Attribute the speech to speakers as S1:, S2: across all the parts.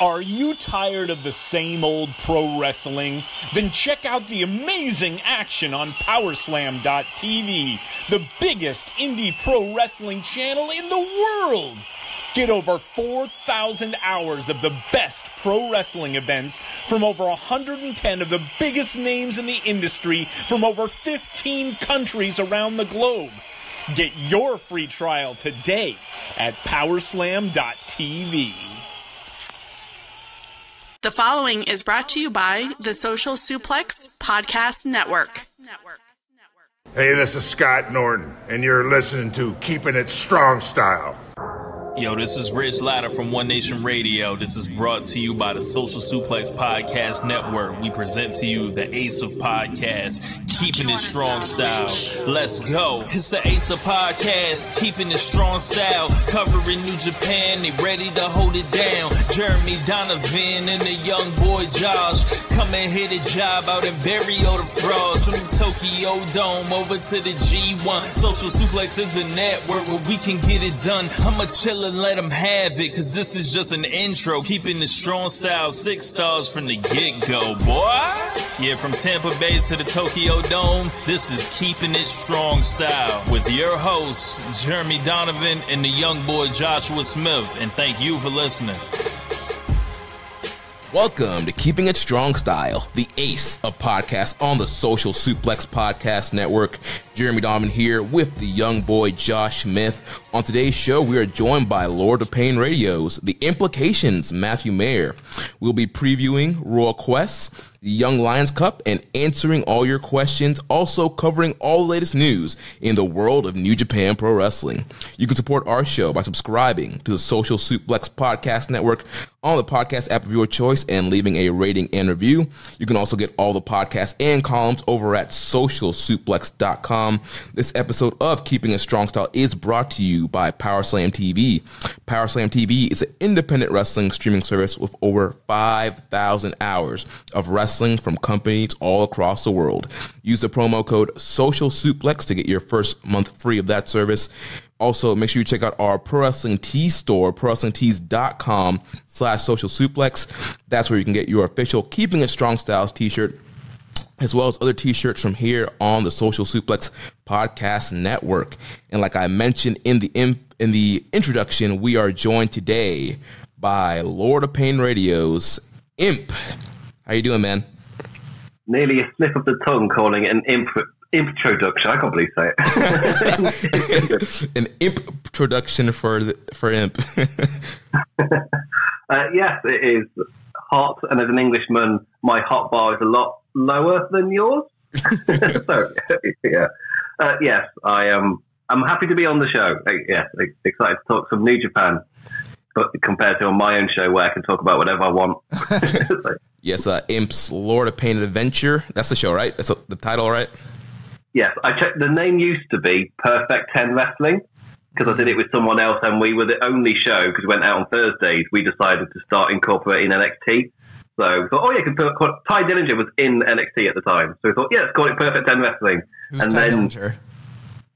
S1: Are you tired of the same old pro wrestling? Then check out the amazing action on Powerslam.tv, the biggest indie pro wrestling channel in the world. Get over 4,000 hours of the best pro wrestling events from over 110 of the biggest names in the industry from over 15 countries around the globe. Get your free trial today at Powerslam.tv.
S2: The following is brought to you by the Social Suplex Podcast Network.
S3: Hey, this is Scott Norton, and you're listening to Keeping It Strong Style.
S4: Yo, this is Rich Latta from One Nation Radio. This is brought to you by the Social Suplex Podcast Network. We present to you the Ace of Podcasts, keeping it strong style. Let's go. It's the Ace of Podcasts, keeping it strong style. Covering New Japan, they ready to hold it down. Jeremy Donovan and the young boy Josh. Come and hit a job out in Barrio the Frost. From the Tokyo Dome over to the G1. Social Suplex is the network where we can get it done. I'm a chiller and let them have it, cause this is just an intro. Keeping the strong style, six stars from the get go, boy. Yeah, from Tampa Bay to the Tokyo Dome, this is Keeping It Strong Style with your hosts, Jeremy Donovan and the young boy Joshua Smith. And thank you for listening.
S5: Welcome to Keeping It Strong Style, the ace of podcasts on the Social Suplex Podcast Network. Jeremy Donovan here with the young boy Josh Smith. On today's show, we are joined by Lord of Pain Radio's The Implications, Matthew Maher. We'll be previewing Royal Quest, the Young Lions Cup, and answering all your questions, also covering all the latest news in the world of New Japan Pro Wrestling. You can support our show by subscribing to the Social Suplex Podcast Network on the podcast app of your choice and leaving a rating and review. You can also get all the podcasts and columns over at socialsuplex.com. This episode of Keeping a Strong Style is brought to you by Powerslam TV. Powerslam TV is an independent wrestling streaming service with over 5,000 hours of wrestling from companies all across the world. Use the promo code Social Suplex to get your first month free of that service. Also, make sure you check out our Pro Wrestling Tees store, prowrestlingtees.com slash social suplex. That's where you can get your official Keeping It Strong Styles t-shirt, as well as other t-shirts from here on the Social Suplex Podcast Network. And like I mentioned in the in, in the introduction, we are joined today by Lord of Pain Radio's Imp. How you doing, man?
S6: Nearly a slip of the tongue calling it an imp introduction. I can't believe say
S5: it. An imp introduction for the, for imp.
S6: uh, yes, it is hot, and as an Englishman, my hot bar is a lot lower than yours. so yeah, uh, yes, I am. I'm happy to be on the show. Uh, yes, excited to talk some New Japan. But compared to on my own show where I can talk about whatever I want.
S5: so. Yes, uh, Imp's Lord of Pain Adventure. That's the show, right? That's the title, right?
S6: Yes, I checked. The name used to be Perfect Ten Wrestling because I did it with someone else, and we were the only show because we went out on Thursdays. We decided to start incorporating NXT. So we thought, oh yeah, can put, Tye Dillinger was in NXT at the time, so we thought, yeah, let's call it Perfect Ten Wrestling.
S7: Who's and Ty then, Dillinger?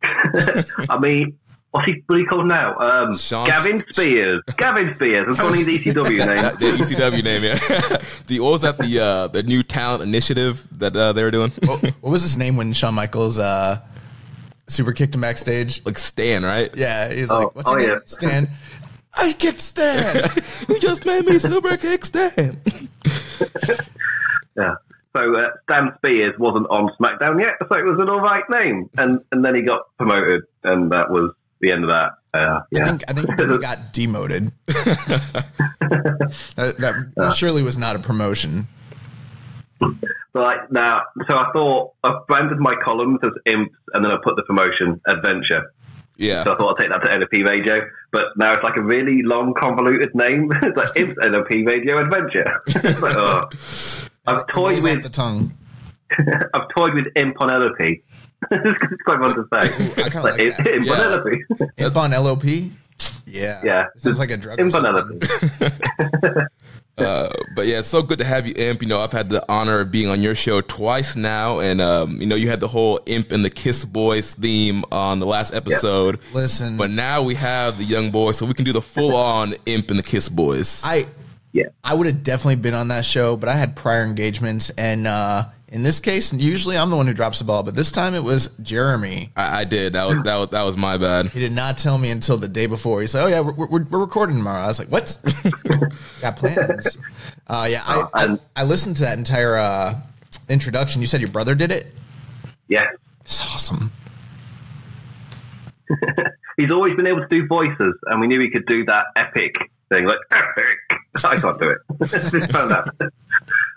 S6: I mean, what's he, what he called now? Um, Gavin Spears. Gavin Spears. I'm calling the ECW name.
S5: the ECW name, yeah. the what was that? The uh, the new talent initiative that uh, they were doing.
S7: what, what, was his name when Shawn Michaels uh, super kicked him backstage?
S5: Like Stan, right?
S7: Yeah, he's oh, like, "What's your oh, name?" Yeah. Stan. I kicked Stan.
S5: you just made me super kick Stan.
S6: yeah. So uh, Stan Spears wasn't on SmackDown yet, so it was an all right name, and and then he got promoted, and that was the end of that. Uh, yeah.
S7: I think I think he got demoted. that, that, that surely was not a promotion.
S6: So like now, so I thought I branded my columns as imps, and then I put the promotion adventure.
S5: Yeah.
S6: So I thought I'd take that to NOP Radio, but now it's like a really long, convoluted name. it's like imps NOP Radio Adventure. like, oh. I've toyed with
S7: the tongue.
S6: I've toyed with imp on LOP it's quite fun to say. Ooh, I kind of like, like that.
S7: Impanellope. Yeah. Impanellope? Yeah.
S6: Yeah.
S7: Sounds like a drug.
S6: Impanellope.
S5: Uh, but yeah, it's so good to have you, Imp. You know, I've had the honor of being on your show twice now, and um, you know, you had the whole Imp and the Kiss Boys theme on the last episode.
S7: Yep. Listen,
S5: but now we have the Young Boys, so we can do the full on Imp and the Kiss Boys.
S7: I
S6: yeah.
S7: I would have definitely been on that show, but I had prior engagements, and uh, in this case, usually I'm the one who drops the ball, but this time it was Jeremy.
S5: I, I did. That was that was that was my bad.
S7: He did not tell me until the day before. He said, "Oh yeah, we're, we're, we're recording tomorrow." I was like, "What? Got plans?" Uh, yeah, I, I, I listened to that entire uh, introduction. You said your brother did it.
S6: Yeah.
S7: It's awesome.
S6: He's always been able to do voices, and we knew he could do that epic thing, like epic. I can't do it.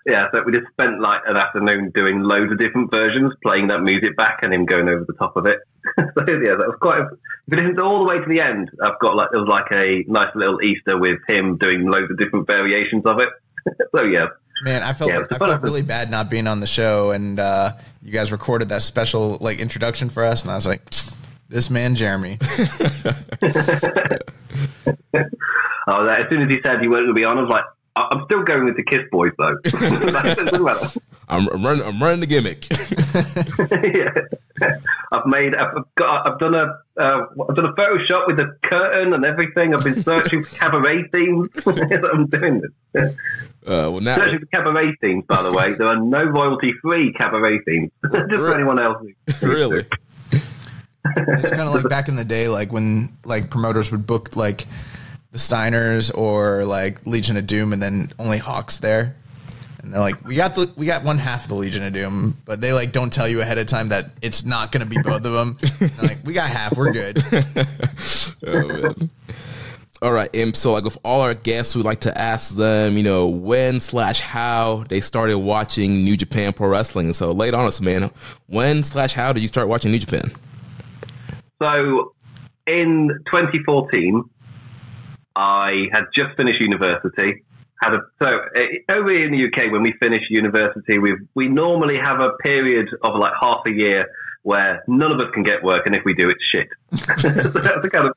S6: just found out. yeah, so we just spent like an afternoon doing loads of different versions, playing that music back, and him going over the top of it. so yeah, that was quite. A, if you listen all the way to the end, I've got like it was like a nice little Easter with him doing loads of different variations of it. so yeah.
S7: Man, I felt
S6: Yeah,
S7: I felt really bad not being on the show, and uh, you guys recorded that special like introduction for us, and I was like, "This man, Jeremy."
S6: Oh, that, as soon as he said he wasn't going to be on, I was like, I- I'm still going with the Kiss Boys though. That doesn't matter.
S5: I'm, I'm running. I'm running the gimmick.
S6: yeah. I've made, I've got, I've done a, uh, I've done a Photoshop with the curtain and everything. I've been searching for cabaret themes. I'm doing this.
S5: Uh, well now,
S6: Searching for cabaret themes, by the way. There are no royalty-free cabaret themes. Just for anyone else.
S5: really,
S7: It's kind of like back in the day, like when like promoters would book like the Steiners or like Legion of Doom, and then only Hawks there. And they're like, we got the we got one half of the Legion of Doom, but they like don't tell you ahead of time that it's not going to be both of them. Like, we got half, we're good.
S5: Oh, man. All right, Imp. So, like with all our guests, we like to ask them, you know, when slash how they started watching New Japan Pro Wrestling. So, lay it on us, man. When slash how did you start watching New Japan?
S6: So, in 2014, I had just finished university. Had a, so uh, over in the UK, when we finish university, we we normally have a period of like half a year where none of us can get work, and if we do, it's shit. so that's the kind of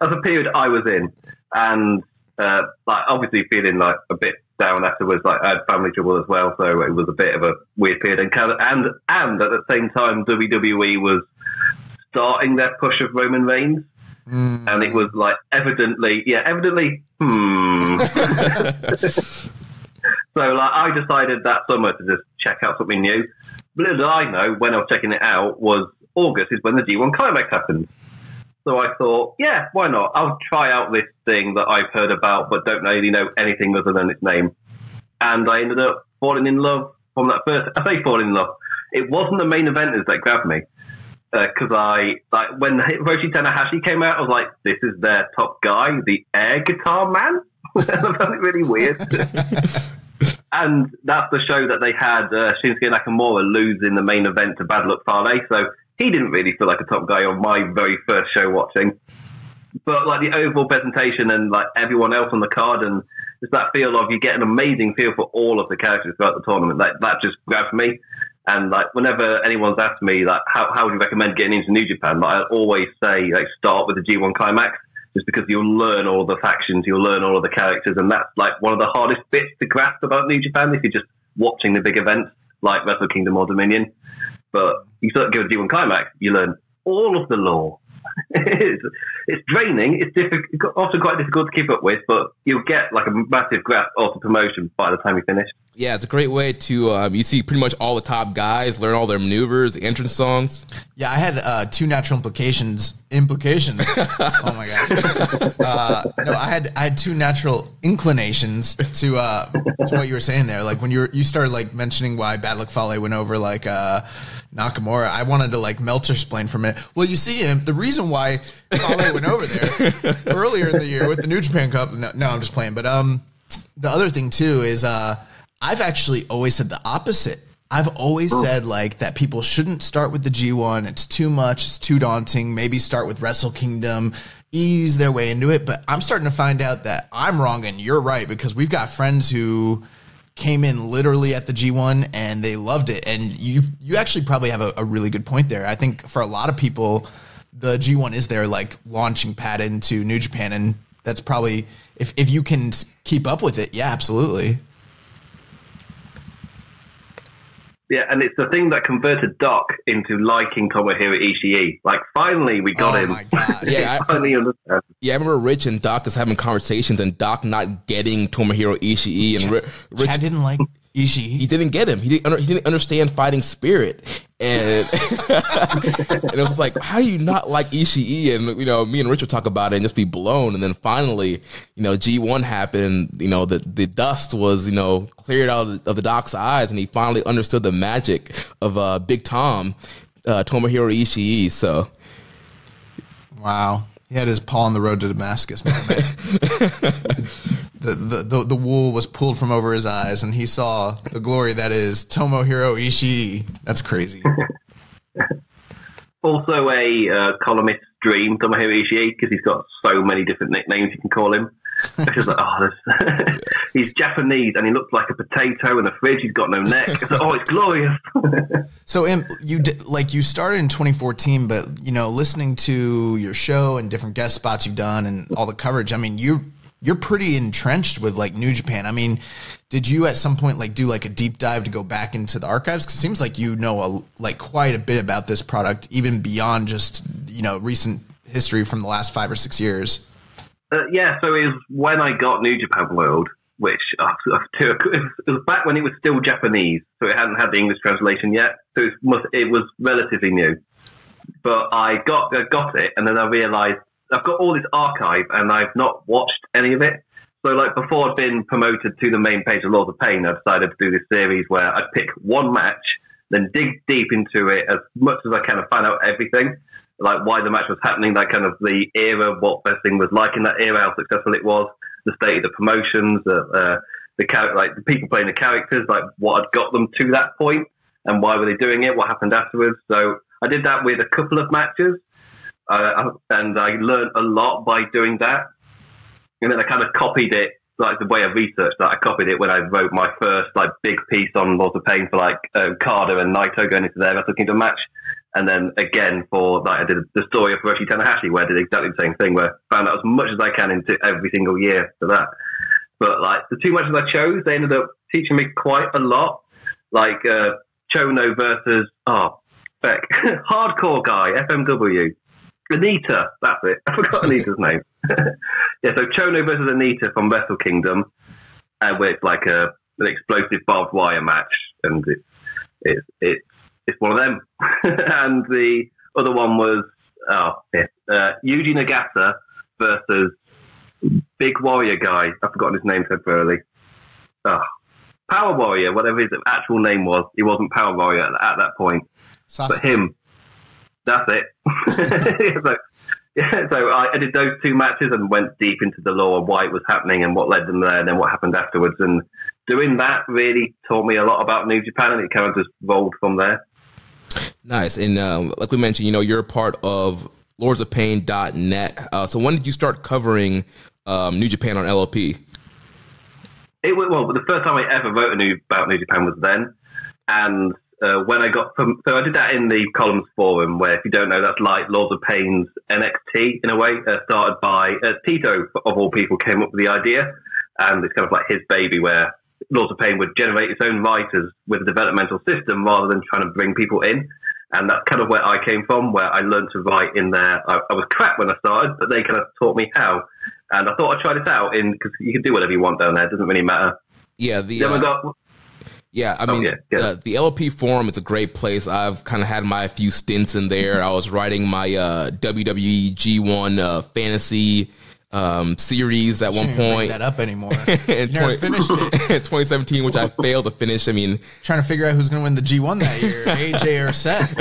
S6: that's the period I was in, and uh, like obviously feeling like a bit down afterwards. Like I had family trouble as well, so it was a bit of a weird period. And kind of, and and at the same time, WWE was starting their push of Roman Reigns, and it was like evidently, yeah, evidently, hmm. so like, I decided that summer to just check out something new. Little did I know when I was checking it out was August is when the G1 climax happened. So I thought, yeah, why not? I'll try out this thing that I've heard about but don't really know anything other than its name. And I ended up falling in love from that first. I say falling in love. It wasn't the main eventers that grabbed me because I like when Hiroshi Tanahashi came out, I was like, "This is their top guy, the air guitar man." I found it really weird. and that's the show that they had uh, Shinsuke Nakamura lose in the main event to Bad Luck Fale, so he didn't really feel like a top guy on my very first show watching. But like the overall presentation and like everyone else on the card and just that feel of you get an amazing feel for all of the characters throughout the tournament. That that just grabbed me. And like whenever anyone's asked me like how, how would you recommend getting into New Japan, like, I always say like start with the G1 climax, just because you'll learn all the factions, you'll learn all of the characters, and that's like one of the hardest bits to grasp about New Japan if you're just watching the big events like Wrestle Kingdom or Dominion. But you start to go to G1 climax, you learn all of the lore. it's, it's draining. It's difficult, often quite difficult to keep up with, but you'll get like a massive grasp of the promotion by the time you finish.
S5: Yeah, it's a great way to um, you see pretty much all the top guys, learn all their maneuvers, entrance songs.
S7: Yeah, I had uh, two natural implications. Implications. oh my gosh. Uh, no, I had I had two natural inclinations to uh, to what you were saying there. Like when you were, you started like mentioning why Bad Luck Fale went over like uh, Nakamura. I wanted to like Meltzer explain for a minute. Well, you see him. The reason why Fale went over there earlier in the year with the New Japan Cup. No, no, I'm just playing. But um, the other thing too is uh, I've actually always said the opposite. I've always said like that people shouldn't start with the G1. It's too much. It's too daunting. Maybe start with Wrestle Kingdom, ease their way into it. But I'm starting to find out that I'm wrong and you're right because we've got friends who came in literally at the G1 and they loved it. And you you actually probably have a, a really good point there. I think for a lot of people, the G1 is their like launching pad into New Japan, and that's probably if if you can keep up with it, yeah, absolutely.
S6: Yeah, and it's the thing that converted Doc into liking Tomohiro Ishii. Like, finally, we got
S7: Oh
S6: him.
S7: my God.
S5: Yeah, I-
S6: finally understand.
S5: Yeah, I remember Rich and Doc is having conversations, and Doc not getting Tomohiro Ishii, and Ri- Rich
S7: Chad didn't like Ishii.
S5: he didn't get him. He didn't. Under, he didn't understand fighting spirit, and and it was like, how do you not like Ishii? And you know, me and Rich would talk about it and just be blown. And then finally, you know, G one happened. You know, the the dust was you know cleared out of the, of the Doc's eyes, and he finally understood the magic of uh, Big Tom, uh, Tomohiro Ishii. So
S7: Wow. He had his paw on the road to Damascus, man. the, the, the, the wool was pulled from over his eyes, and he saw the glory that is Tomohiro Ishii. That's crazy.
S6: Also, a uh, columnist's dream, Tomohiro Ishii, because he's got so many different nicknames you can call him. Like, oh, he's Japanese and he looks like a potato in the fridge. He's got no neck. Like, oh, it's glorious.
S7: So, you did, like you started in 2014, but you know, listening to your show and different guest spots you've done and all the coverage, I mean, you you're pretty entrenched with like New Japan. I mean, did you at some point like do like a deep dive to go back into the archives? Because it seems like you know a, like quite a bit about this product, even beyond just you know recent history from the last five or six years.
S6: Uh, yeah, so it was when I got New Japan World, which uh, it was back when it was still Japanese, so it hadn't had the English translation yet. So it was, it was relatively new. But I got I got it, and then I realised I've got all this archive, and I've not watched any of it. So, like before I'd been promoted to the main page of Lords of Pain, I decided to do this series where I'd pick one match, then dig deep into it as much as I can and find out everything like why the match was happening, like kind of the era, what wrestling was like in that era, how successful it was, the state of the promotions, uh, uh, the char- like the people playing the characters, like what had got them to that point, and why were they doing it, what happened afterwards. So I did that with a couple of matches, uh, and I learned a lot by doing that. And then I kind of copied it, like the way I researched that. I copied it when I wrote my first like big piece on Lords of Pain for like uh, Carter and Naito going into their Wrestle Kingdom match. And then again for like I did the story of Hiroshi Tanahashi where I did exactly the same thing where I found out as much as I can into every single year for that. But like the two matches I chose, they ended up teaching me quite a lot. Like uh, Chono versus oh Beck. hardcore guy FMW Onita. That's it. I forgot Onita's name. yeah, so Chono versus Onita from Wrestle Kingdom, uh, where it's like a an explosive barbed wire match, and it's it's it's it's one of them. and the other one was oh yeah, uh, Yuji Nagata versus Big Warrior guy. I've forgotten his name temporarily. Oh, Power Warrior, whatever his actual name was. He wasn't Power Warrior at, at that point, but him. That's it. so, yeah, so I, I did those two matches and went deep into the lore of why it was happening and what led them there, and then what happened afterwards. And doing that really taught me a lot about New Japan, and it kind of just rolled from there.
S5: Nice. And um, like we mentioned, you know, you're a part of lordsofpain.net. Uh, so when did you start covering um, New Japan on LLP?
S6: It was well, the first time I ever wrote a new, about New Japan was then, and uh, when I got from, so I did that in the columns forum, where if you don't know, that's like Lords of Pain's NXT in a way, uh, started by uh, Tito of all people came up with the idea, and it's kind of like his baby, where Lords of Pain would generate its own writers with a developmental system rather than trying to bring people in. And that's kind of where I came from, where I learned to write in there. I, I was crap when I started, but they kind of taught me how. And I thought I'd try this out in because you can do whatever you want down there. It doesn't really matter.
S5: Yeah, the
S6: Then
S5: uh,
S6: got
S5: Yeah, I
S6: Oh,
S5: mean,
S6: yeah, yeah.
S5: Uh, the LP forum is a great place. I've kind of had my few stints in there. I was writing my uh, WWE G1 uh, fantasy um, series at one point.
S7: that up anymore. You never
S5: 20
S7: finished it.
S5: in 2017, which I failed to finish. I mean,
S7: Trying to figure out who's going to win the G1 that year, AJ or Seth.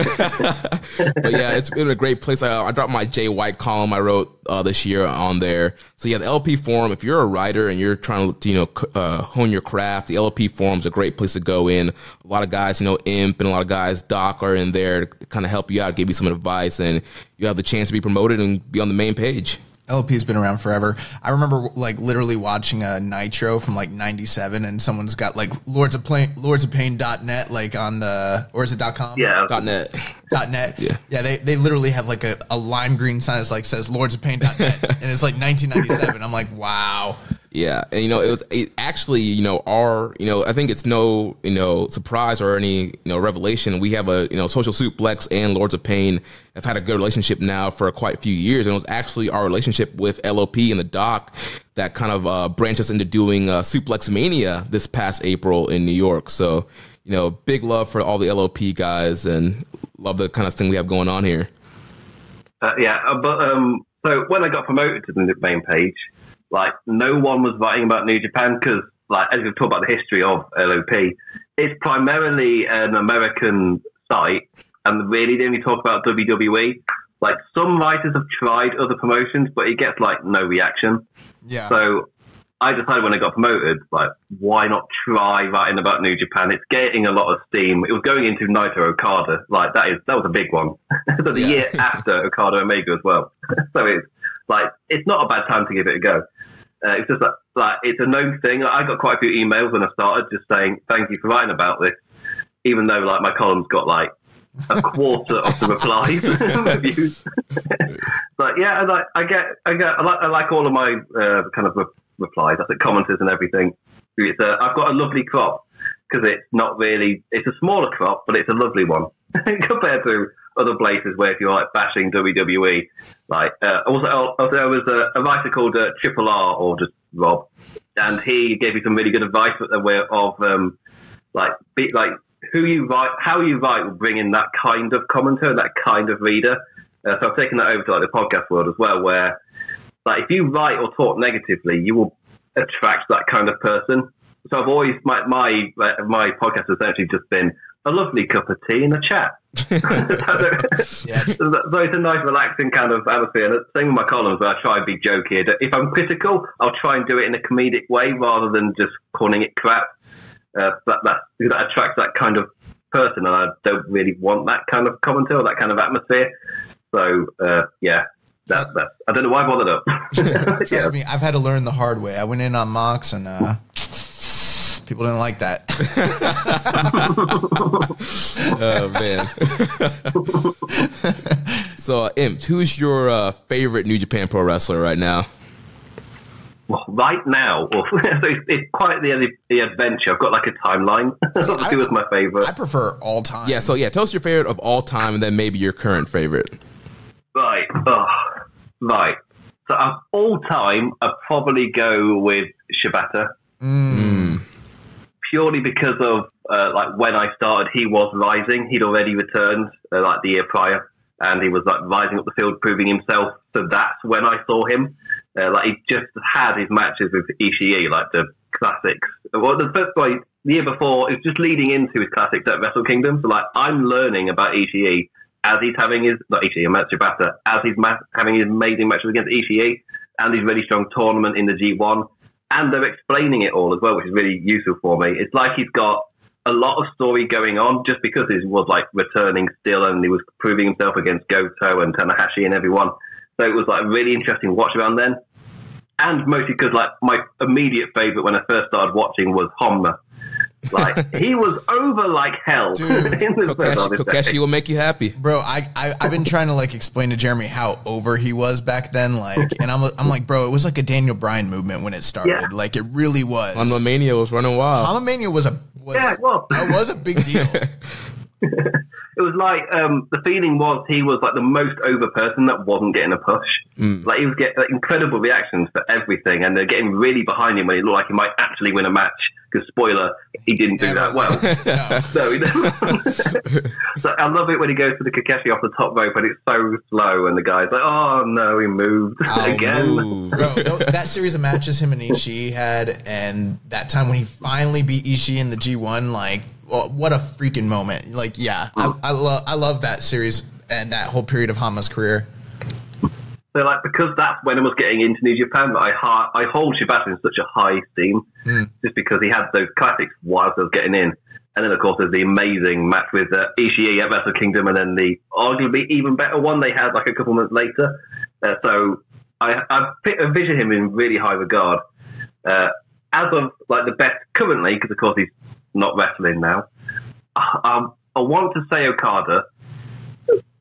S5: but yeah, it's been a great place. I, I dropped my Jay White column I wrote uh, this year on there. So yeah, the LP forum. If you're a writer and you're trying to you know uh, hone your craft, the LP forum is a great place to go in. A lot of guys, you know, Imp and a lot of guys, Doc, are in there to kind of help you out, give you some advice, and you have the chance to be promoted and be on the main page.
S7: LP's been around forever. I remember like literally watching a Nitro from like 97 and someone's got like Lords of Pain, Lords of Pain.net like on the, or is it .com?
S6: yeah,
S5: Dot net.
S7: Dot .net.
S5: Yeah.
S7: Yeah. They, they literally have like a, a lime green sign that's like says Lords of Pain. Pain.net and it's like 1997. I'm like, wow.
S5: Yeah, and you know, it was it actually, you know, our, you know, I think it's no, you know, surprise or any, you know, revelation. We have a, you know, Social Suplex and Lords of Pain have had a good relationship now for quite a few years, and it was actually our relationship with LOP and the Doc that kind of uh, branched us into doing uh, Suplex Mania this past April in New York. So, you know, big love for all the LOP guys, and love the kind of thing we have going on here.
S6: Uh, yeah, uh, but um, so when I got promoted to the main page, like no one was writing about New Japan because, like, as we've talked about the history of LOP, it's primarily an American site, and really they only talk about WWE. Like some writers have tried other promotions, but it gets like no reaction.
S7: Yeah.
S6: So I decided when I got promoted, like, why not try writing about New Japan? It's getting a lot of steam. It was going into Naito Okada, like that is that was a big one. so the
S5: Yeah.
S6: year after Okada Omega as well. so it's like it's not a bad time to give it a go. Uh, it's just like, like it's a known thing. I got quite a few emails when I started, just saying thank you for writing about this, even though like my columns got like a quarter of the replies reviews. but yeah, I, I get, I get, I like, I like all of my uh, kind of replies. I think commenters and everything. It's uh, I've got a lovely crop because it's not really, it's a smaller crop, but it's a lovely one compared to other places where if you're like bashing WWE, like uh, also, also there was a, a writer called uh, Triple R or just Rob, and he gave me some really good advice of um, like be, like who you write, how you write will bring in that kind of commenter, that kind of reader. Uh, so I've taken that over to like the podcast world as well, where like if you write or talk negatively, you will attract that kind of person. So I've always my my my podcast has essentially just been a lovely cup of tea and a chat.
S7: Yeah.
S6: so so it's a nice, relaxing kind of atmosphere. And the same with my columns, where I try and be jokey. If I'm critical, I'll try and do it in a comedic way rather than just calling it crap. Uh, that, that that attracts that kind of person, and I don't really want that kind of commentary or that kind of atmosphere. So uh, yeah, that, that I don't know why I bothered up.
S7: Trust
S6: yeah.
S7: me, I've had to learn the hard way. I went in on Mox and uh, people didn't like that.
S5: Oh man. so, uh, Imp, who's your uh, favorite New Japan Pro wrestler right now?
S6: Well, right now, well, it's, it's quite the, the adventure. I've got like a timeline.
S7: See,
S6: Let's see what's my favorite.
S7: I prefer all time.
S5: Yeah, so yeah, tell us your favorite of all time, and then maybe your current favorite.
S6: Right. Oh, right. So of all time, I'd probably go with Shibata. Purely because of uh, like when I started, he was rising. He'd already returned uh, like the year prior, and he was like rising up the field, proving himself. So that's when I saw him. Uh, like he just had his matches with Ishii, like the classics. Well, the first like the year before, it was just leading into his classics at Wrestle Kingdom. So like I'm learning about Ishii as he's having his not Ishii, Matt Shibata, as he's ma- having his amazing matches against Ishii and his really strong tournament in the G1. And they're explaining it all as well, which is really useful for me. It's like he's got a lot of story going on just because he was like returning still and he was proving himself against Goto and Tanahashi and everyone. So it was like a really interesting watch around then. And mostly because like my immediate favorite when I first started watching was Honma. Like he was over like hell.
S7: Dude,
S6: in this first
S5: Kokeshi, Kokeshi will make you happy.
S7: Bro, I, I I've been trying to like explain to Jeremy how over he was back then, like, and I'm I'm like, bro, it was like a Daniel Bryan movement when it started,
S6: Yeah.
S7: like it really was.
S5: Honma Mania was running wild.
S7: Honmamania was a was,
S6: Yeah, it was.
S7: that was a big deal.
S6: it was like um, the feeling was he was like the most over person that wasn't getting a push. Like he was getting like, incredible reactions for everything, and they're getting really behind him when he looked like he might actually win a match. Because spoiler, he didn't do that well.
S7: No.
S6: No, so I love it when he goes to the Kokeshi off the top rope and it's so slow, and the guy's like, "Oh no, he moved
S5: I'll
S6: again."
S5: move.
S7: Bro, that series of matches him and Ishii had, and that time when he finally beat Ishii in the G1, like, well, what a freaking moment! Like, yeah, I, I love I love that series and that whole period of Honma's career.
S6: So like because that's when I was getting into New Japan, I ha- I hold Shibata in such a high esteem just because he had those classics whilst I was getting in. And then of course there's the amazing match with uh, Ishii at Wrestle Kingdom, and then the arguably even better one they had like a couple months later. Uh, so I I envision him in really high regard. Uh, as of like the best currently, because of course he's not wrestling now. Um, I want to say Okada,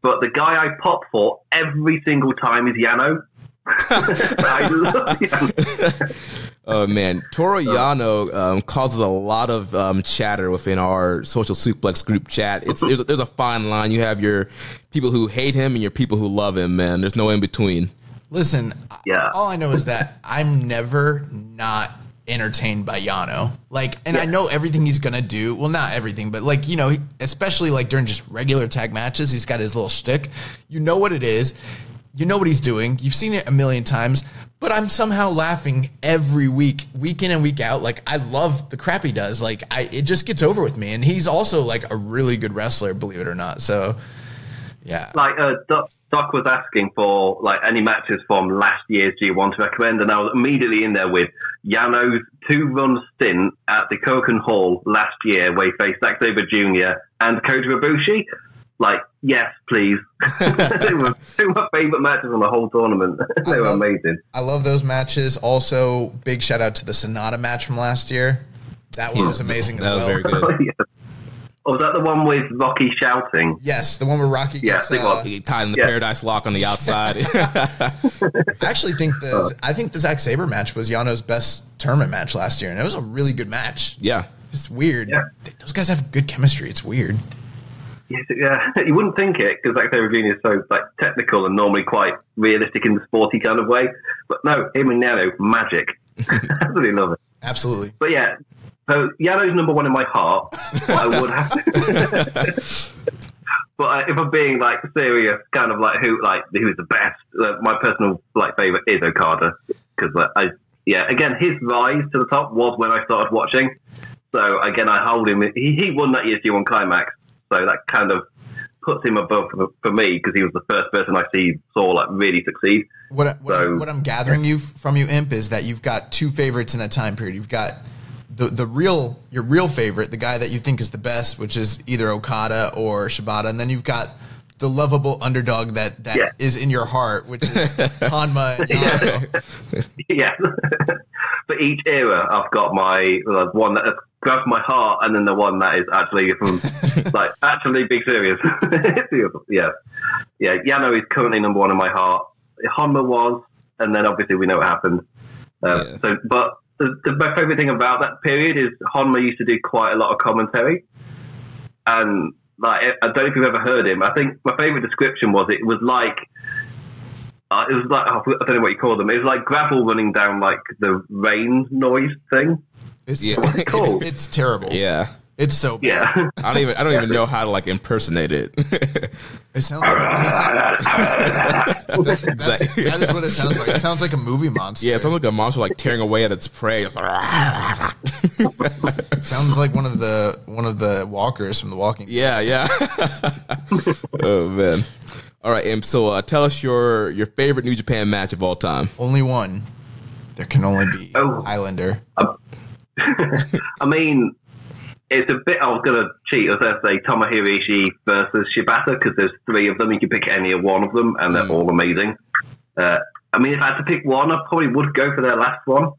S6: but the guy I pop for every single time is Yano. I love Yano.
S5: Oh man, Toru Yano um, causes a lot of um, chatter within our social suplex group chat. It's there's a, there's a fine line. You have your people who hate him and your people who love him. Man, there's no in between.
S7: Listen,
S6: Yeah.
S7: all I know is that I'm never not entertained by Yano. Like, and I know everything he's gonna do. Well, not everything, but like you know, especially like during just regular tag matches, he's got his little shtick. You know what it is. You know what he's doing. You've seen it a million times. But I'm somehow laughing every week, week in and week out. Like I love the crap he does. Like I, it just gets over with me. And he's also like a really good wrestler, believe it or not. So, yeah.
S6: like uh, Doc, Doc was asking for like any matches from last year's G1 to recommend, and I was immediately in there with Yano's two-run stint at the Koken Hall last year, where he faced Zack Sabre Jr. and Kota Ibushi. Like, yes, please. they were two of my favorite matches on the whole tournament. they were
S7: love-
S6: amazing.
S7: I love those matches. Also, big shout out to the Sanada match from last year. That one was amazing as
S5: That was
S7: well.
S5: Oh,
S6: very Oh, was that the one with Rocky shouting?
S7: Yes, the one where Rocky
S6: Yeah,
S7: gets.
S6: I think
S7: uh,
S5: He tied in the
S6: Yeah.
S5: paradise lock on the outside.
S7: I actually think the I think the Zack Sabre match was Yano's best tournament match last year, and it was a really good match.
S5: yeah,
S7: It's weird.
S6: Yeah.
S7: Those guys have good chemistry. It's weird.
S6: Yes, yeah, you wouldn't think it because Zack Sabre Jr. is so like technical and normally quite realistic in the sporty kind of way. But no, him and Yano, magic. Absolutely love it.
S7: Absolutely.
S6: But yeah, so Yano's number one in my heart. I would have to. but uh, if I'm being like serious, kind of like who like who's the best? Uh, my personal like favorite is Okada because uh, I yeah again his rise to the top was when I started watching. So again, I hold him. He, he won that year's G1 climax, so that kind of puts him above for, for me because he was the first person I see saw like really succeed.
S7: What what,
S6: So-
S7: what I'm gathering you from you, Imp, is that you've got two favorites in a time period. You've got the the real your real favorite, the guy that you think is the best, which is either Okada or Shibata, and then you've got the lovable underdog that that is
S6: Yeah.
S7: in your heart, which is Honma and Yano.
S6: yeah. For each era, I've got my uh, one that grabbed my heart, and then the one that is actually from like actually big serious. yeah, yeah. Yano is currently number one in my heart. Honma was, and then obviously we know what happened. Uh,
S5: Yeah.
S6: So, but the, the, my favorite thing about that period is Honma used to do quite a lot of commentary, and like I don't know if you've ever heard him. I think my favorite description was it was like uh, it was like I don't know what you call them. It was like gravel running down like the rain noise thing.
S7: It's,
S5: Yeah.
S7: it's,
S6: Cool.
S7: it's terrible.
S5: yeah.
S7: It's so bad.
S6: Yeah.
S5: I don't even I don't even know how to like impersonate it.
S7: It sounds like it sounds- that's, that is what it sounds like. It sounds like a movie monster.
S5: yeah, it sounds like a monster like tearing away at its prey. It's like,
S7: It sounds like one of the one of the walkers from The Walking. Dead.
S5: yeah, yeah. oh man. All right, Imp. So uh, tell us your your favorite New Japan match of all time.
S7: Only one. There can only be
S6: Oh.
S7: Highlander.
S6: I mean, it's a bit. I was gonna cheat. I was gonna say Tomohiro Ishii versus Shibata because there's three of them. You can pick any of one of them, and they're all amazing. Uh, I mean, if I had to pick one, I probably would go for their last one,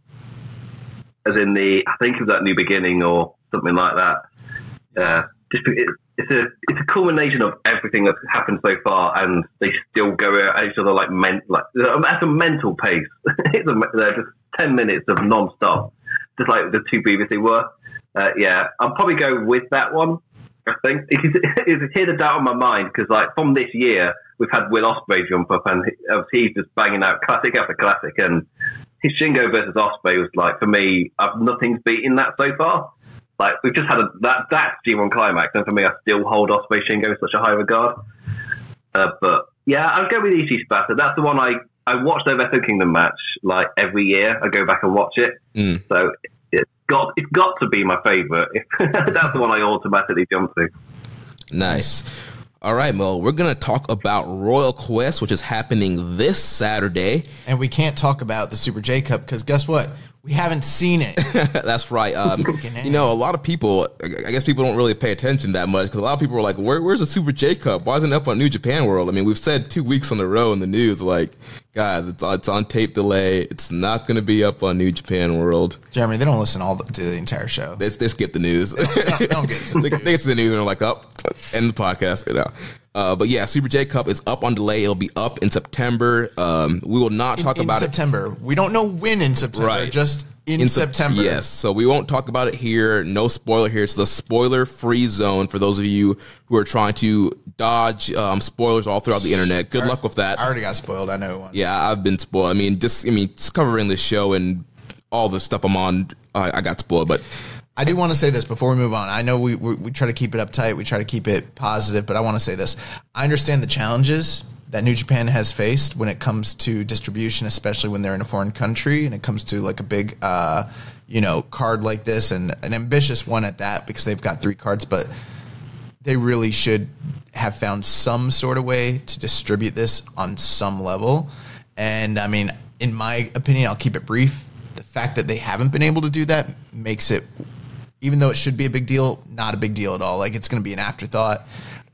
S6: as in the I think it was that New Beginning or something like that. Uh, just it, it's a it's a culmination of everything that's happened so far, and they still go at each other like men like at a mental pace. it's a, they're just ten minutes of non-stop, just like the two previously were. Uh, yeah, I'll probably go with that one. I think it's, it's here the doubt on my mind because like from this year we've had Will Ospreay jump up and he, he's just banging out classic after classic and his Shingo versus Ospreay was like for me I've nothing's beaten that so far. Like we've just had a, that that G1 climax and for me I still hold Ospreay Shingo in such a high regard. Uh, but yeah, I'll go with Ishii Shibata. That's the one I I watch their Wrestle Kingdom match like every year. I go back and watch it.
S5: Mm.
S6: So got it's got to be my favorite. That's the one I automatically jump to.
S5: Nice. All right, Mo. We're gonna talk about Royal Quest, which is happening this Saturday.
S7: And we can't talk about the Super J Cup because guess what? We haven't seen it.
S5: That's right. Um, you know, a lot of people, I guess people don't really pay attention that much because a lot of people are like, Where, where's the Super J Cup? Why isn't it up on New Japan World? I mean, we've said two weeks on the row in the news, like, guys, it's, it's on tape delay. It's not going to be up on New Japan World.
S7: Jeremy, they don't listen all the, to the entire show.
S5: They, they skip the news.
S7: They don't get to
S5: they, they get to the news and they're like, up, end the podcast. You know. Uh, but yeah, Super J Cup is up on delay. It'll be up in September. Um, we will not talk
S7: in
S5: about it.
S7: September. We don't know when in September.
S5: Right.
S7: Just in, September.
S5: Yes, so we won't talk about it here. No spoiler here. It's the spoiler free zone for those of you who are trying to dodge um, spoilers all throughout the internet. Good luck with that.
S7: I already got spoiled. I know one.
S5: Yeah, I've been spoiled. I mean, just I mean, just covering this show and all the stuff I'm on, I, I got spoiled. But
S7: I do want to say this before we move on. I know we, we, we try to keep it uptight, we try to keep it positive, but I want to say this. I understand the challenges that New Japan has faced when it comes to distribution, especially when they're in a foreign country, and it comes to like a big, uh, you know, card like this and an ambitious one at that because they've got three cards, but they really should have found some sort of way to distribute this on some level. And I mean, in my opinion, I'll keep it brief. The fact that they haven't been able to do that makes it, even though it should be a big deal, not a big deal at all. Like it's going to be an afterthought.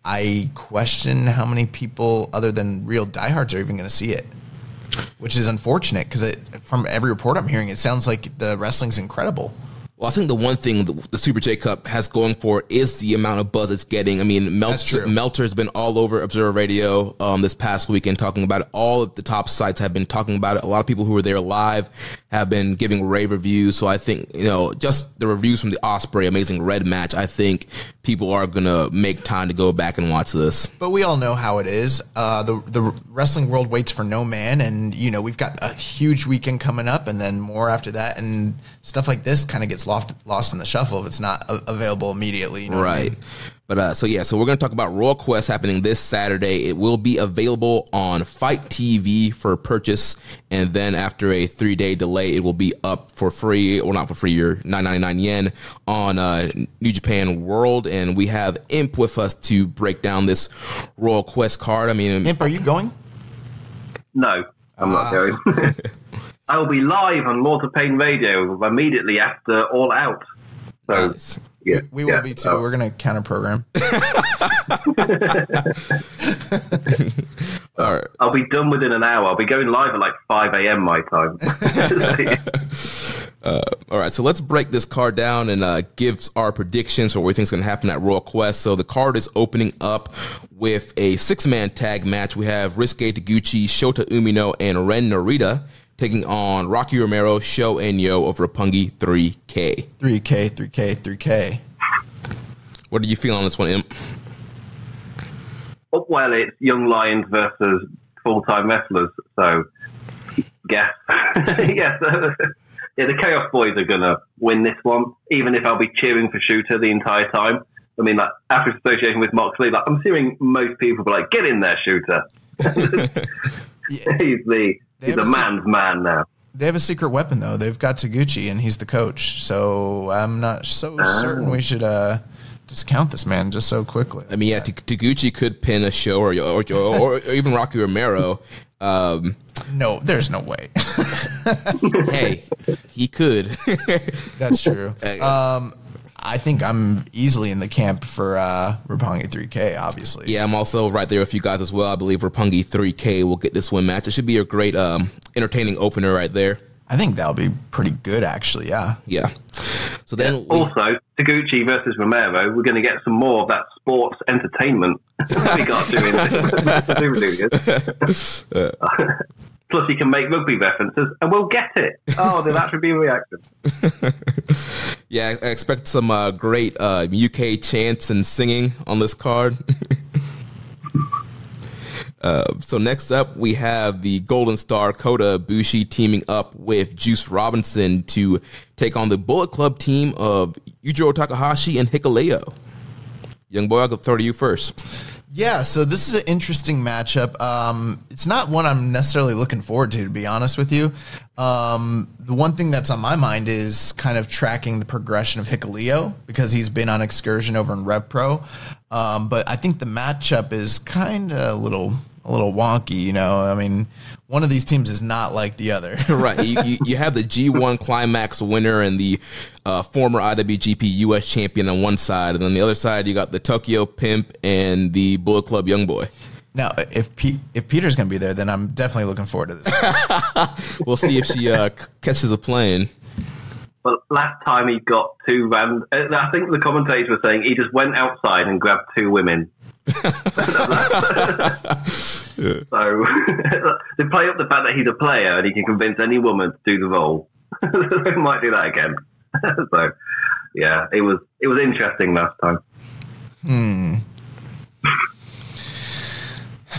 S7: I question how many people, other than real diehards, are even going to see it, which is unfortunate because from every report I'm hearing, it sounds like the wrestling's incredible.
S5: Well, I think the one thing the, the, Super J Cup has going for it is the amount of buzz it's getting. I mean, Meltzer, Melter's been all over Observer Radio um, this past weekend talking about it. All of the top sites have been talking about it. A lot of people who were there live have been giving rave reviews. So I think, you know, just the reviews from the Ospreay Amazing Red match, I think people are going to make time to go back and watch this.
S7: But we all know how it is. Uh, the, the wrestling world waits for no man. And, you know, we've got a huge weekend coming up and then more after that. And stuff like this kind of gets lost lost in the shuffle if it's not available immediately. You know
S5: right. I mean? But uh, so yeah, so we're going to talk about Royal Quest happening this Saturday. It will be available on FITE TV for purchase, and then after a three day delay, it will be up for free, or not for free, your nine ninety nine yen on uh, New Japan World. And we have Imp with us to break down this Royal Quest card. I mean,
S7: Imp, are you going?
S6: No, I'm uh, not going. I will be live on Lords of Pain Radio immediately after All Out. So, nice.
S7: yeah, we, we yeah, will be too. So. We're going to counter program.
S6: all right. I'll be done within an hour. I'll be going live at like 5 a.m. my time.
S5: uh, all right, so let's break this card down and uh, give our predictions for what we think is going to happen at Royal Quest. So the card is opening up with a six-man tag match. We have Ryusuke Taguchi, Shota Umino, and Ren Narita taking on Rocky Romero, Sho and Yoh of Roppongi 3K.
S7: 3K, 3K, 3K.
S5: What do you feel on this one, Imp?
S6: Oh, well, it's young lions versus full time wrestlers, so guess. yes. yeah, the Chaos Boys are going to win this one, even if I'll be cheering for Shooter the entire time. I mean, like, after association with Moxley, like, I'm seeing most people be like, get in there, Shota. He's the He's a, a man's man now.
S7: They have a secret weapon though. They've got Taguchi, and he's the coach. So I'm not so oh. certain we should uh, discount this man just so quickly.
S5: I mean, yeah, Taguchi could pin a show, or or, or, or even Rocky Romero. Um,
S7: no, there's no way.
S5: hey, he could.
S7: That's true. Um, I think I'm easily in the camp for uh, Roppongi 3K, obviously.
S5: Yeah, I'm also right there with you guys as well. I believe Roppongi 3K will get this win match. It should be a great, um, entertaining opener right there.
S7: I think that'll be pretty good, actually. Yeah.
S5: Yeah. So then,
S6: yeah. we, also Taguchi versus Romero, we're going to get some more of that sports entertainment we got doing. Plus, he can make rugby references, and we'll get it. Oh, that should be a reaction.
S5: yeah, I expect some uh, great uh, UK chants and singing on this card. uh, so next up, we have the Golden Star Kota Ibushi teaming up with Juice Robinson to take on the Bullet Club team of Yujiro Takahashi and Hikuleo. Young boy, I'll throw to you first.
S7: Yeah, so this is an interesting matchup. Um, it's not one I'm necessarily looking forward to, to be honest with you. Um, the one thing that's on my mind is kind of tracking the progression of Hikuleo because he's been on excursion over in Rev Pro. Um, but I think the matchup is kind of a little a little wonky. You know, I mean, one of these teams is not like the other.
S5: right. You, you, you, have the G1 Climax winner and the uh, former IWGP US champion on one side, and on the other side you got the Tokyo Pimp and the Bullet Club Young Boy.
S7: Now, if P- if Pieter's going to be there, then I'm definitely looking forward to
S5: this. we'll see if she uh, catches a plane.
S6: Well, last time he got two random. Uh, I think the commentators were saying he just went outside and grabbed two women so they play up the fact that he's a player and he can convince any woman to do the role. they might do that again. so, yeah, it was it was interesting last time.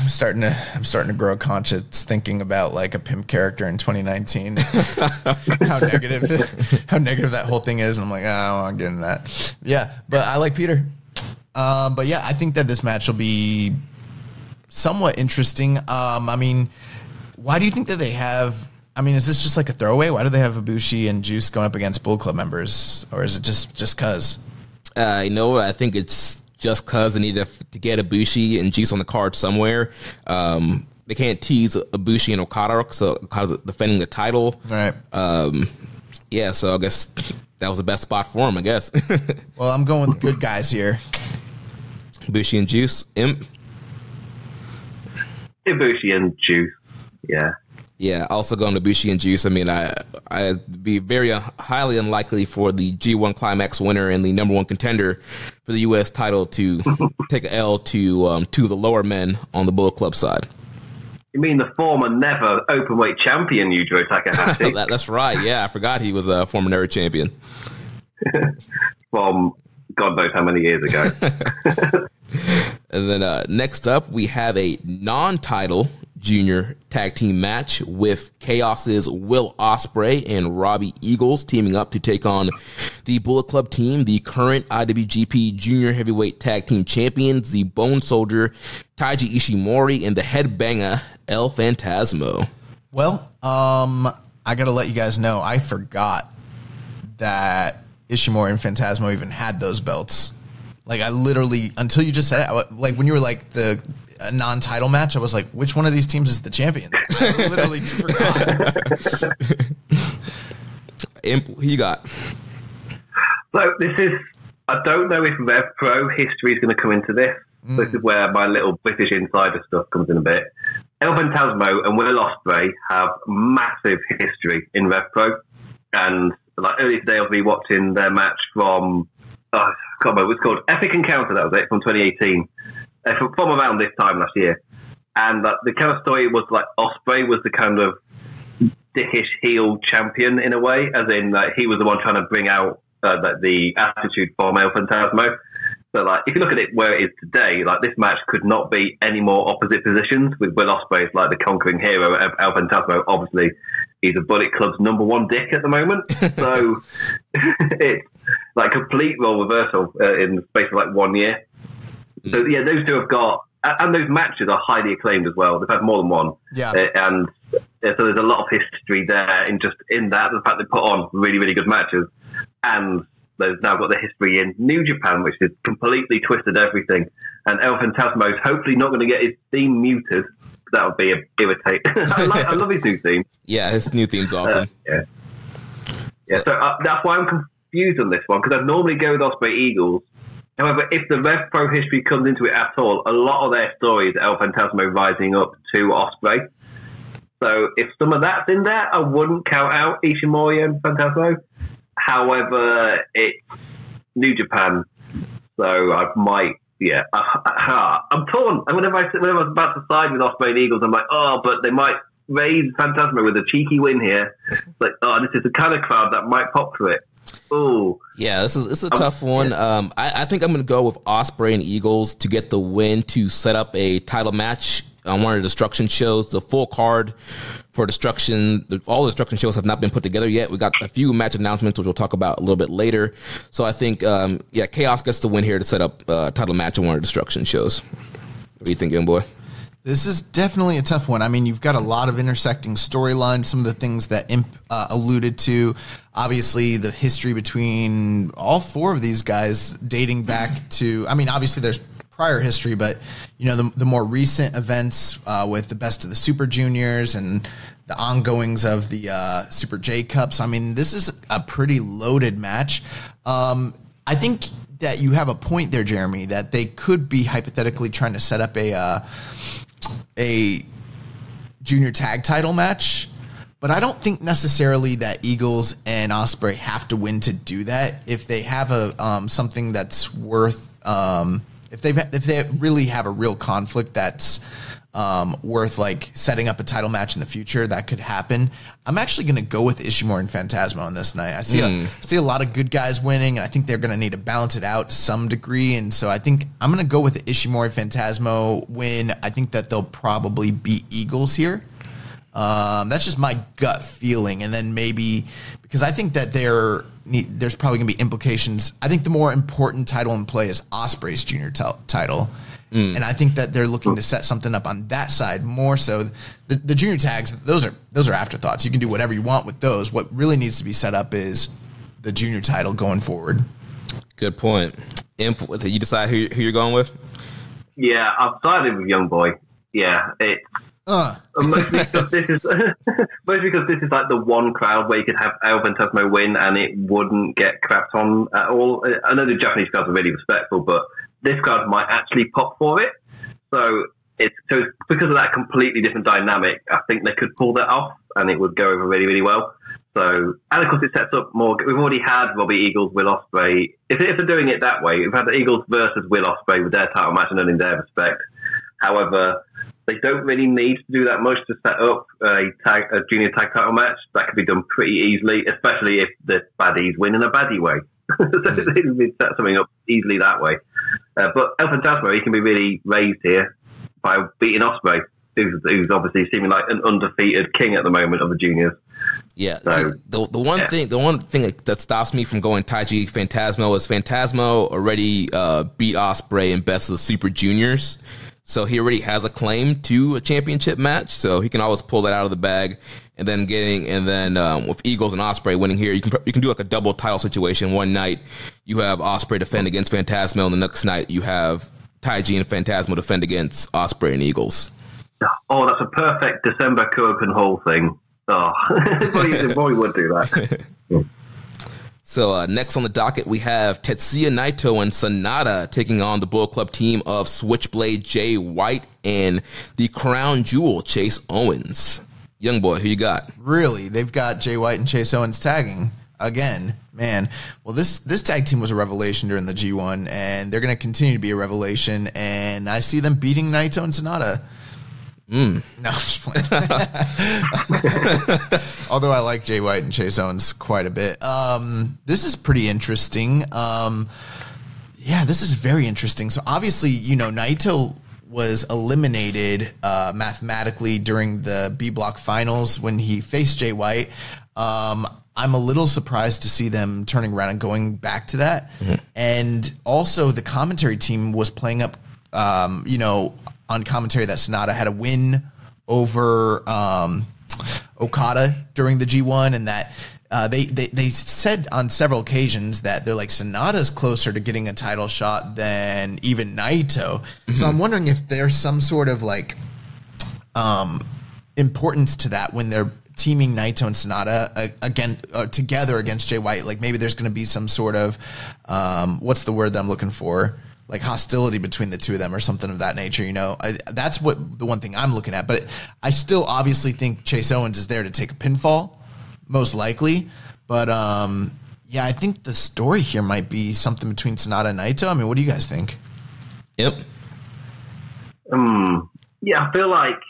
S7: I'm starting to I'm starting to grow conscious thinking about like a pimp character in 2019. how negative how negative that whole thing is, and I'm like, oh, I don't want to get into that. Yeah, but I like Pieter. Um, but yeah, I think that this match will be somewhat interesting. Um, I mean, why do you think that they have? I mean, is this just like a throwaway? Why do they have Ibushi and Juice going up against Bull Club members, or is it just just cause?
S5: Uh, you know? I think it's just because they need to, to get Ibushi and Juice on the card somewhere. Um, they can't tease Ibushi and Okada because Okada's defending the title.
S7: All right.
S5: Um, yeah, so I guess that was the best spot for him, I guess.
S7: Well, I'm going with the good guys here.
S5: Ibushi and Juice, Imp.
S6: Ibushi and Juice. Yeah.
S5: Yeah, also going to Bushi and Juice. I mean, I I'd be very uh, highly unlikely for the G1 Climax winner and the number one contender for the U.S. title to take a L to um, to the lower men on the Bullet Club side.
S6: You mean the former never openweight champion, Yujiro Takahashi,
S5: That, that's right. Yeah, I forgot he was a former Never champion.
S6: from God knows how many years ago?
S5: And then uh, next up, we have a non-title junior tag team match with Chaos's Will Ospreay and Robbie Eagles teaming up to take on the Bullet Club team, the current IWGP Junior Heavyweight Tag Team Champions, the Bone Soldier Taiji Ishimori, and the Headbanger El Fantasmo.
S7: Well, um, I gotta let you guys know I forgot that Ishimori and Fantasmo even had those belts. Like I literally until you just said it, like when you were like the a non-title match, I was like, which one of these teams is the champion? I literally forgot.
S5: Imp, who you got?
S6: So this is, I don't know if Rev Pro history is going to come into this. Mm. This is where my little British insider stuff comes in a bit. El Fantasmo and Will Ospreay have massive history in Rev Pro. And like earlier today, I was rewatching their match from, oh, I can't remember, it was called Epic Encounter, that was it, from 2018. Uh, from, around this time last year. And uh, the kind of story was like Ospreay was the kind of dickish heel champion in a way, as in like he was the one trying to bring out uh, the, attitude for El Fantasmo. So like if you look at it where it is today, like this match could not be any more opposite positions with Will Ospreay as like the conquering hero. El El Fantasmo obviously he's a Bullet Club's number one dick at the moment. So it's like complete role reversal uh, in the space of like one year. So yeah, those two have got, and those matches are highly acclaimed as well. They've had more than one,
S7: Yeah.
S6: Uh, and uh, so there's a lot of history there in just in that the fact they put on really really good matches, and they've now got the history in New Japan, which has completely twisted everything. And El Fantasmo is hopefully not going to get his theme muted. That would be a irritate. I, like, I love his new theme.
S5: Yeah, his new theme's awesome.
S6: Yeah. Yeah, so uh, that's why I'm confused on this one because I'd normally go with Ospreay Eagles. However, if the Rev Pro history comes into it at all, a lot of their stories El Fantasmo rising up to Ospreay. So if some of that's in there, I wouldn't count out Ishimori and Fantasmo. However, it's New Japan, so I might. Yeah, ah, I, am torn. Whenever I whenever I was about to side with Ospreay and Eagles, I'm like, oh, but they might raise Fantasmo with a cheeky win here. Like, oh, this is the kind of crowd that might pop for it. Oh,
S5: Yeah, this is it's a tough one. Um, I, I think I'm going to go with Ospreay and Eagles to get the win to set up a title match on one of the Destruction shows. The full card for Destruction, all the Destruction shows have not been put together yet. We got a few match announcements, which we'll talk about a little bit later. So I think, um, yeah, Chaos gets the win here to set up a title match on one of the Destruction shows. What do you think, Young Boy?
S7: This is definitely a tough one. I mean, you've got a lot of intersecting storylines, some of the things that Imp uh, alluded to. Obviously, the history between all four of these guys dating back to, I mean, obviously there's prior history, but, you know, the, the more recent events uh, with the best of the Super Juniors and the ongoings of the uh, Super J Cups. I mean, this is a pretty loaded match. Um, I think that you have a point there, Jeremy, that they could be hypothetically trying to set up a uh, a junior tag title match. But I don't think necessarily that Eagles and Ospreay have to win to do that. If they have a um, something that's worth, um, if they if they really have a real conflict that's um, worth like setting up a title match in the future that could happen. I'm actually going to go with Ishimori and Fantasmo on this night. I see a, see a lot of good guys winning, and I think they're going to need to balance it out to some degree. And so I think I'm going to go with Ishimori Fantasmo win. I think that they'll probably beat Eagles here. Um, that's just my gut feeling, and then maybe because I think that there need, there's probably going to be implications. I think the more important title in play is Ospreay's junior tel- title, and I think that they're looking to set something up on that side more so. The, the junior tags, those are those are afterthoughts. You can do whatever you want with those. What really needs to be set up is the junior title going forward.
S5: Good point. Imp, you decide who, you- who you're going with?
S6: Yeah, I've sided with Young Boy. Yeah, it's
S7: Uh,
S6: mostly because this is mostly because this is like the one crowd where you could have El Fantasmo win and it wouldn't get crapped on at all. I know the Japanese crowds are really respectful, but this crowd might actually pop for it. So it's so it's because of that completely different dynamic. I think they could pull that off and it would go over really really well. So and of course it sets up more. We've already had Robbie Eagles, Will Ospreay. If, if they're doing it that way, we've had the Eagles versus Will Ospreay with their title match and earning their respect. However, they don't really need to do that much to set up a tag, a junior tag title match. That could be done pretty easily, especially if the baddies win in a baddie way. so hmm. they can set something up easily that way. Uh, but El Fantasmo, he can be really raised here by beating Ospreay, who's, who's obviously seeming like an undefeated king at the moment of the juniors.
S5: Yeah.
S6: So-
S5: the the one
S6: yeah.
S5: thing the one thing that, that stops me from going Taiji Fantasmo is Fantasmo already uh, beat Ospreay in Best of the Super Juniors, so he already has a claim to a championship match. So he can always pull that out of the bag. And then getting and then um, with Eagles and Ospreay winning here, you can you can do like a double title situation. One night you have Ospreay defend against Fantasmo, and the next night you have Taiji and Fantasmo defend against Ospreay and Eagles.
S6: Oh, that's a perfect December Korakuen Hall thing. Oh, Roy, Roy would do that.
S5: So uh, next on the docket, we have Tetsuya Naito and Sanada taking on the Bullet Club team of Switchblade Jay White and the Crown Jewel Chase Owens. Young boy, who you got?
S7: Really, they've got Jay White and Chase Owens tagging again. Man, well this this tag team was a revelation during the G1, and they're going to continue to be a revelation. And I see them beating Naito and Sanada. Mm. No, I'm just playing. Although I like Jay White and Chase Owens quite a bit. Um, this is pretty interesting. Um, yeah, this is very interesting. So obviously, you know, Naito was eliminated uh, mathematically during the B Block Finals when he faced Jay White. Um, I'm a little surprised to see them turning around and going back to that. And also, the commentary team was playing up, um, you know, on commentary that Sanada had a win over um, Okada during the G1, and that uh, they, they they said on several occasions that they're like Sanada's closer to getting a title shot than even Naito. So I'm wondering if there's some sort of like um, importance to that when they're teaming Naito and Sanada uh, again uh, together against Jay White. Like maybe there's going to be some sort of um, what's the word that I'm looking for? Like hostility between the two of them, or something of that nature. You know, I, that's what the one thing I'm looking at. But I still obviously think Chase Owens is there to take a pinfall, most likely. But um, yeah, I think the story here might be something between Sanada and Naito. I mean, what do you guys think?
S5: Yep.
S6: Hmm. Yeah, I feel like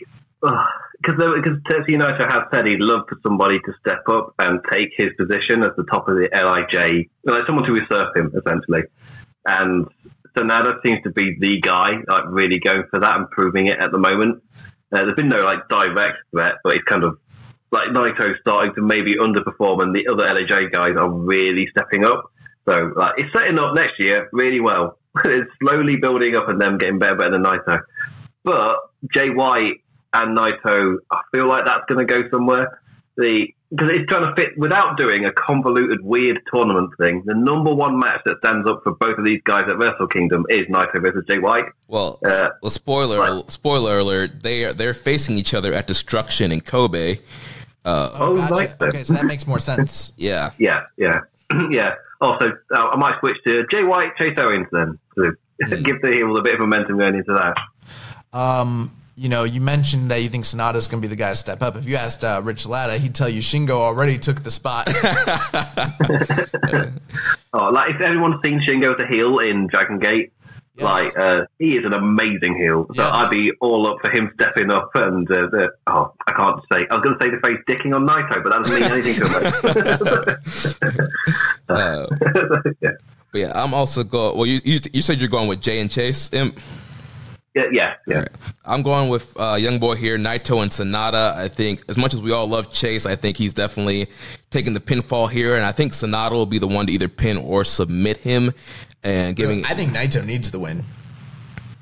S6: because because Tetsuya Naito has said he'd love for somebody to step up and take his position as the top of the Lij, like someone to usurp him essentially. And Sanada seems to be the guy, like really going for that and proving it at the moment. Uh, there's been no like direct threat, but it's kind of like Naito starting to maybe underperform, and the other Lij guys are really stepping up. So like it's setting up next year really well. it's slowly building up and them getting better, better than Naito. But Jay White and Naito, I feel like that's going to go somewhere. The because it's trying to fit without doing a convoluted, weird tournament thing. The number one match that stands up for both of these guys at Wrestle Kingdom is Naito versus Jay White.
S5: Well,
S6: Uh,
S5: well, spoiler
S6: what?
S5: spoiler alert. They are they're facing each other at Destruction in Kobe.
S6: Oh, nice then.
S7: Okay, so that makes more sense.
S5: Yeah.
S6: Yeah, yeah, yeah. Also, uh, I might switch to Jay White, Chase Owens then to give the heel a bit of momentum going into that.
S7: Um, you know, you mentioned that you think Sanada's going to be the guy to step up. If you asked uh, Rich Latta, he'd tell you Shingo already took the spot.
S6: Oh, like if everyone's seen Shingo as a heel in Dragon Gate,
S7: Yes.
S6: Like uh, he is an amazing heel, so
S7: Yes.
S6: I'd be all up for him stepping up and uh, the, oh, I can't say. I was going to say the phrase "dicking on Naito," but that doesn't mean anything to him.
S5: Uh,
S6: yeah.
S5: but yeah, I'm also going. Well, you, you you said you're going with Jay and Chase. Imp.
S6: Yeah, yeah, yeah.
S5: I'm going with uh, young boy here, Naito and Sanada. I think as much as we all love Chase, I think he's definitely taking the pinfall here, and I think Sanada will be the one to either pin or submit him, and giving.
S7: I think Naito needs the win.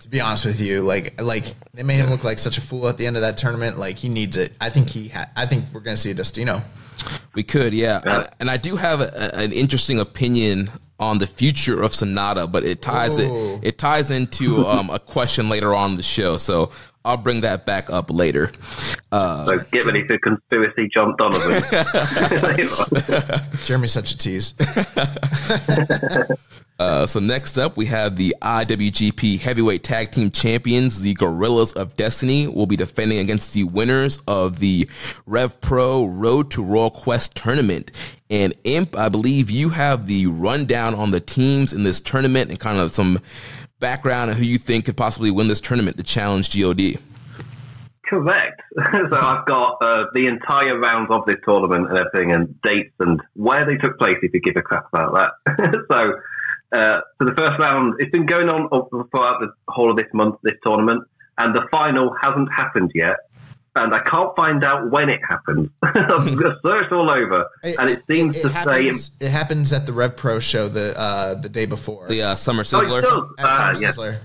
S7: To be honest with you, like like they made him look like such a fool at the end of that tournament. Like he needs it. I think he. Ha- I think we're gonna see a Destino.
S5: We could, yeah.
S6: Yeah.
S5: And, and I do have a, an interesting opinion on the future of Sanada, but it ties
S7: Ooh.
S5: it it ties into um, a question later on in the show. So I'll bring that back up later. Uh,
S6: So get ready for conspiracy, John Donovan.
S7: Jeremy's such a tease.
S5: Uh, so next up, we have the IWGP Heavyweight Tag Team Champions, the Gorillas of Destiny, will be defending against the winners of the Rev Pro Road to Royal Quest tournament. And Imp, I believe you have the rundown on the teams in this tournament and kind of some background and who you think could possibly win this tournament to challenge God.
S6: Correct. so I've got uh, the entire rounds of this tournament and everything, and dates and where they took place. If you give a crap about that. so, uh, so the first round, it's been going on throughout the whole of this month, this tournament, and the final hasn't happened yet. And I can't find out when it happened. I've searched all over, and it seems to say
S7: it happens at the Rev Pro show the uh, the day before.
S5: The uh, Summer
S6: Oh, it
S5: Sizzler.
S6: does.
S7: At
S6: Ah,
S7: Summer
S6: yes.
S7: Sizzler.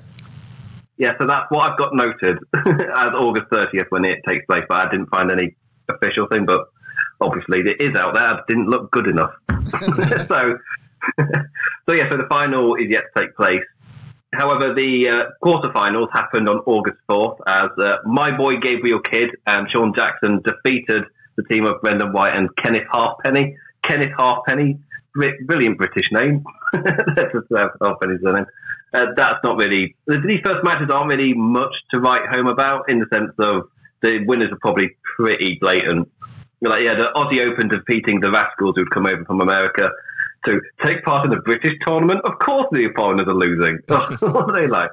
S6: Yeah, so that's what I've got noted as August 30th when it takes place, but I didn't find any official thing, but obviously it is out there. It didn't look good enough. so, so yeah, so the final is yet to take place. However, the uh, quarterfinals happened on August 4th as uh, my boy Gabriel Kidd and Sean Jackson defeated the team of Brendan White and Kenneth Halfpenny. Kenneth Halfpenny, bri- brilliant British name. That's just uh, Halfpenny's surname. Uh, that's not really these first matches aren't really much to write home about in the sense of the winners are probably pretty blatant. Like yeah, the Aussie Open defeating the Rascals who'd come over from America to take part in the British tournament. Of course, the foreigners are losing. what are they like?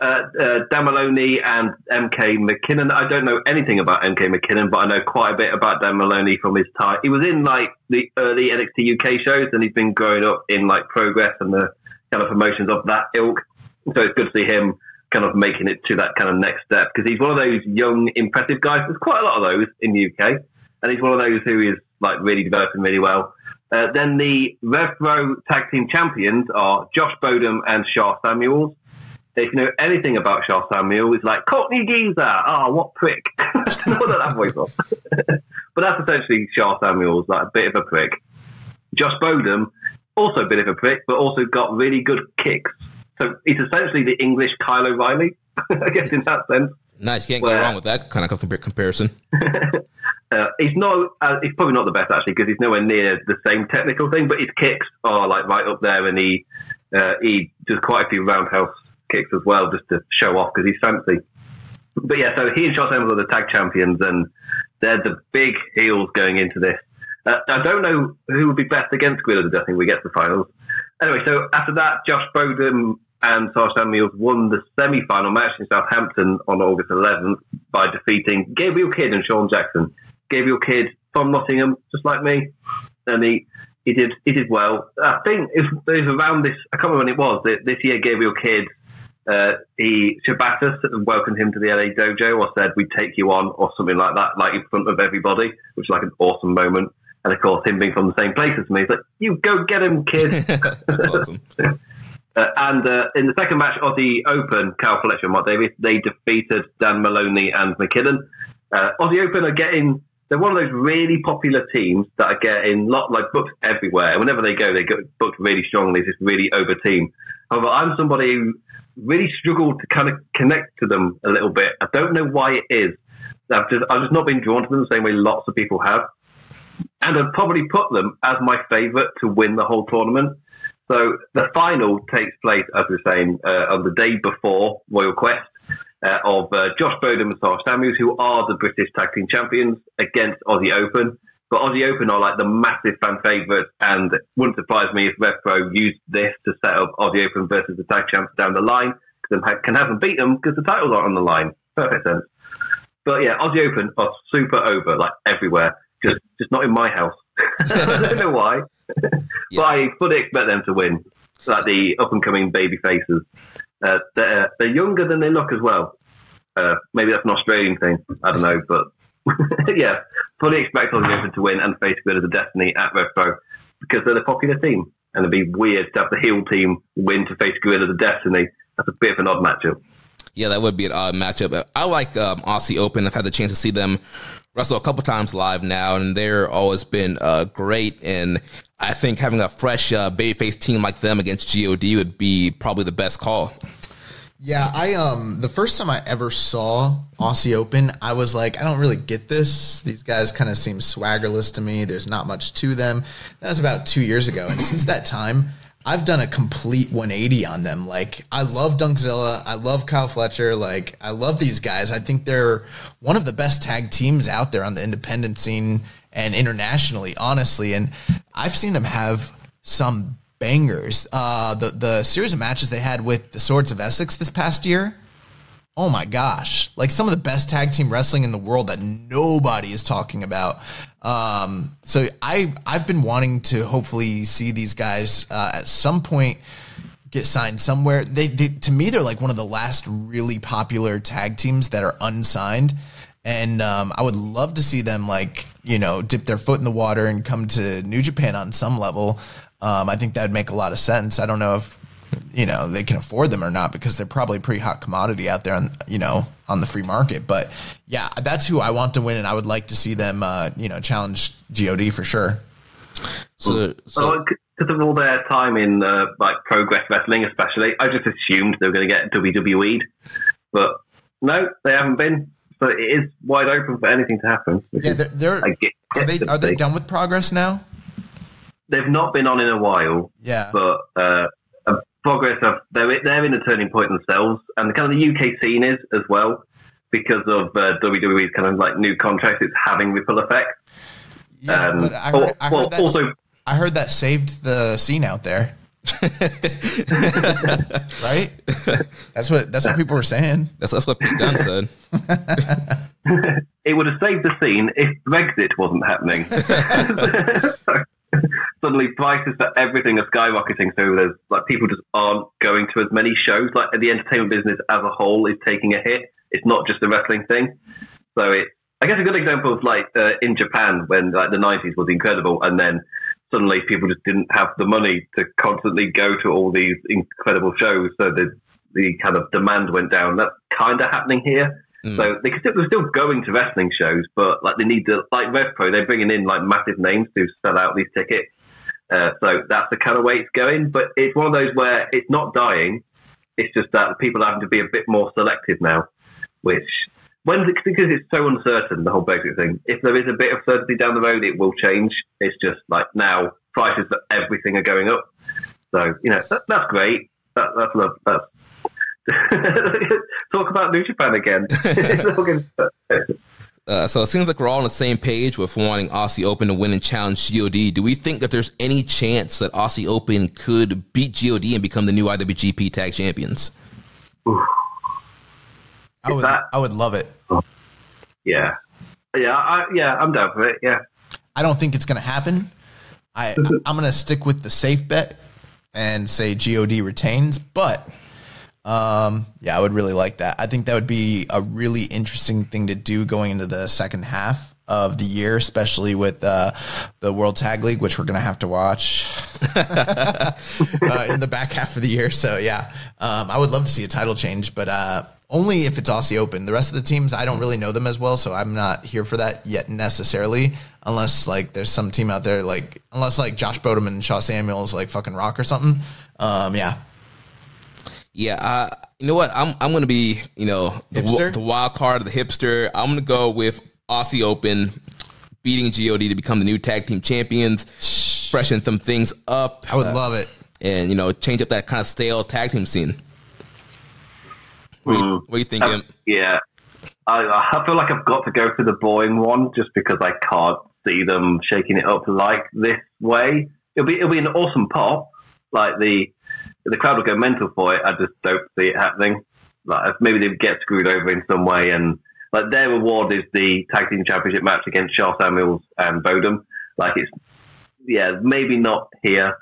S6: Uh, uh, Dan Moloney and MK McKinnon. I don't know anything about MK McKinnon, but I know quite a bit about Dan Moloney from his time. He was in like the early NXT UK shows, and he's been growing up in like Progress and the kind of promotions of that ilk. So it's good to see him kind of making it to that kind of next step because he's one of those young, impressive guys. There's quite a lot of those in the UK, and he's one of those who is like really developing really well. Uh, then the RevPro Tag Team Champions are Josh Bodom and Sha Samuels. If you know anything about Sha Samuel, it's like Courtney Geezer. Oh, what prick! I don't know what that voice was. but that's essentially Sha Samuels, like a bit of a prick. Josh Bodom, also a bit of a prick, but also got really good kicks. So he's essentially the English Kyle O'Reilly, I guess, in that sense.
S5: Nice, can't go wrong with that kind of comparison.
S6: Uh, he's not. Uh, he's probably not the best actually because he's nowhere near the same technical thing. But his kicks are like right up there, and he uh, he does quite a few roundhouse kicks as well, just to show off because he's fancy. But yeah, so he and Charles Evans are the tag champions, and they're the big heels going into this. Uh, I don't know who would be best against Guerrilla Death when we get to the finals. Anyway, so after that, Josh Bodom and Sha Samuels won the semi-final match in Southampton on August 11th by defeating Gabriel Kidd and Sean Jackson. Gabriel Kidd from Nottingham, just like me, and he he did he did well. I think it was, it was around this. I can't remember when it was. That This year, Gabriel Kidd, uh, he Shibata's welcomed him to the LA dojo, or said we'd take you on, or something like that, like in front of everybody, which is like an awesome moment. And of course, him being from the same place as me, he's like, "You go get him, kid."
S5: That's awesome.
S6: Uh, and uh, in the second match of the Open, Kyle Fletcher and Mark Davis, they defeated Dan Moloney and McKinnon. Uh, Aussie Open are getting, they're one of those really popular teams that are getting lot like booked everywhere. And whenever they go, they get booked really strongly. It's this really over team. However, I'm somebody who really struggled to kind of connect to them a little bit. I don't know why it is. I've just, I've just not been drawn to them the same way lots of people have. And I'd probably put them as my favourite to win the whole tournament. So the final takes place, as we we're saying, uh, on the day before Royal Quest uh, of uh, Josh Bodom and Sha Samuels, who are the British Tag Team Champions, against Aussie Open. But Aussie Open are like the massive fan favourites, and it wouldn't surprise me if RevPro used this to set up Aussie Open versus the tag champs down the line, because they can have them beat them because the titles aren't on the line. Perfect sense. But yeah, Aussie Open are super over, like everywhere. Just, just not in my house. I don't know why,
S5: Yeah.
S6: but I fully expect them to win. Like the up and coming baby faces. Uh, they're, they're younger than they look as well. Uh, maybe that's an Australian thing. I don't know, but yeah, fully expect Open to win and face Gorillas of the Destiny at RevPro because they're the popular team, and it'd be weird to have the heel team win to face Gorillas of the Destiny. That's a bit of an odd matchup.
S5: Yeah, that would be an odd matchup. I like um, Aussie Open. I've had the chance to see them wrestle a couple times live now, and they're always been uh, great. And I think having a fresh uh, babyface team like them against God would be probably the best call.
S7: Yeah, I um the first time I ever saw Aussie Open, I was like, I don't really get this. These guys kind of seem swaggerless to me. There's not much to them. That was about two years ago, and since that time, I've done a complete 180 on them. Like, I love Dunkzilla, I love Kyle Fletcher, like I love these guys. I think they're one of the best tag teams out there on the independent scene and internationally, honestly. And I've seen them have some bangers. Uh, the the series of matches they had with the Swords of Essex this past year. Oh my gosh! Like some of the best tag team wrestling in the world that nobody is talking about. Um, so I I've been wanting to hopefully see these guys uh, at some point get signed somewhere. They, they to me they're like one of the last really popular tag teams that are unsigned. And um, I would love to see them like you know dip their foot in the water and come to New Japan on some level. Um, I think that would make a lot of sense. I don't know if you know they can afford them or not because they're probably a pretty hot commodity out there on you know on the free market. But yeah, that's who I want to win, and I would like to see them uh, you know challenge God for sure.
S5: So, so
S6: So, because of all their time in uh, like progress wrestling, especially, I just assumed they were going to get WWE'd, but no, they haven't been. So it is wide open for anything to happen.
S7: Yeah, they're, they're
S6: I get,
S7: are they are they done with progress now?
S6: They've not been on in a while,
S7: Yeah,
S6: but uh, progress have they're they're in a turning point themselves, and the kind of the UK scene is as well because of uh, WWE's kind of like new contracts. It's having ripple effect.
S7: yeah.
S6: Um,
S7: but I heard, I heard
S6: well,
S7: that
S6: also
S7: I heard that saved the scene out there. right? That's what that's what people were saying.
S5: that's, that's what Pete Dunne said.
S6: it would have saved the scene if Brexit wasn't happening. Suddenly, prices for everything are skyrocketing. So there's like people just aren't going to as many shows. Like the entertainment business as a whole is taking a hit. It's not just a wrestling thing. So it, I guess a good example is like uh, in Japan when like the '90s was incredible, and then suddenly people just didn't have the money to constantly go to all these incredible shows. So the the kind of demand went down. That's kind of happening here. So they still, they're still going to wrestling shows, but like they need to, like RevPro, they're bringing in like massive names to sell out these tickets. Uh, so that's the kind of way it's going. But it's one of those where it's not dying. It's just that people are having to be a bit more selective now, which when because it's so uncertain the whole Brexit thing. If there is a bit of certainty down the road, it will change. It's just like now prices for everything are going up. So you know that, that's great. That, that's love. That's talk about New Japan again.
S5: Uh, so it seems like we're all on the same page with wanting Aussie Open to win and challenge God. Do we think that there's any chance that Aussie Open could beat God and become the new IWGP Tag Champions?
S7: I would
S6: that-
S7: I would love it.
S6: yeah, yeah, I, yeah. I'm down for it. Yeah.
S7: I don't think it's going to happen. I I'm going to stick with the safe bet and say God retains, but um, yeah, I would really like that. I think that would be a really interesting thing to do going into the second half of the year, especially with uh, the World Tag League, which we're going to have to watch uh, in the back half of the year. So yeah, um, I would love to see a title change, but uh, only if it's Aussie Open. The rest of the teams, I don't really know them as well, so I'm not here for that yet necessarily. Unless like there's some team out there like unless like Josh Bodom and Sha Samuels like fucking rock or something. Um, yeah,
S5: Yeah, uh, you know what? I'm I'm gonna be you know the,
S7: Hipster?
S5: the wild card, of the hipster. I'm gonna go with Aussie Open beating God to become the new tag team champions, freshen some things up,
S7: I would love it.
S5: and you know change up that kind of stale tag team scene. What, do you, what do you think?
S6: Um,
S5: Im?
S6: yeah. I, I feel like I've got to go for the boring one just because I can't see them shaking it up like this way. It'll be it'll be an awesome pop. Like the the crowd will go mental for it. I just don't see it happening. Like maybe they get screwed over in some way, and like their reward is the tag team championship match against Charles Samuels and Bodom. Like it's yeah, maybe not here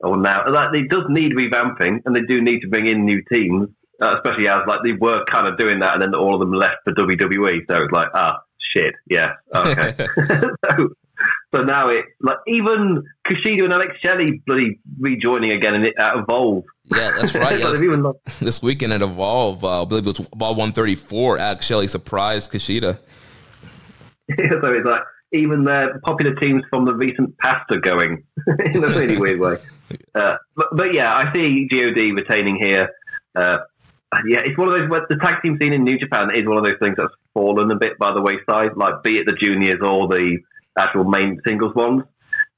S6: or now. Like it does need revamping, and they do need to bring in new teams, uh, especially as like they were kind of doing that, and then all of them left for WWE. So it's like ah shit, yeah, okay. so, so now it like even Kushida and Alex Shelley bloody rejoining again and it at Evolve.
S5: Yeah, that's right. Yeah,
S6: even
S5: this weekend at Evolve, uh, I believe it was Ball 134. Alex Shelley surprised Kushida.
S6: so it's like even the popular teams from the recent past are going in a really weird way. Uh, but, but yeah, I see God retaining here. Uh, yeah, it's one of those where the tag team scene in New Japan is one of those things that's fallen a bit by the wayside, like be it the juniors or the actual main singles ones.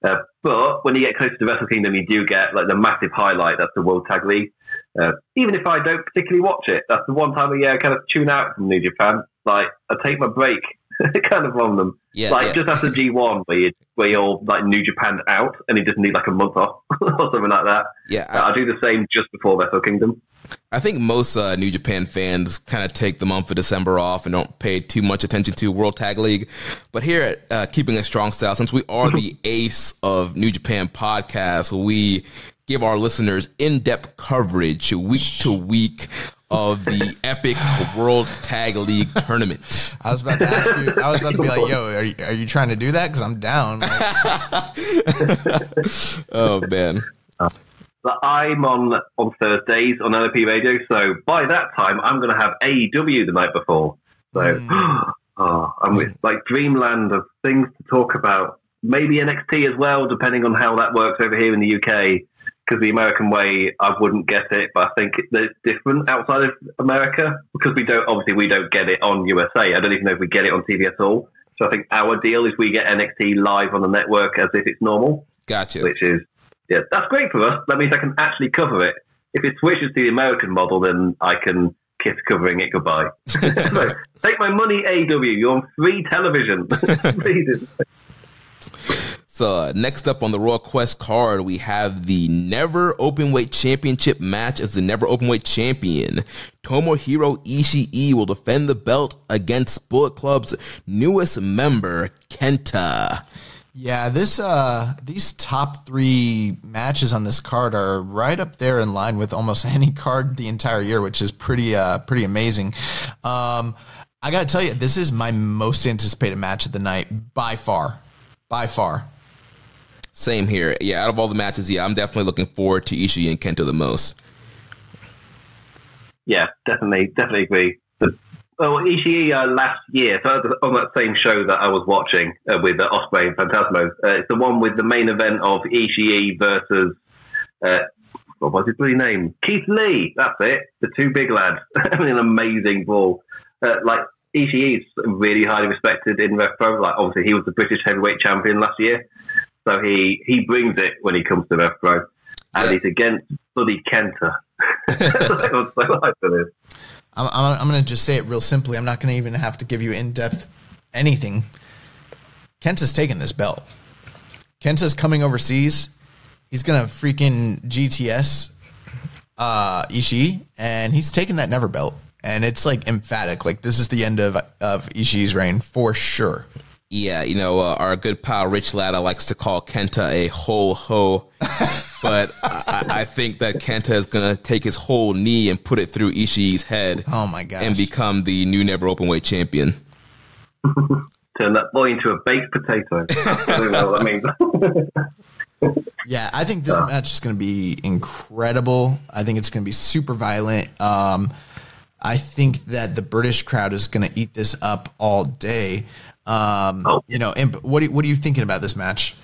S6: Uh, but when you get closer to Wrestle Kingdom, you do get like the massive highlight that's the World Tag League. Uh, even if I don't particularly watch it, that's the one time a year I kind of tune out from New Japan. Like I take my break kind of from them.
S5: Yeah,
S6: like
S5: yeah.
S6: just after G1 where you where you're like New Japan out and you just need like a month off or something like that.
S5: Yeah,
S6: Uh, I do the same just before Wrestle Kingdom.
S5: I think most uh, New Japan fans kind of take the month of December off and don't pay too much attention to World Tag League. But here at uh, Keepin' It Strong Style, since we are the ace of New Japan podcasts, we give our listeners in depth coverage week to week of the epic World Tag League tournament.
S7: I was about to ask you. I was about to be like, "Yo, are you, are you trying to do that? Because I'm down." Like,
S5: Oh, man.
S6: But I'm on on Thursdays on LOP Radio, so by that time I'm going to have AEW the night before. So oh, I'm with like dreamland of things to talk about. Maybe NXT as well, depending on how that works over here in the UK. Because the American way, I wouldn't get it, but I think it's different outside of America because we don't obviously we don't get it on USA. I don't even know if we get it on TV at all. So I think our deal is we get NXT live on the network as if it's normal
S5: Gotcha.
S6: which is yeah, that's great for us. That means I can actually cover it. If it switches to the American model, then I can kiss covering it goodbye. so, take my money, AEW. You're on free television.
S5: So uh, next up on the Royal Quest card, we have the Never Openweight Championship match as the Never Openweight Champion. Tomohiro Ishii will defend the belt against Bullet Club's newest member, Kenta.
S7: Yeah, this uh, these top three matches on this card are right up there in line with almost any card the entire year, which is pretty uh, pretty amazing. Um, I gotta tell you, this is my most anticipated match of the night by far, by far.
S5: Same here. Yeah, out of all the matches, yeah, I'm definitely looking forward to Ishii and Kenta the most.
S6: yeah, definitely, definitely agree. Well, Ishii uh, last year, so on that same show that I was watching uh, with uh, Osprey and Phantasmo, uh, it's the one with the main event of Ishii versus uh, what was his bloody name? Keith Lee. That's it. The two big lads having an amazing ball. Uh, like Ishii is really highly respected in Rev Pro. Like obviously he was the British heavyweight champion last year, so he he brings it when he comes to Rev Pro, and
S5: Yeah.
S6: he's against bloody Kenta. I was so hyped for this.
S7: I'm, I'm, I'm going to just say it real simply. I'm not going to even have to give you in depth anything. Kenta's taken this belt. Kenta's coming overseas. He's going to freaking GTS uh, Ishii, and he's taking that never belt. And it's like emphatic. Like this is the end of of Ishii's reign for sure.
S5: Yeah, you know, uh, our good pal Rich Latta likes to call Kenta a whole ho, but I, I think that Kenta is gonna take his whole knee and put it through Ishii's head
S7: Oh my god!
S5: and become the new never openweight champion.
S6: Turn that boy into a baked potato. I don't know what that means.
S7: Yeah, I think this match is going to be incredible. I think it's going to be super violent. Um, I think that the British crowd is going to eat this up all day. Um,
S6: Oh.
S7: You know, and what, do, what are you thinking about this match?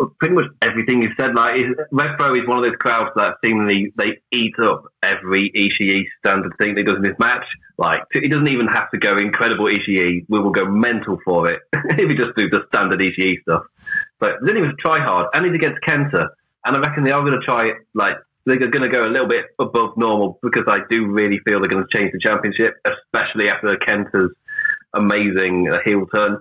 S6: Well, pretty much everything you said. Like Rev Pro is one of those crowds that seemingly they eat up every Ishii standard thing that he does in this match. Like he doesn't even have to go incredible Ishii. We will go mental for it if he just do the standard Ishii stuff. But they didn't even try hard, and he's against Kenta, and I reckon they are going to try like they're going to go a little bit above normal because I do really feel they're going to change the championship, especially after Kenta's amazing heel turn.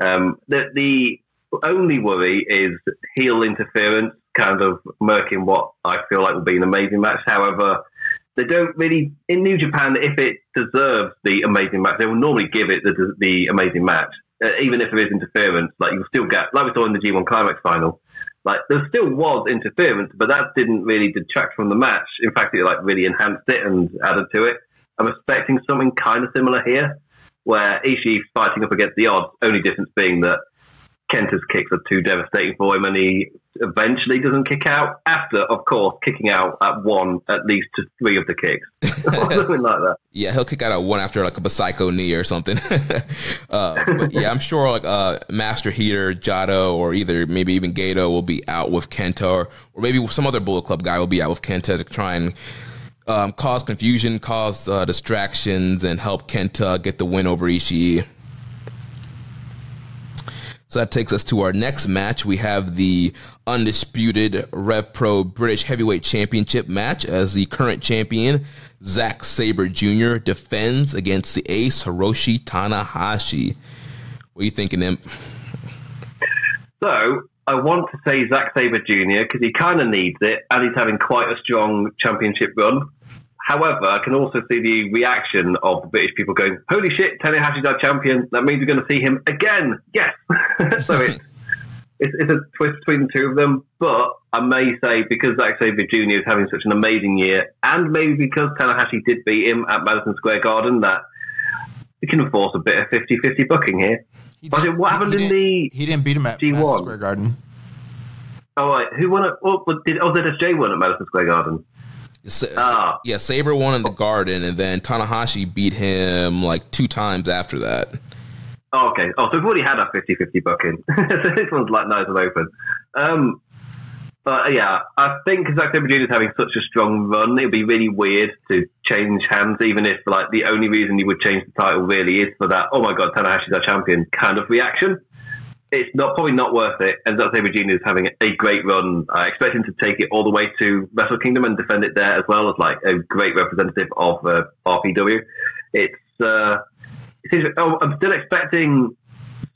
S6: Um, the, the only worry is heel interference, kind of murking what I feel like will be an amazing match. However, they don't really in New Japan. If it deserves the amazing match, they will normally give it the, the amazing match, uh, even if there is interference. Like you'll still get, like we saw in the G1 Climax final. Like there still was interference, but that didn't really detract from the match. In fact, it like really enhanced it and added to it. I'm expecting something kind of similar here, where Ishii fighting up against the odds. Only difference being that Kenta's kicks are too devastating for him, and he eventually doesn't kick out. After, of course, kicking out at one, at least to three of the kicks, something like that.
S5: Yeah, he'll kick out at one after like a psycho knee or something. uh, but yeah, I'm sure like uh, Master Heater, Jado, or either maybe even Gedo will be out with Kenta, or, or maybe some other Bullet Club guy will be out with Kenta to try and um, cause confusion, cause uh, distractions, and help Kenta get the win over Ishii. So that takes us to our next match. We have the undisputed Rev Pro British Heavyweight Championship match as the current champion, Zack Sabre Jr., defends against the ace, Hiroshi Tanahashi. What are you thinking, Imp?
S6: So, I want to say Zack Sabre Jr. because he kind of needs it and he's having quite a strong championship run. However, I can also see the reaction of the British people going, "Holy shit, Tanahashi's our champion! That means we're going to see him again." Yes, so it's, it's, it's a twist between the two of them. But I may say because Zack Sabre Jr. is having such an amazing year, and maybe because Tanahashi did beat him at Madison Square Garden, that we can enforce a bit of 50-50 booking here.
S7: He
S6: But
S7: did-
S6: what happened in the
S7: He didn't beat him at
S6: G1?
S7: Madison Square Garden.
S6: Oh, right. Who won it? Oh, did oh, ZSJ won at Madison Square Garden? Ah.
S5: Yeah, Sabre won in the Garden, and then Tanahashi beat him like two times after that.
S6: Oh, okay. Oh, so we've already had our 50-50 booking. so this one's like nice and open. Um, but yeah, I think Zack Sabre Jr. is having such a strong run, it'd be really weird to change hands, even if like the only reason you would change the title really is for that, oh my god, Tanahashi's our champion kind of reaction. It's not probably not worth it. And Zack Sabre Jr. is having a great run. I expect him to take it all the way to Wrestle Kingdom and defend it there as well as like a great representative of uh, RPW. It's uh, it seems, oh, I'm still expecting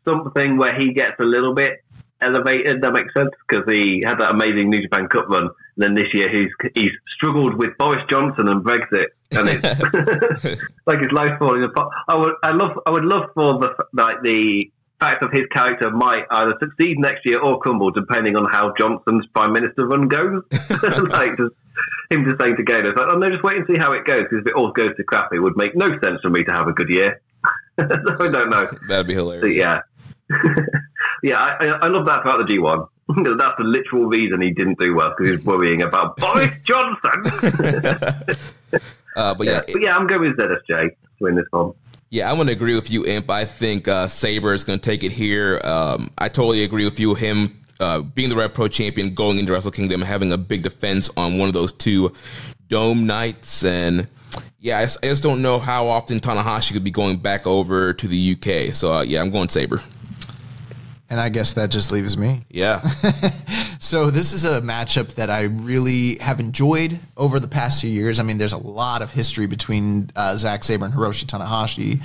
S6: something where he gets a little bit elevated. That makes sense because he had that amazing New Japan Cup run. And then this year he's he's struggled with Boris Johnson and Brexit, and it's like his life falling apart. I would I love I would love for the like the fact of his character might either succeed next year or crumble depending on how Johnson's prime minister run goes. like just him just saying to Gator, like, oh no, just wait and see how it goes because if it all goes to crap, it would make no sense for me to have a good year. so I don't know.
S5: That'd be
S6: But
S5: hilarious.
S6: yeah. yeah, I, I love that about the G1. That's the literal reason he didn't do well because he was worrying about Boris Johnson.
S5: Uh, but yeah,
S6: but yeah, I'm going with ZSJ to win this one.
S5: Yeah, I'm going to agree with you, Imp. I think uh, Sabre is going to take it here. Um, I totally agree with you. Him uh, being the Rev Pro champion, going into Wrestle Kingdom, having a big defense on one of those two dome nights, and yeah, I, just- I just don't know how often Tanahashi could be going back over to the UK. So uh, yeah, I'm going Sabre.
S7: And I guess that just leaves me.
S5: Yeah,
S7: So this is a matchup that I really have enjoyed over the past few years. I mean, there's a lot of history between uh, Zack Sabre and Hiroshi Tanahashi.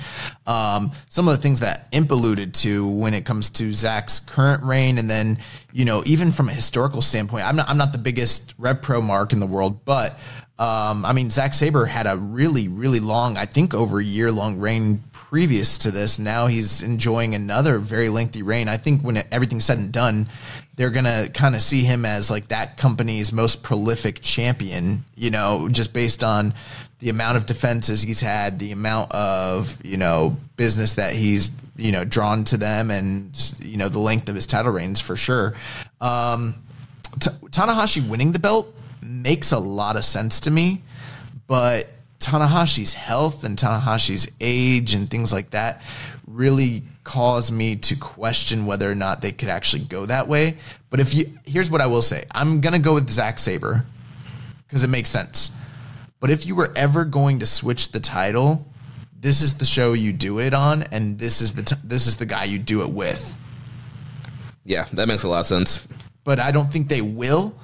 S7: Um, some of the things that Imp alluded to when it comes to Zack's current reign, and then you know, even from a historical standpoint, I'm not I'm not the biggest Rev Pro mark in the world, but um, I mean, Zack Sabre had a really, really long, I think over a year long reign previous to this. Now he's enjoying another very lengthy reign. I think when it, everything's said and done, they're going to kind of see him as like that company's most prolific champion, you know, just based on the amount of defenses he's had, the amount of, you know, business that he's, you know, drawn to them and, you know, the length of his title reigns for sure. Um, T- Tanahashi winning the belt makes a lot of sense to me, but Tanahashi's health and Tanahashi's age and things like that really cause me to question whether or not they could actually go that way. But if you, here's what I will say I'm going to go with Zack Sabre because it makes sense. But if you were ever going to switch the title, this is the show you do it on, and this is the t- this is the guy you do it with
S5: yeah, that makes a lot of sense.
S7: but I don't think they will.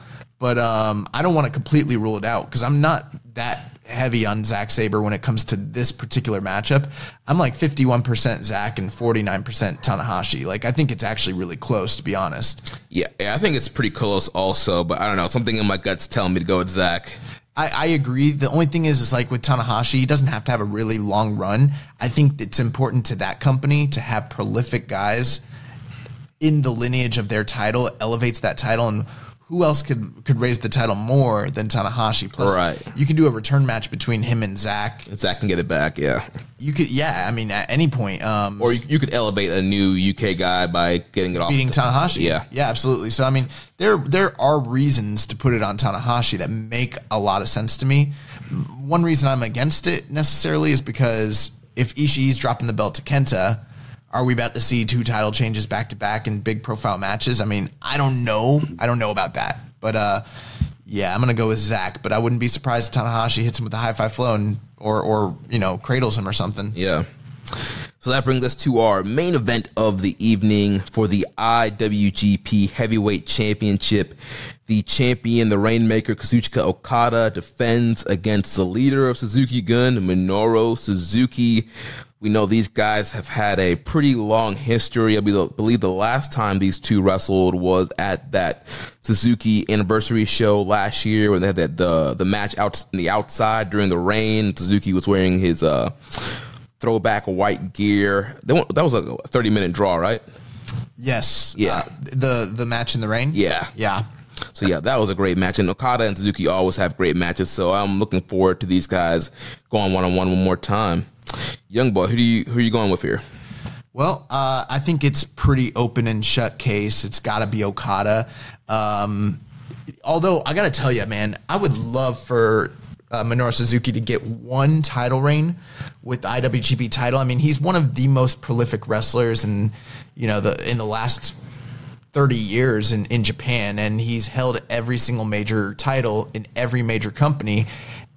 S7: But um, I don't want to completely rule it out because I'm not that heavy on Zack Sabre when it comes to this particular matchup. I'm like 51% Zack and 49% Tanahashi. Like I think it's actually really close to be honest.
S5: Yeah, yeah, I think it's pretty close also, but I don't know. Something in my gut's telling me to go with Zack.
S7: I, I agree. The only thing is, is like with Tanahashi, he doesn't have to have a really long run. I think it's important to that company to have prolific guys in the lineage of their title. It elevates that title, and who else could could raise the title more than Tanahashi? Plus,
S5: Right.
S7: you can do a return match between him and Zack.
S5: Zack can get it back, yeah.
S7: You could, yeah. I mean, at any point, um,
S5: Or you, you could elevate a new UK guy by getting it off.
S7: beating Tanahashi.
S5: Yeah.
S7: yeah, absolutely. So I mean, there there are reasons to put it on Tanahashi that make a lot of sense to me. One reason I'm against it necessarily is because if Ishii's dropping the belt to Kenta, are we about to see two title changes back to back in big profile matches? I mean, I don't know. I don't know about that, but uh, yeah, I'm gonna go with Zack. But I wouldn't be surprised if Tanahashi hits him with a High Fly Flow and or or you know cradles him or something.
S5: Yeah. So that brings us to our main event of the evening for the IWGP Heavyweight Championship. The champion, the Rainmaker Kazuchika Okada, defends against the leader of Suzuki Gun, Minoru Suzuki. We know these guys have had a pretty long history. I believe the last time these two wrestled was at that Suzuki anniversary show last year when they had that the the match out in the outside during the rain. Suzuki was wearing his uh throwback white gear. They went- That was like a 30 minute draw, right?
S7: Yes.
S5: Yeah.
S7: Uh, the the match in the rain.
S5: Yeah.
S7: Yeah.
S5: So yeah, that was a great match. And Okada and Suzuki always have great matches. So I'm looking forward to these guys going one on one one more time. Young boy, who do you who are you going with here?
S7: Well, uh, I think it's pretty open and shut case. It's got to be Okada. Um, although I got to tell you, man, I would love for uh, Minoru Suzuki to get one title reign with the IWGP title. I mean, he's one of the most prolific wrestlers, and you know, the in the last 30 years in, in Japan, and he's held every single major title in every major company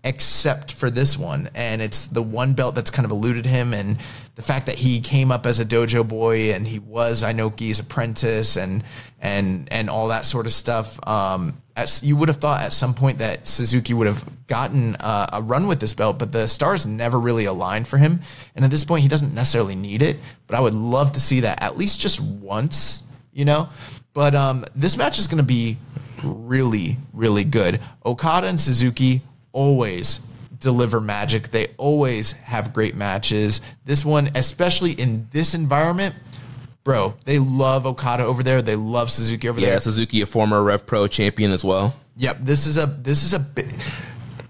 S7: except for this one. And it's the one belt that's kind of eluded him. And the fact that he came up as a dojo boy and he was Inoki's apprentice and and and all that sort of stuff. Um, as you would have thought at some point that Suzuki would have gotten uh, a run with this belt, but the stars never really aligned for him. And at this point, he doesn't necessarily need it. But I would love to see that at least just once you know. But um, this match is going to be really, really good. Okada and Suzuki always deliver magic. They always have great matches. This one, especially in this environment, bro, they love Okada over there. They love Suzuki over
S5: Yeah,
S7: there.
S5: Yeah, Suzuki, a former Rev Pro champion as well.
S7: Yep, this is a this is a bit.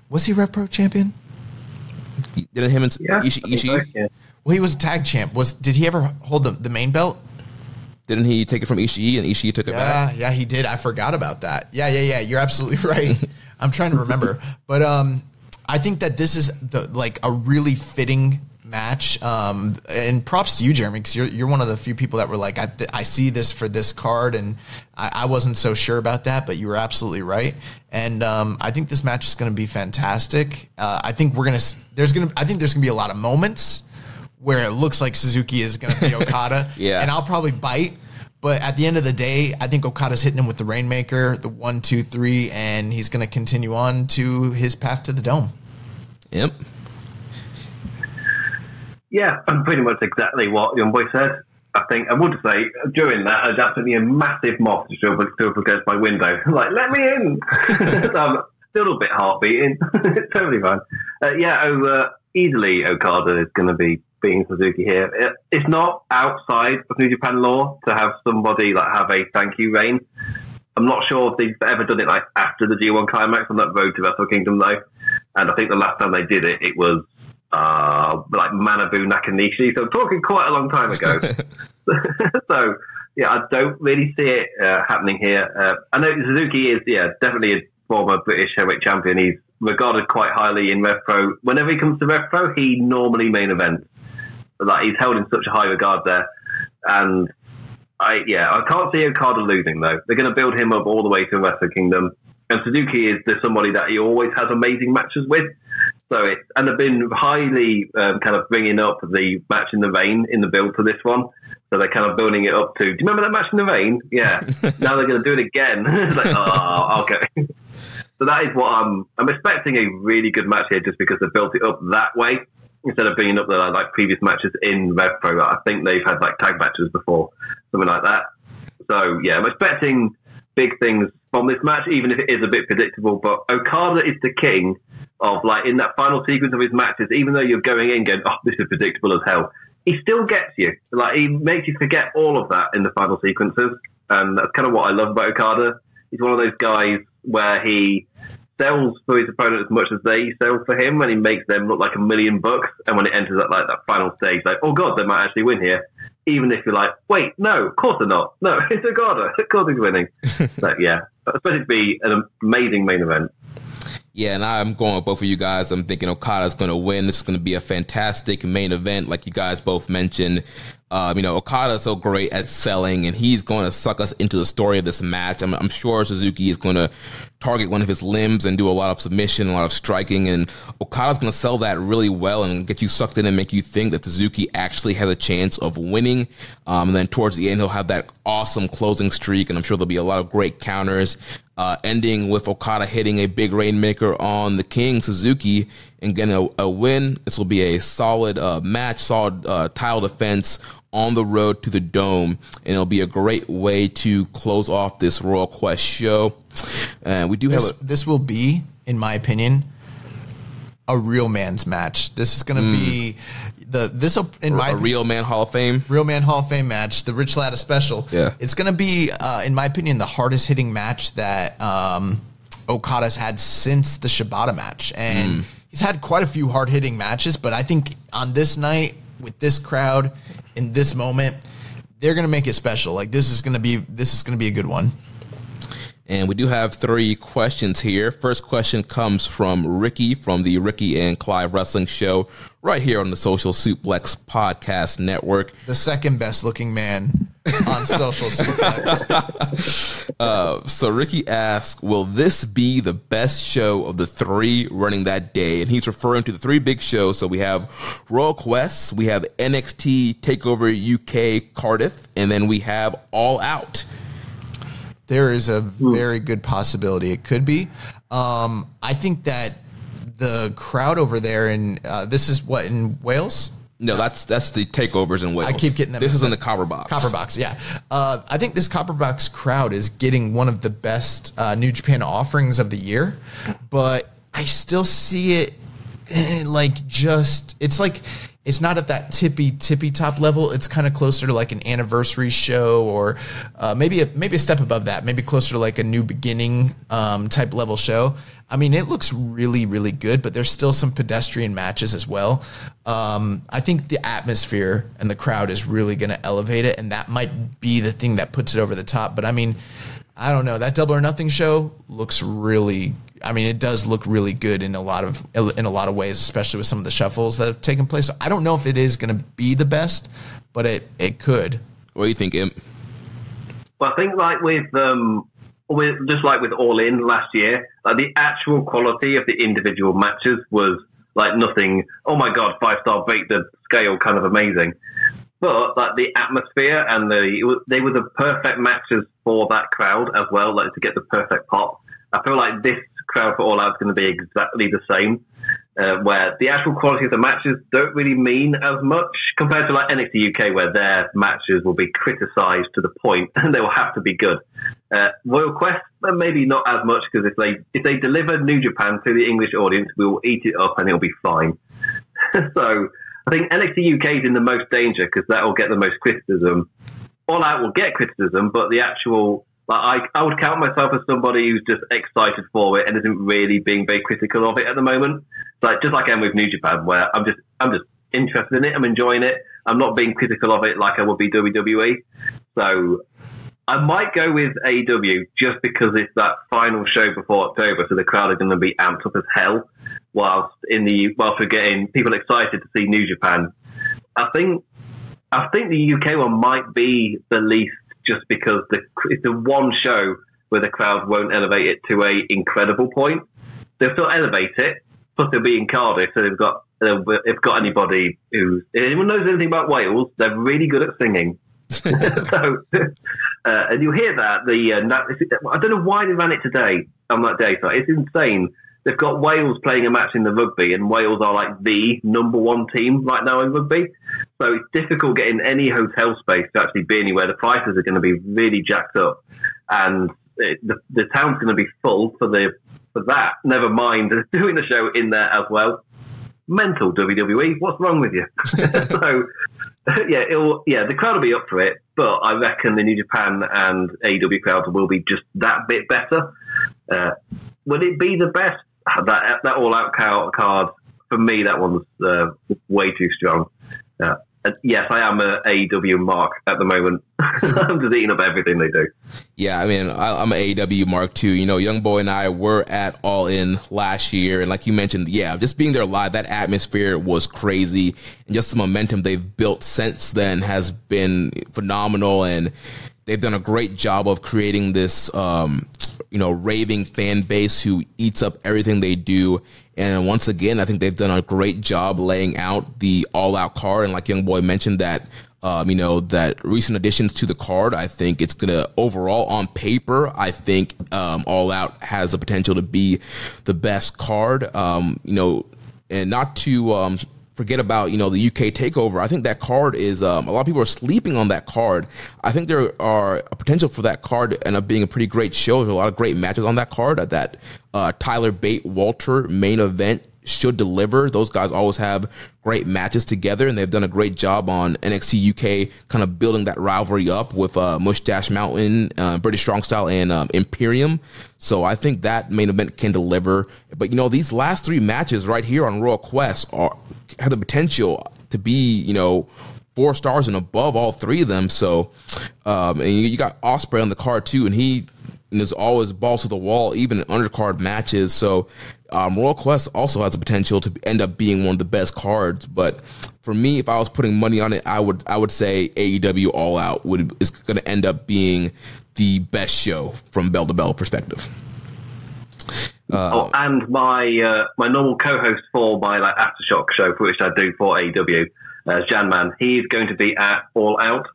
S7: Was he Rev Pro champion?
S5: Didn't him and
S6: Yeah.
S5: Ishii,
S6: I
S5: Ishii
S6: yeah.
S7: Well, he was a tag champ. Was did he ever hold the, the main belt?
S5: didn't he take it from Ishii and Ishii took it back?
S7: Yeah, yeah, he did. I forgot about that. Yeah, yeah, yeah. You're absolutely right. I'm trying to remember, but um, I think that this is the like a really fitting match. Um, and props to you, Jeremy, because you're you're one of the few people that were like, I, th- I see this for this card, and I, I wasn't so sure about that, but you were absolutely right. And um, I think this match is going to be fantastic. Uh, I think we're gonna there's gonna I think there's gonna be a lot of moments where it looks like Suzuki is going to be Okada.
S5: Yeah.
S7: And I'll probably bite. But at the end of the day, I think Okada's hitting him with the Rainmaker, the one, two, three, and he's going to continue on to his path to the dome.
S5: Yep.
S6: Yeah, and pretty much exactly what Young Boy said. I think I would say during that, there's absolutely a massive moth just drove, drove against my window. like, let me in. so I'm still a bit heart beating. it's totally fine. Uh, yeah, oh, uh, easily Okada is going to be beating Suzuki here. It, it's not outside of New Japan law to have somebody like have a thank you reign. I'm not sure if they've ever done it like after the G1 climax on that road to Wrestle Kingdom though. And I think the last time they did it, it was uh, like Manabu Nakanishi. So I'm talking quite a long time ago. so yeah, I don't really see it uh, happening here. Uh, I know Suzuki is yeah definitely a former British heavyweight champion. He's regarded quite highly in Rev Pro. Whenever he comes to Rev Pro, he normally main events. Like he's held in such a high regard there, and I yeah I can't see Okada losing though. They're going to build him up all the way to Wrestle Kingdom. And Suzuki is there's somebody that he always has amazing matches with. So it and they've been highly um, kind of bringing up the match in the rain in the build to this one. So they're kind of building it up to. Do you remember that match in the rain? Yeah. now they're going to do it again. like, oh, okay. So that is what I'm. I'm expecting a really good match here, just because they built it up that way instead of bringing up there like previous matches in Rev Pro. I think they've had like tag matches before, something like that. So yeah, I'm expecting big things from this match, even if it is a bit predictable. But Okada is the king of like in that final sequence of his matches. Even though you're going in going, oh, this is predictable as hell, he still gets you. Like he makes you forget all of that in the final sequences, and that's kind of what I love about Okada. He's one of those guys where he sells for his opponent as much as they sell for him, and he makes them look like a million bucks. And when it enters at like that final stage, like, oh god, they might actually win here. Even if you're like, wait, no, of course they're not. No, it's Okada. Of course he's winning. so yeah, I expect it to be an amazing main event.
S5: Yeah, and I'm going with both of you guys. I'm thinking Okada's going to win. This is going to be a fantastic main event, like you guys both mentioned. Um, you know, Okada's so great at selling, and he's going to suck us into the story of this match. I'm, I'm sure Suzuki is going to target one of his limbs and do a lot of submission, a lot of striking, and Okada's going to sell that really well and get you sucked in and make you think that Suzuki actually has a chance of winning. Um, and then towards the end, he'll have that awesome closing streak, and I'm sure there'll be a lot of great counters uh, ending with Okada hitting a big rainmaker on the King Suzuki and getting a, a win. This will be a solid uh, match, solid uh, title defense on the road to the Dome, and it'll be a great way to close off this Royal Quest show. And we do
S7: this,
S5: have a,
S7: this will be, in my opinion, a real man's match. This is going to be the this in my
S5: a real man Hall of Fame.
S7: Real Man Hall of Fame match, the Rich Latta special.
S5: Yeah.
S7: It's going to be, uh, in my opinion, the hardest hitting match that um, Okada's had since the Shibata match. And he's had quite a few hard hitting matches, but I think on this night, with this crowd, in this moment, they're going to make it special. Like this is going to be this is going to be a good one.
S5: And we do have three questions here. First question comes from Ricky from the Ricky and Clive Wrestling Show, right here on the Social Suplex Podcast Network.
S7: The second best looking man on social suplex.
S5: Uh, so Ricky asks, "Will this be the best show of the three running that day?" And he's referring to the three big shows. So we have Royal Quest, we have NXT Takeover UK Cardiff, and then we have All Out.
S7: there is a very good possibility it could be. Um, I think that the crowd over there in uh, this is what in Wales.
S5: No, that's that's the takeovers in Wales.
S7: I keep getting them
S5: This is in the Copper Box.
S7: Copper Box, yeah. Uh, I think this Copper Box crowd is getting one of the best uh, New Japan offerings of the year, but I still see it eh, like just it's like it's not at that tippy tippy top level. It's kind of closer to like an anniversary show or uh, maybe a, maybe a step above that. Maybe closer to like a new beginning um, type level show. I mean, it looks really, really good, but there's still some pedestrian matches as well. Um, I think the atmosphere and the crowd is really going to elevate it, and that might be the thing that puts it over the top. But I mean, I don't know. That Double or Nothing show looks really. I mean, it does look really good in a lot of in a lot of ways, especially with some of the shuffles that have taken place. So I don't know if it is going to be the best, but it it could.
S5: What do you think, Imp?
S6: But I think like with um with just like with All In last year, like the actual quality of the individual matches was like nothing. Oh my god, five star break the scale, kind of amazing. But like the atmosphere and the they were the perfect matches for that crowd as well, like to get the perfect pop. I feel like this crowd for All Out is going to be exactly the same. Uh, where the actual quality of the matches don't really mean as much compared to like NXT UK, where their matches will be criticised to the point and they will have to be good. Uh, Royal Quest, maybe not as much because if they if they deliver New Japan to the English audience, we will eat it up and it'll be fine. so I think NXT UK is in the most danger because that will get the most criticism. All Out will get criticism, but the actual like I, I would count myself as somebody who's just excited for it and isn't really being very critical of it at the moment. Like just like I am with New Japan, where I'm just I'm just interested in it, I'm enjoying it. I'm not being critical of it like I would be WWE. So I might go with AEW just because it's that final show before October, so the crowd are going to be amped up as hell. Whilst in the whilst we're getting people excited to see New Japan, I think I think the UK one might be the least, just because the it's the one show where the crowd won't elevate it to a incredible point. They'll still elevate it, plus they'll be in Cardiff, so they've got they've got anybody who anyone knows anything about Wales, they're really good at singing. so, uh, and you hear that the uh, I don't know why they ran it today. on that data. It's insane. They've got Wales playing a match in the rugby, and Wales are like the number one team right now in rugby. So it's difficult getting any hotel space to actually be anywhere. The prices are going to be really jacked up, and it, the, the town's going to be full for the for that. Never mind doing the show in there as well. Mental WWE. What's wrong with you? so yeah, yeah the crowd will be up for it, but I reckon the New Japan and AEW crowd will be just that bit better. Uh, will it be the best? That that all out card for me, that one's uh, way too strong. Uh, Uh, yes, I am a AEW mark at the moment. I'm just eating up everything they do.
S5: Yeah, I mean, I, am an AEW mark too. You know, Young Boy and I were at All In last year, and like you mentioned, yeah, just being there live, that atmosphere was crazy, and just the momentum they've built since then has been phenomenal, and they've done a great job of creating this, um, you know, raving fan base who eats up everything they do. And once again, I think they've done a great job laying out the all out card. And like Young Boy mentioned, that um, you know, that recent additions to the card, I think it's to overall on paper, I think um, All Out has the potential to be the best card. Um, you know, and not to um, forget about you know the UK takeover. I think that card is um, a lot of people are sleeping on that card. I think there are a potential for that card to end up being a pretty great show. There's a lot of great matches on that card. At that uh, Tyler Bate Walter main event should deliver. Those guys always have great matches together, and they've done a great job on NXT UK, kind of building that rivalry up with uh, Mustache Mountain, uh, British Strong Style, and um, Imperium. So I think that main event can deliver. But you know, these last three matches right here on Royal Quest are have the potential to be, you know, four stars and above all three of them. So, um, and you, you got Ospreay on the card too, and he is always balls to the wall, even in undercard matches. So, um, Royal Quest also has the potential to end up being one of the best cards. But for me, if I was putting money on it, I would I would say AEW All Out would is going to end up being the best show from bell to bell perspective.
S6: Uh, oh, and my uh, my normal co-host for my like aftershock show, for which I do for AEW, uh, Jan Man, he's going to be at All Out,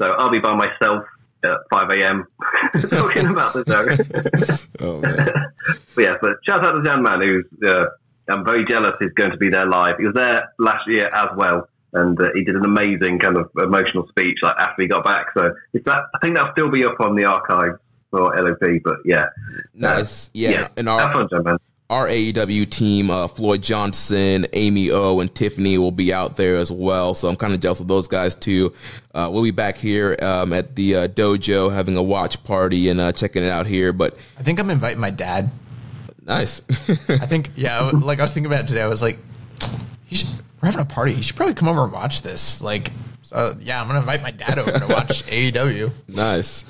S6: so I'll be by myself at 5 a.m. talking about the show. oh, but yeah, but shout out to Jan Man, who's uh, I'm very jealous is going to be there live. He was there last year as well, and uh, he did an amazing kind of emotional speech like after he got back. So that I think that'll still be up on the archive for LOP. But yeah,
S5: nice. Uh, yeah, yeah, and our, fun, our AEW team, uh, Floyd Johnson, Amy O, and Tiffany will be out there as well. So I'm kind of jealous of those guys too. Uh, we'll be back here um, at the uh, dojo having a watch party and uh, checking it out here. But
S7: I think I'm inviting my dad.
S5: Nice.
S7: I think yeah. Like I was thinking about it today. I was like, should, we're having a party. He should probably come over and watch this. Like so yeah, I'm gonna invite my dad over to watch AEW.
S5: Nice.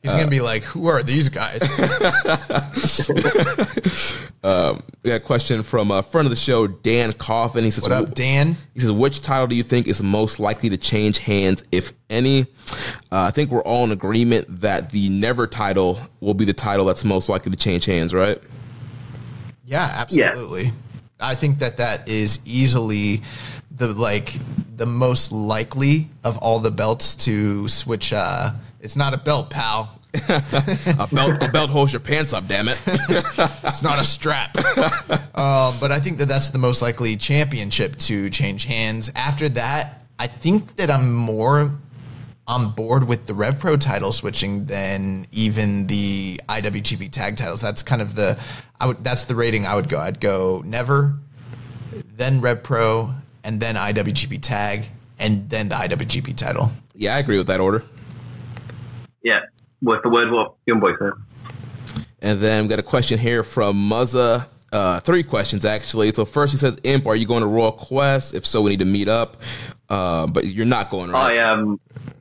S7: He's uh, gonna be like, "Who are these guys?"
S5: um, we got a question from a friend of the show, Dan Coffin. He says,
S7: "What up, Dan?"
S5: He says, "Which title do you think is most likely to change hands, if any?" Uh, I think we're all in agreement that the Never title will be the title that's most likely to change hands, right?
S7: Yeah, absolutely. Yeah. I think that that is easily the like the most likely of all the belts to switch. Uh, it's not a belt, pal.
S5: a belt, a belt holds your pants up. Damn it!
S7: it's not a strap. Um, but I think that that's the most likely championship to change hands. After that, I think that I'm more on board with the Rev Pro title switching than even the IWGP tag titles. That's kind of the I would that's the rating I would go. I'd go never, then Rev Pro, and then IWGP tag, and then the IWGP title.
S5: Yeah, I agree with that order.
S6: Yeah, with the word what young boy said.
S5: And then we've got a question here from Muzza. Uh, three questions actually. So first he says, "Imp, are you going to Royal Quest? If so, we need to meet up." Uh, but you're not going, right?
S6: I am.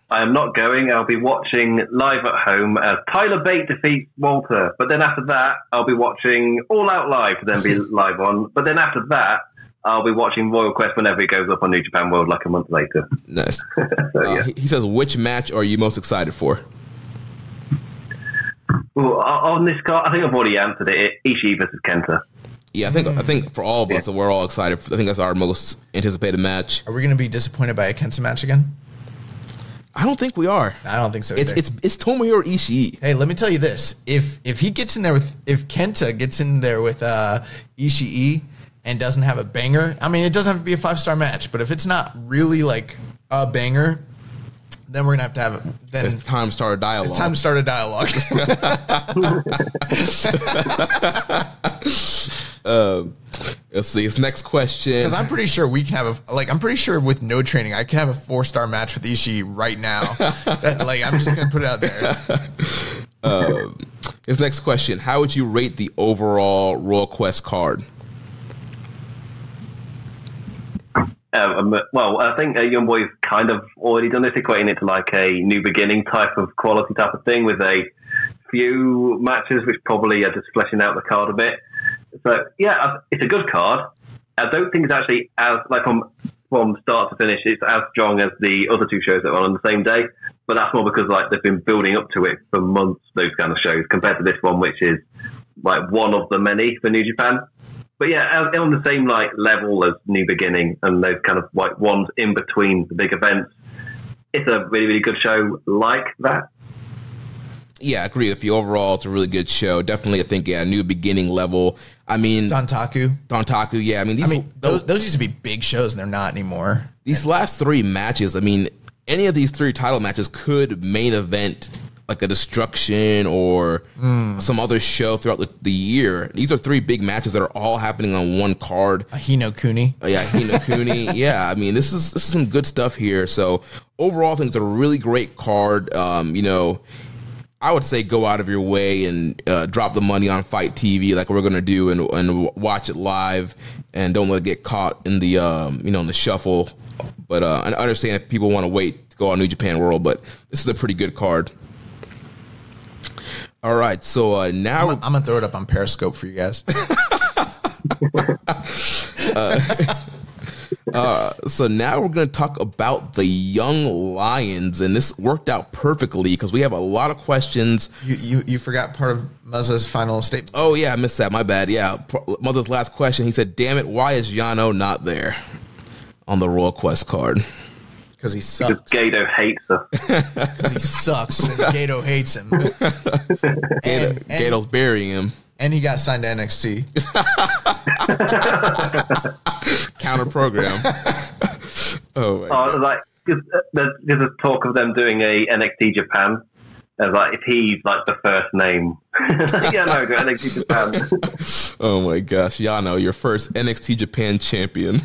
S6: I am not going. I'll be watching live at home as Tyler Bate defeats Walter. But then after that, I'll be watching All Out Live to then be live on. But then after that, I'll be watching Royal Quest whenever it goes up on New Japan World like a month later.
S5: Nice. so, uh, yeah. He says, which match are you most excited for?
S6: Well, on this card, I think I've already answered it. Ishii versus Kenta.
S5: Yeah, I think I think for all of us, yeah. we're all excited. I think that's our most anticipated match.
S7: Are we going to be disappointed by a Kenta match again?
S5: I don't think we are.
S7: I don't think so.
S5: It's
S7: either.
S5: it's it's Tomohiro Ishii.
S7: Hey, let me tell you this: if if he gets in there with if Kenta gets in there with uh, Ishii and doesn't have a banger, I mean, it doesn't have to be a five star match, but if it's not really like a banger, then we're gonna have to have it. Then
S5: It's time to start a dialogue.
S7: it's time to start a dialogue.
S5: Um, let's see. His next question.
S7: Because I'm pretty sure we can have a like. I'm pretty sure with no training, I can have a four star match with Ishii right now. That- like I'm just gonna put it out there.
S5: Um, his next question: How would you rate the overall Royal Quest card?
S6: Um, well, I think uh, Young Boy's kind of already done this, equating it to like a new beginning type of quality type of thing with a few matches, which probably are just fleshing out the card a bit. So yeah, it's a good card. I don't think it's actually as like from from start to finish, it's as strong as the other two shows that were on the same day. But that's more because like they've been building up to it for months. Those kind of shows compared to this one, which is like one of the many for New Japan. But yeah, on on the same like level as New Beginning and those kind of like ones in between the big events. It's a really really good show like that.
S5: Yeah, I agree with you. Overall, it's a really good show. Definitely, I think yeah, new beginning level. I mean,
S7: Dontaku.
S5: Dontaku. Yeah, I mean
S7: I
S5: these
S7: mean, those, those used to be big shows, and they're not anymore.
S5: these last three matches. I mean, any of these three title matches could main event like a destruction or some other show throughout the, the year. These are three big matches that are all happening on one card.
S7: Hino Kuni.
S5: Uh, yeah, Hino Kuni. yeah, I mean, this is this is some good stuff here. So overall, I think it's a really great card. Um, you know, I would say go out of your way and uh, drop the money on FITE TV like we're gonna do and and watch it live and don't let it get caught in the um, you know in the shuffle. But uh, I understand if people want to wait to go on New Japan World, but this is a pretty good card. All right, so uh, now
S7: I'm, I'm gonna throw it up on Periscope for you guys.
S5: so now we're going to talk about the young lions and this worked out perfectly because we have a lot of questions
S7: you, you you forgot part of Muzza's final statement.
S5: oh yeah i missed that my bad yeah Muzza's last question he said damn it why is yano not there on the royal quest card
S7: Because he
S6: Because
S7: sucks.
S6: Gedo hates us.
S7: Because he sucks, and Gedo hates him.
S5: Gedo,
S7: And- and-
S5: Gedo's burying him
S7: And he got signed to NXT.
S5: counter program oh my
S6: Oh, like because uh, there's, there's a talk of them doing a NXT Japan. As like if he's like the first name, yeah, no, do NXT Japan.
S5: Oh my gosh, Yano, your first NXT Japan champion.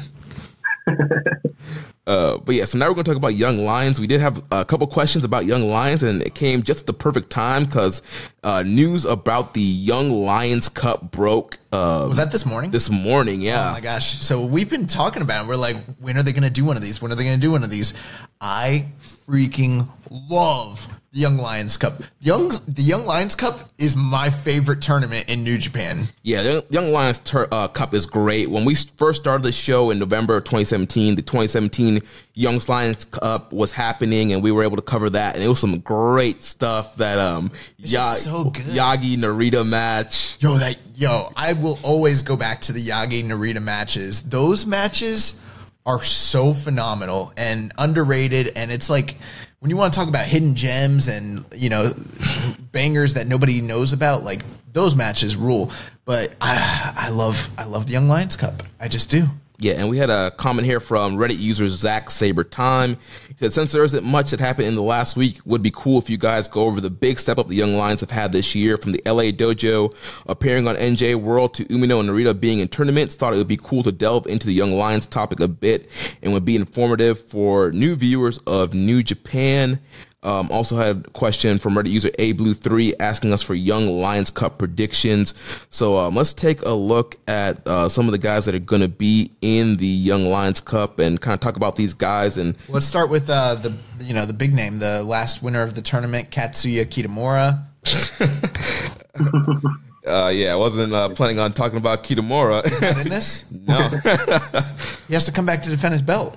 S5: Uh, but yeah, so now we're going to talk about Young Lions. We did have a couple questions about Young Lions, and it came just at the perfect time because uh, news about the Young Lions Cup broke. Uh,
S7: Was that this morning?
S5: this morning? Yeah.
S7: Oh my gosh. So we've been talking about it. We're like, when are they going to do one of these? When are they going to do one of these? I freaking love the Young Lions Cup. Young the Young Lions Cup is my favorite tournament in New Japan.
S5: Yeah, the Young Lions tur uh, Cup is great. When we first started the show in November of 2017, the 2017 Young Lions Cup was happening, and we were able to cover that, and it was some great stuff. That um, Ya-
S7: so.
S5: Yagi Narita match.
S7: Yo, that yo, I will always go back to the Yagi Narita matches. Those matches are so phenomenal and underrated, and it's like when you want to talk about hidden gems and you know bangers that nobody knows about, like those matches rule. But I, I love, I love the Young Lions Cup. I just do.
S5: Yeah, and we had a comment here from Reddit user Zach Saber Time. He said, Since there isn't much that happened in the last week, would be cool if you guys go over the big step up the Young Lions have had this year from the LA Dojo appearing on NJ World to Umino and Narita being in tournaments. Thought it would be cool to delve into the Young Lions topic a bit and would be informative for new viewers of New Japan. Um, also had a question from Reddit user A Blue Three asking us for Young Lions Cup predictions. So um, let's take a look at uh, some of the guys that are going to be in the Young Lions Cup and kind of talk about these guys. And
S7: Let's start with uh, the you know the big name, the last winner of the tournament, Katsuya Kitamura.
S5: uh, yeah, I wasn't uh, planning on talking about Kitamura.
S7: In this.
S5: no,
S7: He has to come back to defend his belt.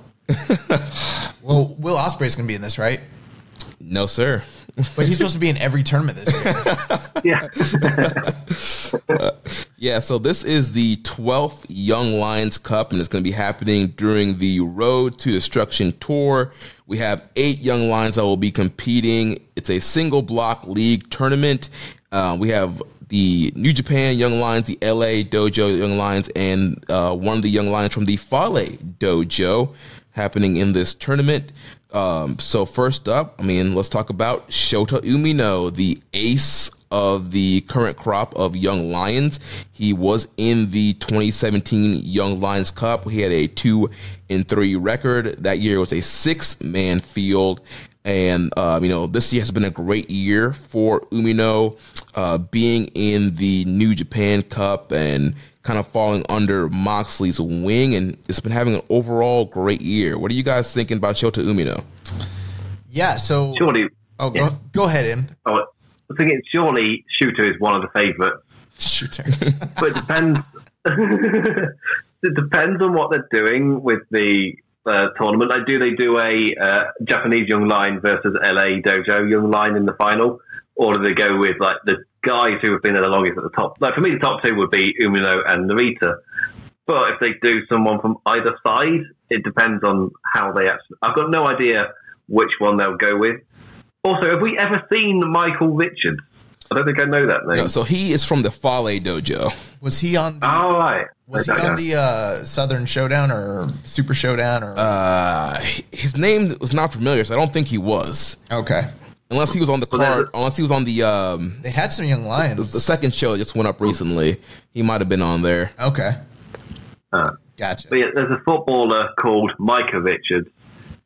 S7: well, Will Ospreay's gonna be in this, right?
S5: No, sir.
S7: But he's supposed to be in every tournament this year.
S6: Yeah.
S5: Yeah, so this is the 12th Young Lions Cup, and it's going to be happening during the Road to Destruction Tour. We have eight Young Lions that will be competing. It's a single block league tournament. Uh, we have the New Japan Young Lions, the LA Dojo Young Lions, and uh, one of the Young Lions from the Fale Dojo happening in this tournament. Um, so first up, I mean, let's talk about Shota Umino, the ace of the current crop of young lions. He was in the 2017 Young Lions Cup. He had a two and three record. That year was a six man field. And, uh, you know, this year has been a great year for Umino, uh, being in the New Japan Cup and kind of falling under Moxley's wing. And it's been having an overall great year. What are you guys thinking about Shota Umino?
S7: Yeah. So,
S6: Surely,
S7: oh, go, go ahead, Im.
S6: oh, I think it's surely Shooter is one of the favourites.
S7: Shooter.
S6: but it depends. it depends on what they're doing with the uh, tournament. Like, do they do a uh, Japanese young line versus LA Dojo young line in the final, or do they go with like the guys who have been there the longest at the top? Like for me, the top two would be Umino and Narita. But if they do someone from either side, it depends on how they actually. I've got no idea which one they'll go with. Also, have we ever seen Michael Richards? I don't think I know that name.
S5: No, so he is from the Fale Dojo.
S7: Was he on the,
S6: All right.
S7: was he on the uh, Southern Showdown or Super Showdown or
S5: Uh, his name was not familiar, so I don't think he was.
S7: Okay.
S5: Unless he was on the card, unless he was on the um
S7: They had some young lions.
S5: the second show just went up recently. He might have been on there.
S7: Okay.
S6: Uh,
S7: Gotcha.
S6: But yeah, there's a footballer called Micah Richards,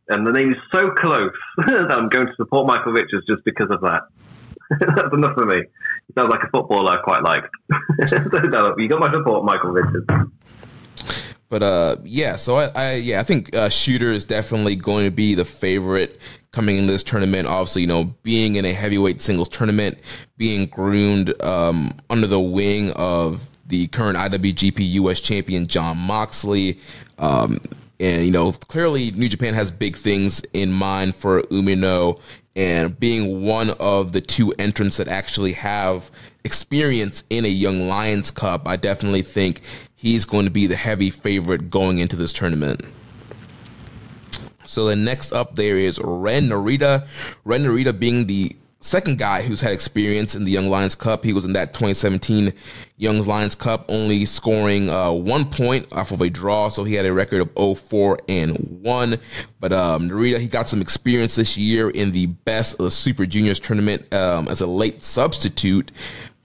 S6: and the name is so close that I'm going to support Michael Richards just because of that. That's enough for me. He sounds like a footballer I quite like. so no, you got my support, Michael Richards.
S5: But uh, yeah, so I, I yeah, I think uh, Shooter is definitely going to be the favorite coming in this tournament. Obviously, you know, being in a heavyweight singles tournament, being groomed um, under the wing of the current IWGP US champion Jon Moxley. Um, and you know, clearly New Japan has big things in mind for Umino, and being one of the two entrants that actually have experience in a Young Lions Cup, I definitely think he's going to be the heavy favorite going into this tournament. So the next up there is Ren Narita. Ren Narita being the second guy who's had experience in the Young Lions Cup. He was in that 2017 Young Lions Cup, only scoring uh, one point off of a draw. So he had a record of 0-4 and 1. But um, Narita, he got some experience this year in the Best of the Super Juniors tournament um, as a late substitute,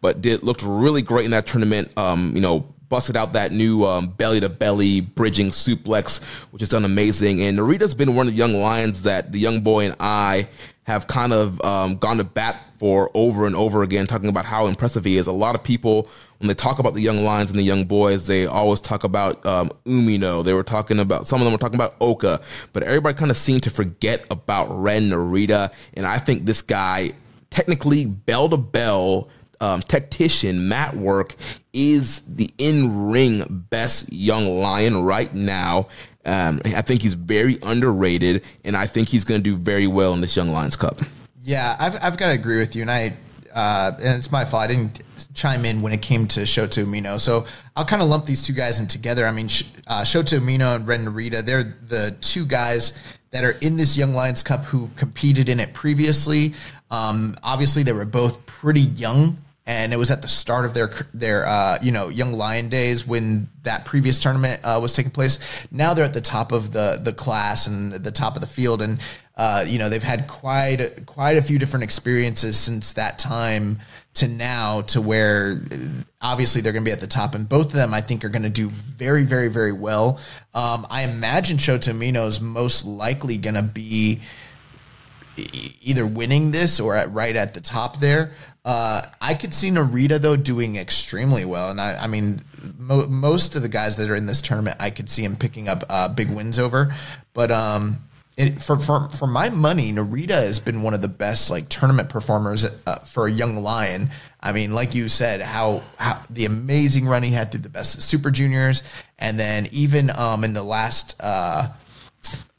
S5: but did looked really great in that tournament. Um, you know, busted out that new belly to belly bridging suplex, which has done amazing. And Narita's been one of the young lions that the young boy and I have kind of um, gone to bat for over and over again, talking about how impressive he is. A lot of people, when they talk about the young lions and the young boys, they always talk about um, Umino. They were talking about, some of them were talking about Oka, but everybody kind of seemed to forget about Ren Narita. And I think this guy, technically bell to bell, um, tactician mat work is the in ring best young lion right now. Um, I think he's very underrated, and I think he's going to do very well in this Young Lions Cup.
S7: Yeah, I've, I've got to agree with you, and I uh, and it's my fault. I didn't chime in when it came to Shota Umino, so I'll kind of lump these two guys in together. I mean, uh, Shota Umino and Ren Narita, they're the two guys that are in this Young Lions Cup who've competed in it previously. Um, obviously, they were both pretty young and it was at the start of their their uh, you know young lion days when that previous tournament uh, was taking place. Now they're at the top of the the class and the top of the field, and uh, you know they've had quite a, quite a few different experiences since that time to now to where uh, obviously they're going to be at the top, and both of them I think are going to do very very very well. Um, I imagine Shota Umino is most likely going to be either winning this or at right at the top there. Uh, I could see Narita though doing extremely well, and I, I mean, mo- most of the guys that are in this tournament, I could see him picking up uh, big wins over. But um, it, for for for my money, Narita has been one of the best like tournament performers uh, for a young lion. I mean, like you said, how, how the amazing run he had through the best of Super Juniors, and then even um, in the last.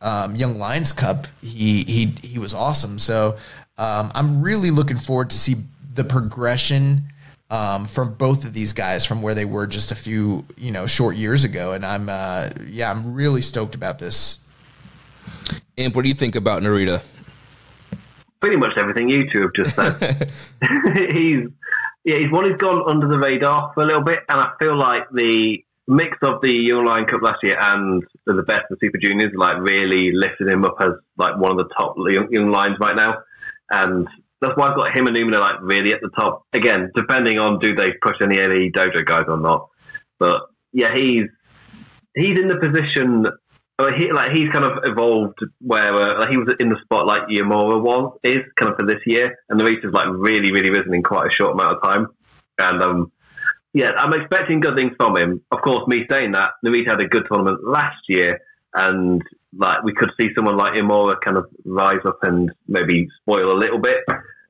S7: Um, Young Lions Cup, he he he was awesome. So um, I'm really looking forward to see the progression um, from both of these guys from where they were just a few you know short years ago. And I'm uh, yeah, I'm really stoked about this.
S5: And what do you think about Narita?
S6: Pretty much everything you two have just said. he's yeah, he's one who's gone under the radar for a little bit, and I feel like the mix of the Lion Cup last year and the best of Super Juniors like really lifted him up as like one of the top young, young lions right now, and that's why I've got him and Umino like really at the top. Again, depending on do they push any LA dojo guys or not, but yeah, he's he's in the position. He, like he's kind of evolved where uh, like he was in the spot like Uemura was is kind of for this year, and the race has like really really risen in quite a short amount of time, and um yeah, I'm expecting good things from him. Of course, me saying that, Narita had a good tournament last year, and like we could see someone like Uemura kind of rise up and maybe spoil a little bit.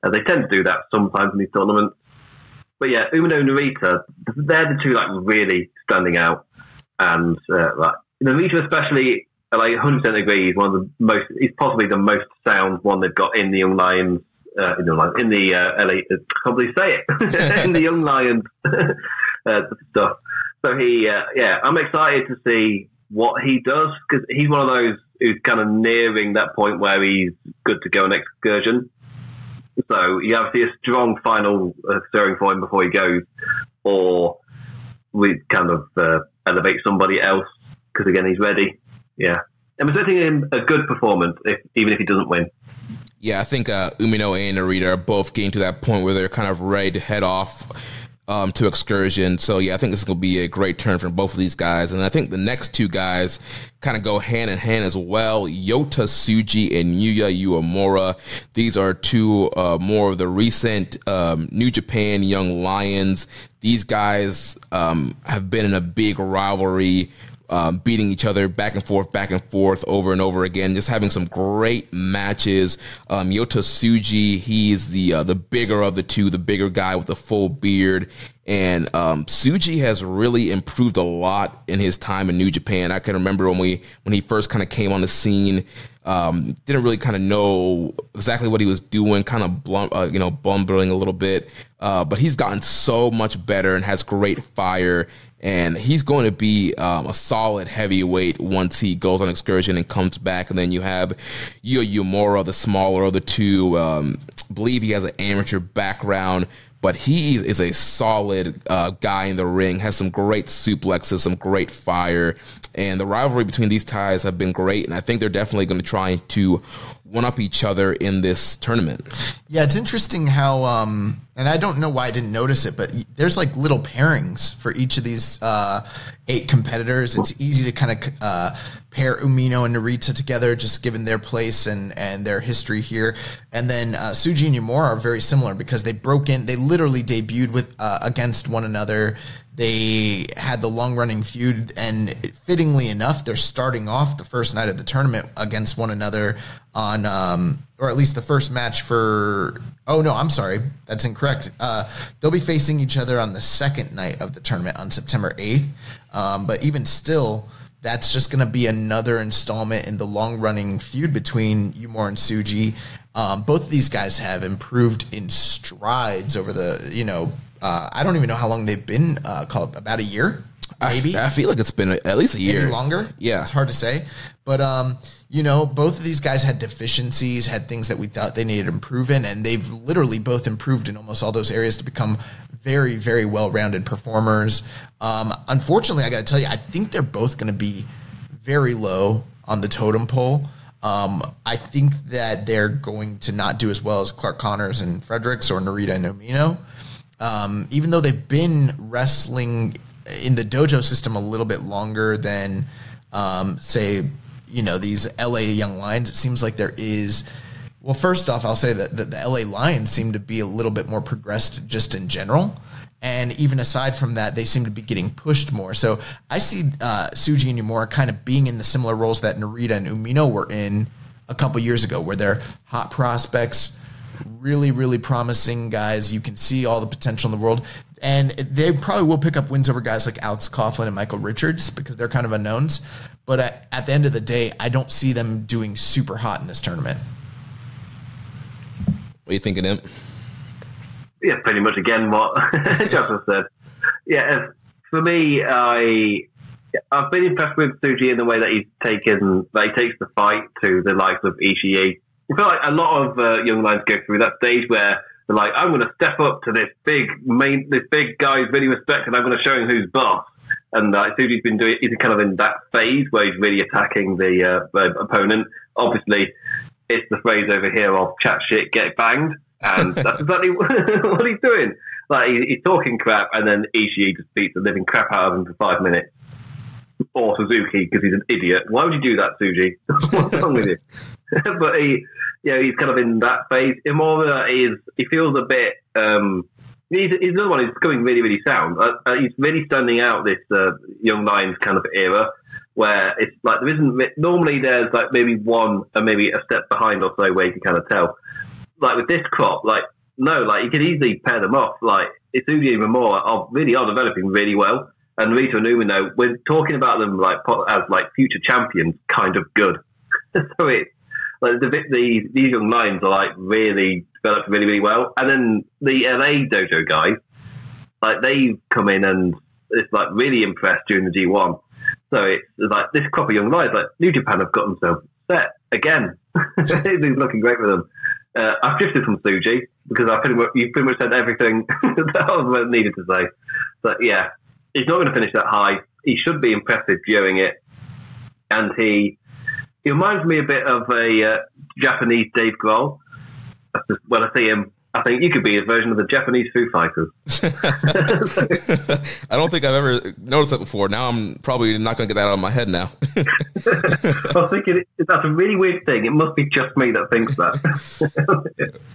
S6: And they tend to do that sometimes in these tournaments. But yeah, Umino Narita, they're the two like really standing out. And uh, like Narita, especially, like 100% agree, he's one of the most. He's possibly the most sound one they've got in the Young Lions uh, in the in the uh, LA, uh, probably say it in the Young Lions uh, stuff. So he, uh, yeah, I'm excited to see what he does because he's one of those who's kind of nearing that point where he's good to go on excursion. So you have to see a strong final uh, stirring for him before he goes, or we kind of uh, elevate somebody else because again he's ready. Yeah, and I'm expecting him a good performance, if, even if he doesn't win.
S5: Yeah, I think uh, Umino and Narita are both getting to that point where they're kind of ready to head off um, to excursion. So yeah, I think this is going to be a great turn for both of these guys, and I think the next two guys kind of go hand in hand as well. Yota Tsuji and Yuya Uemura. These are two uh, more of the recent um, New Japan Young Lions. These guys um, have been in a big rivalry um, beating each other back and forth, back and forth, over and over again. Just having some great matches. Um, Yota Tsuji, he's the uh, the bigger of the two, the bigger guy with the full beard. And um, Tsuji has really improved a lot in his time in New Japan. I can remember when we when he first kind of came on the scene. Um, didn't really kind of know exactly what he was doing, kind of blum, uh, you know, bumbling a little bit. Uh, but he's gotten so much better and has great fire and he's going to be um, a solid heavyweight once he goes on excursion and comes back. And then you have Yuya Uemura, the smaller of the two. Um, believe he has an amateur background, but he is a solid uh, guy in the ring. Has some great suplexes, some great fire, and the rivalry between these ties have been great. And I think they're definitely going to try to one up each other in this tournament.
S7: Yeah, it's interesting how, um, and I don't know why I didn't notice it, but there's like little pairings for each of these uh, eight competitors. It's easy to kind of uh, pair Umino and Narita together, just given their place and and their history here. And then uh, Tsuji and Uemura are very similar because they broke in, they literally debuted with uh, against one another they had the long running feud, and fittingly enough, they're starting off the first night of the tournament against one another on, um, or at least the first match for. Oh no, I'm sorry, that's incorrect. Uh, they'll be facing each other on the second night of the tournament on September 8th. Um, but even still, that's just going to be another installment in the long running feud between Uemura and Tsuji. Um, both of these guys have improved in strides over the you know uh, I don't even know how long they've been uh, called. About a year, maybe.
S5: I, I, feel like it's been at least a year,
S7: maybe longer.
S5: Yeah,
S7: it's hard to say. But um, you know, both of these guys had deficiencies, had things that we thought they needed to improve in, and they've literally both improved in almost all those areas to become very, very well-rounded performers. Um, unfortunately, I got to tell you, I think they're both going to be very low on the totem pole. Um, I think that they're going to not do as well as Clark Connors and Fredericks or Narita and Umino um, even though they've been wrestling in the dojo system a little bit longer than, um, say, you know, these LA Young Lions, it seems like there is. Well, first off, I'll say that, that the LA Lions seem to be a little bit more progressed just in general. And even aside from that, they seem to be getting pushed more. So I see uh, Tsuji and Uemura kind of being in the similar roles that Narita and Umino were in a couple years ago, where they're hot prospects really, really promising guys. You can see all the potential in the world. And they probably will pick up wins over guys like Alex Coughlin and Michael Richards because they're kind of unknowns. But at, at the end of the day, I don't see them doing super hot in this tournament.
S5: What are you thinking, Imp?
S6: Yeah, pretty much again what Justin said. Yeah, for me, I I've been impressed with Tsuji in the way that he's taken that he takes the fight to the likes of Ishii. I feel like a lot of uh, young lions go through that stage where they're like, I'm going to step up to this big main, this big guy really respected. I'm going to show him who's boss. And uh, Tsuji's been doing, he's kind of in that phase where he's really attacking the uh, uh, opponent. Obviously, it's the phrase over here of chat shit, get banged. And that's exactly what he's doing. Like, he, he's talking crap, and then Ishii just beats the living crap out of him for five minutes. Or Suzuki, because he's an idiot. Why would you do that, Tsuji? What's wrong with you? but he, yeah, he's kind of in that phase. Uemura is, he feels a bit, um, he's, he's another one who's becoming really, really sound. Uh, uh, he's really standing out this uh, Young Lions kind of era where it's like there isn't, normally there's like maybe one or maybe a step behind or so where you can kind of tell. Like with this crop, like, no, like you could easily pair them off. Like Isugi and Mamora are really are developing really well. And Rito and Umino, we're talking about them like as like future champions, kind of good. so it like the, the these young lions are like really developed really really well. And then the LA dojo guys, like they've come in and it's like really impressed during the G1. So it's, like this crop of young lions, like New Japan have got themselves set again. it's looking great for them. Uh, I've drifted from Tsuji because I pretty much you've pretty much said everything that I needed to say. But yeah, he's not going to finish that high. He should be impressive during it, and he he reminds me a bit of a uh, Japanese Dave Grohl. When I see him, I think you could be a version of the Japanese Foo Fighters.
S5: I don't think I've ever noticed that before. Now I'm probably not going to get that out of my head now.
S6: I was thinking that's a really weird thing. It must be just me that thinks that.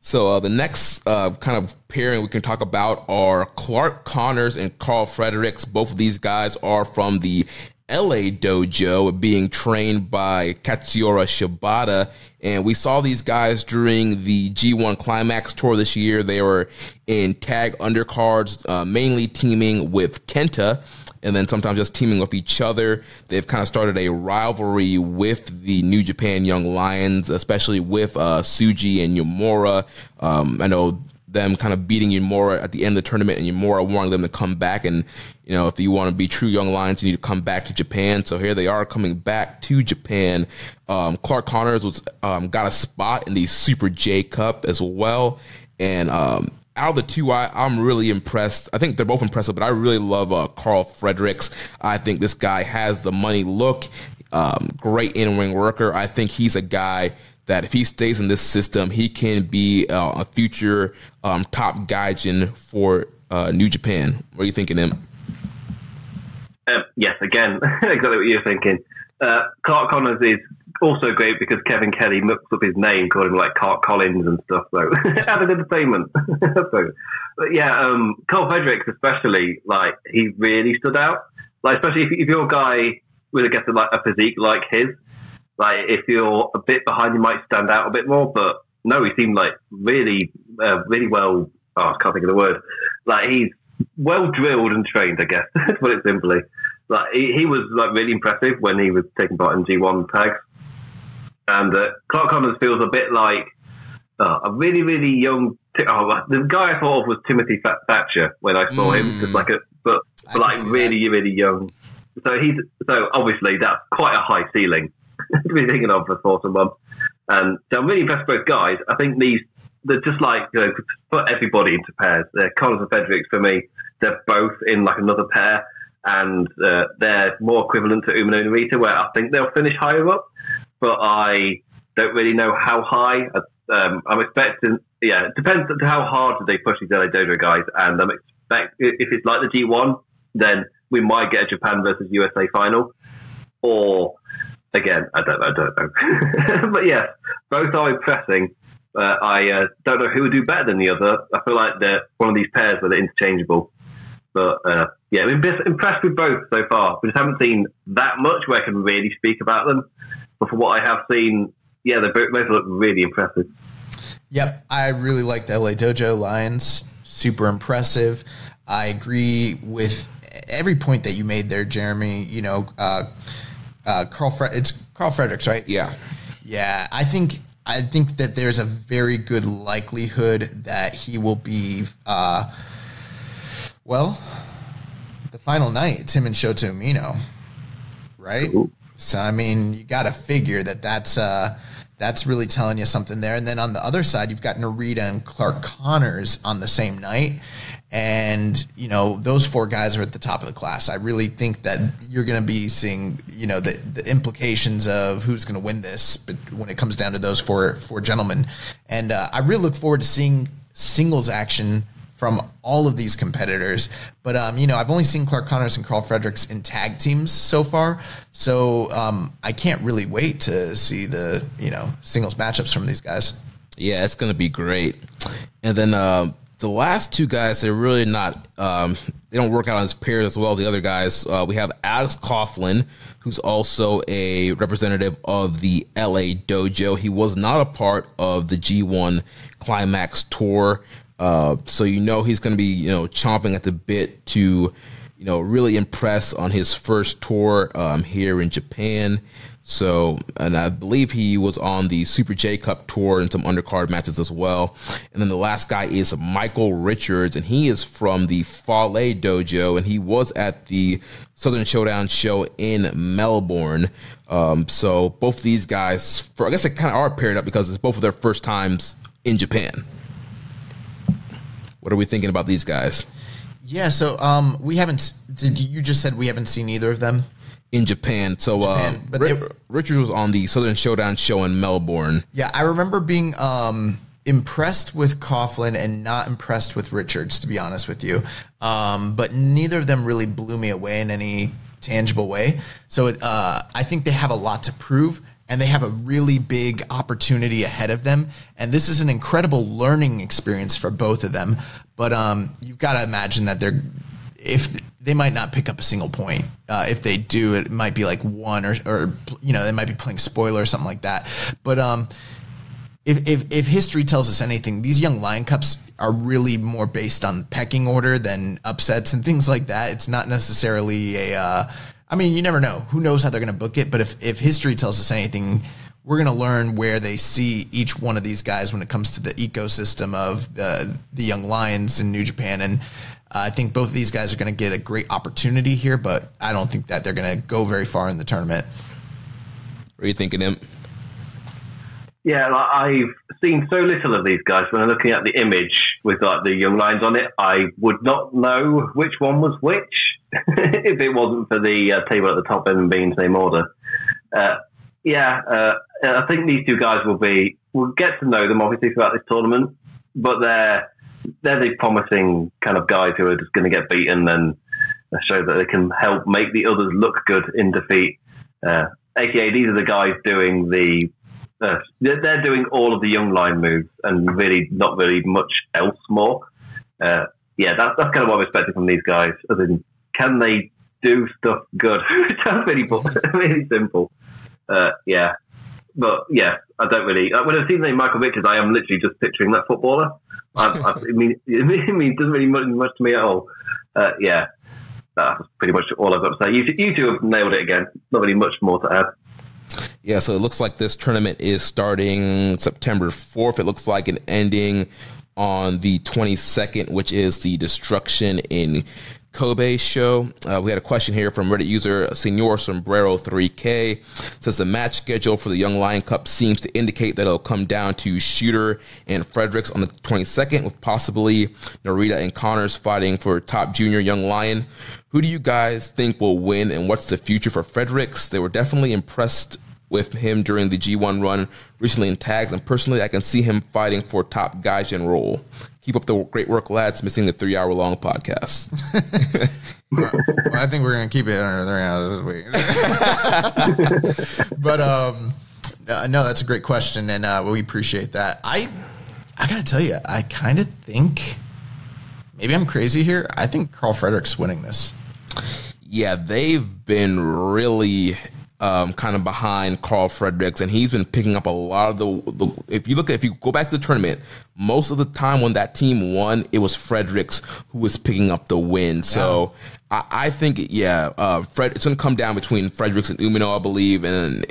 S5: So uh, the next uh, kind of pairing we can talk about are Clark Connors and Carl Fredericks. Both of these guys are from the LA dojo, being trained by Katsuyori Shibata. And we saw these guys during the G1 Climax tour this year. They were in tag undercards, uh, mainly teaming with Kenta and then sometimes just teaming with each other. They've kind of started a rivalry with the New Japan Young Lions, especially with uh, Tsuji and Uemura. Um, I know them kind of beating Uemura at the end of the tournament and Uemura wanting them to come back. And, you know, if you want to be true Young Lions, you need to come back to Japan. So here they are coming back to Japan. Um, Clark Connors was um, got a spot in the Super J Cup as well. And um, out of the two, I, I'm really impressed. I think they're both impressive, but I really love uh, Carl Fredericks. I think this guy has the money look, um, great in ring worker. I think he's a guy that if he stays in this system, he can be uh, a future um, top gaijin for uh, New Japan. What are you thinking, him?
S6: Uh, yes, again, exactly what you're thinking. Uh, Clark Connors is also great because Kevin Kelly mixed up his name, calling him like Clark Collins and stuff. So added entertainment. so, but yeah, um, Carl Fredericks especially, like he really stood out. Like especially if, if you're a guy with I guess like a physique like his, like if you're a bit behind, you might stand out a bit more. But no, he seemed like really, uh, really well. Oh, I can't think of the word. Like he's well drilled and trained, I guess, to put it simply. Like he, he was like really impressive when he was taking part in G1 tags. And uh, Clark Connors feels a bit like uh, a really, really young. T- oh, the guy I thought of was Timothy Thatcher when I saw him, just like a but, but like really, that. really young. So he's so obviously that's quite a high ceiling to be thinking of for someone. And so I'm really impressed with both guys. I think these they're just like you know, put everybody into pairs. They're Connors and Fredericks for me. They're both in like another pair, and uh, they're more equivalent to Umino and Narita, where I think they'll finish higher up but I don't really know how high. Um, I'm expecting, yeah, it depends on how hard they push these LA Dojo guys. And I'm expect if it's like the G1, then we might get a Japan versus USA final. Or again, I don't, I don't know. but yeah, both are impressing. Uh, I uh, don't know who would do better than the other. I feel like they're one of these pairs where they're interchangeable. But uh, yeah, I'm impressed with both so far. We just haven't seen that much where I can really speak about them. But for what I have seen, yeah, they both look really impressive.
S7: Yep, I really like the LA Dojo Lions. Super impressive. I agree with every point that you made there, Jeremy. You know, uh, uh, Carl. Fre- it's Carl Fredericks, right?
S5: Yeah.
S7: Yeah, I think I think that there's a very good likelihood that he will be. Uh, well, the final night, it's him and Shota Umino, right? So I mean, you got to figure that that's uh, that's really telling you something there. And then on the other side, you've got Narita and Clark Connors on the same night. And, you know, those four guys are at the top of the class. I really think that you're going to be seeing, you know, the, the implications of who's going to win this but when it comes down to those four, four gentlemen. And uh, I really look forward to seeing singles action from all of these competitors. But um, you know, I've only seen Clark Connors and Carl Fredericks in tag teams so far, so um, I can't really wait to see the you know singles matchups from these guys.
S5: Yeah, it's going to be great. And then uh, the last two guys, they're really not. Um, they don't work out as pairs as well as the other guys. Uh, we have Alex Coughlin, who's also a representative of the LA Dojo. He was not a part of the G1 Climax Tour. Uh, so you know he's going to be you know chomping at the bit to you know really impress on his first tour um, here in Japan. So and I believe he was on the Super J Cup tour and some undercard matches as well. And then the last guy is Michael Richards, and he is from the Fale Dojo, and he was at the Southern Showdown show in Melbourne. Um, so both these guys, for I guess they kind of are paired up because it's both of their first times in Japan. What are we thinking about these guys
S7: Yeah, so um, we haven't. Did you just said we haven't seen either of them?
S5: In Japan? So,
S7: Japan,
S5: uh,
S7: but they-
S5: Richards was on the Southern Showdown show in Melbourne.
S7: Yeah, I remember being um, impressed with Coughlin and not impressed with Richards, to be honest with you. Um, but neither of them really blew me away in any tangible way. So it, uh, I think they have a lot to prove. And they have a really big opportunity ahead of them. And this is an incredible learning experience for both of them. But um, you've got to imagine that they're, if they might not pick up a single point. Uh, if they do, it might be like one or, or, you know, they might be playing spoiler or something like that. But um, if, if, if history tells us anything, these young Lion Cups are really more based on pecking order than upsets and things like that. It's not necessarily a. Uh, I mean, you never know. Who knows how they're going to book it? But if if history tells us anything, we're going to learn where they see each one of these guys when it comes to the ecosystem of the the young lions in New Japan. And uh, I think both of these guys are going to get a great opportunity here, but I don't think that they're going to go very far in the tournament.
S5: What are you thinking, Imp?
S6: Yeah, like I've seen so little of these guys. When I'm looking at the image with like the young lions on it, I would not know which one was which if it wasn't for the uh, table at the top and being in the same order. Uh, yeah, uh, I think these two guys will be. We'll get to know them obviously throughout this tournament, but they're they're the promising kind of guys who are just going to get beaten and show that they can help make the others look good in defeat. Uh, AKA, these are the guys doing the uh, they're, they're doing all of the young line moves and really not really much else more. Uh, yeah, that's, that's kind of what I'm expecting from these guys. As in, can they do stuff good? It sounds really, really simple. Uh, yeah, but yeah, I don't really. uh, When I see the name Michael Richards, I am literally just picturing that footballer. I, I, I mean, it mean, doesn't really much, much to me at all. Uh, yeah, that's pretty much all I've got to say. You, you two have nailed it again. Not really much more to add.
S5: Yeah, so it looks like this tournament is starting September 4th. It looks like an ending on the 22nd, which is the Destruction in Kobe show. Uh, we had a question here from Reddit user Senor Sombrero 3K. Says the match schedule for the Young Lion Cup seems to indicate that it'll come down to Shooter and Fredericks on the 22nd, with possibly Narita and Connors fighting for top junior Young Lion. Who do you guys think will win, and what's the future for Fredericks? They were definitely impressed with him during the G1 run recently in tags, and personally, I can see him fighting for top Gaijin role. Keep up the great work, lads. Missing the three hour long podcast.
S7: Well, I think we're gonna keep it under three hours this week. but um, uh, no, that's a great question, and uh, we appreciate that. I I gotta tell you, I kind of think maybe I'm crazy here. I think Carl Fredericks winning this.
S5: yeah, they've been really um, kind of behind Carl Fredericks, and he's been picking up a lot of the, the. If you look at, if you go back to the tournament, most of the time when that team won, it was Fredericks who was picking up the win. So I, I think yeah, uh, Fred. It's going to come down between Fredericks and Umino, I believe, and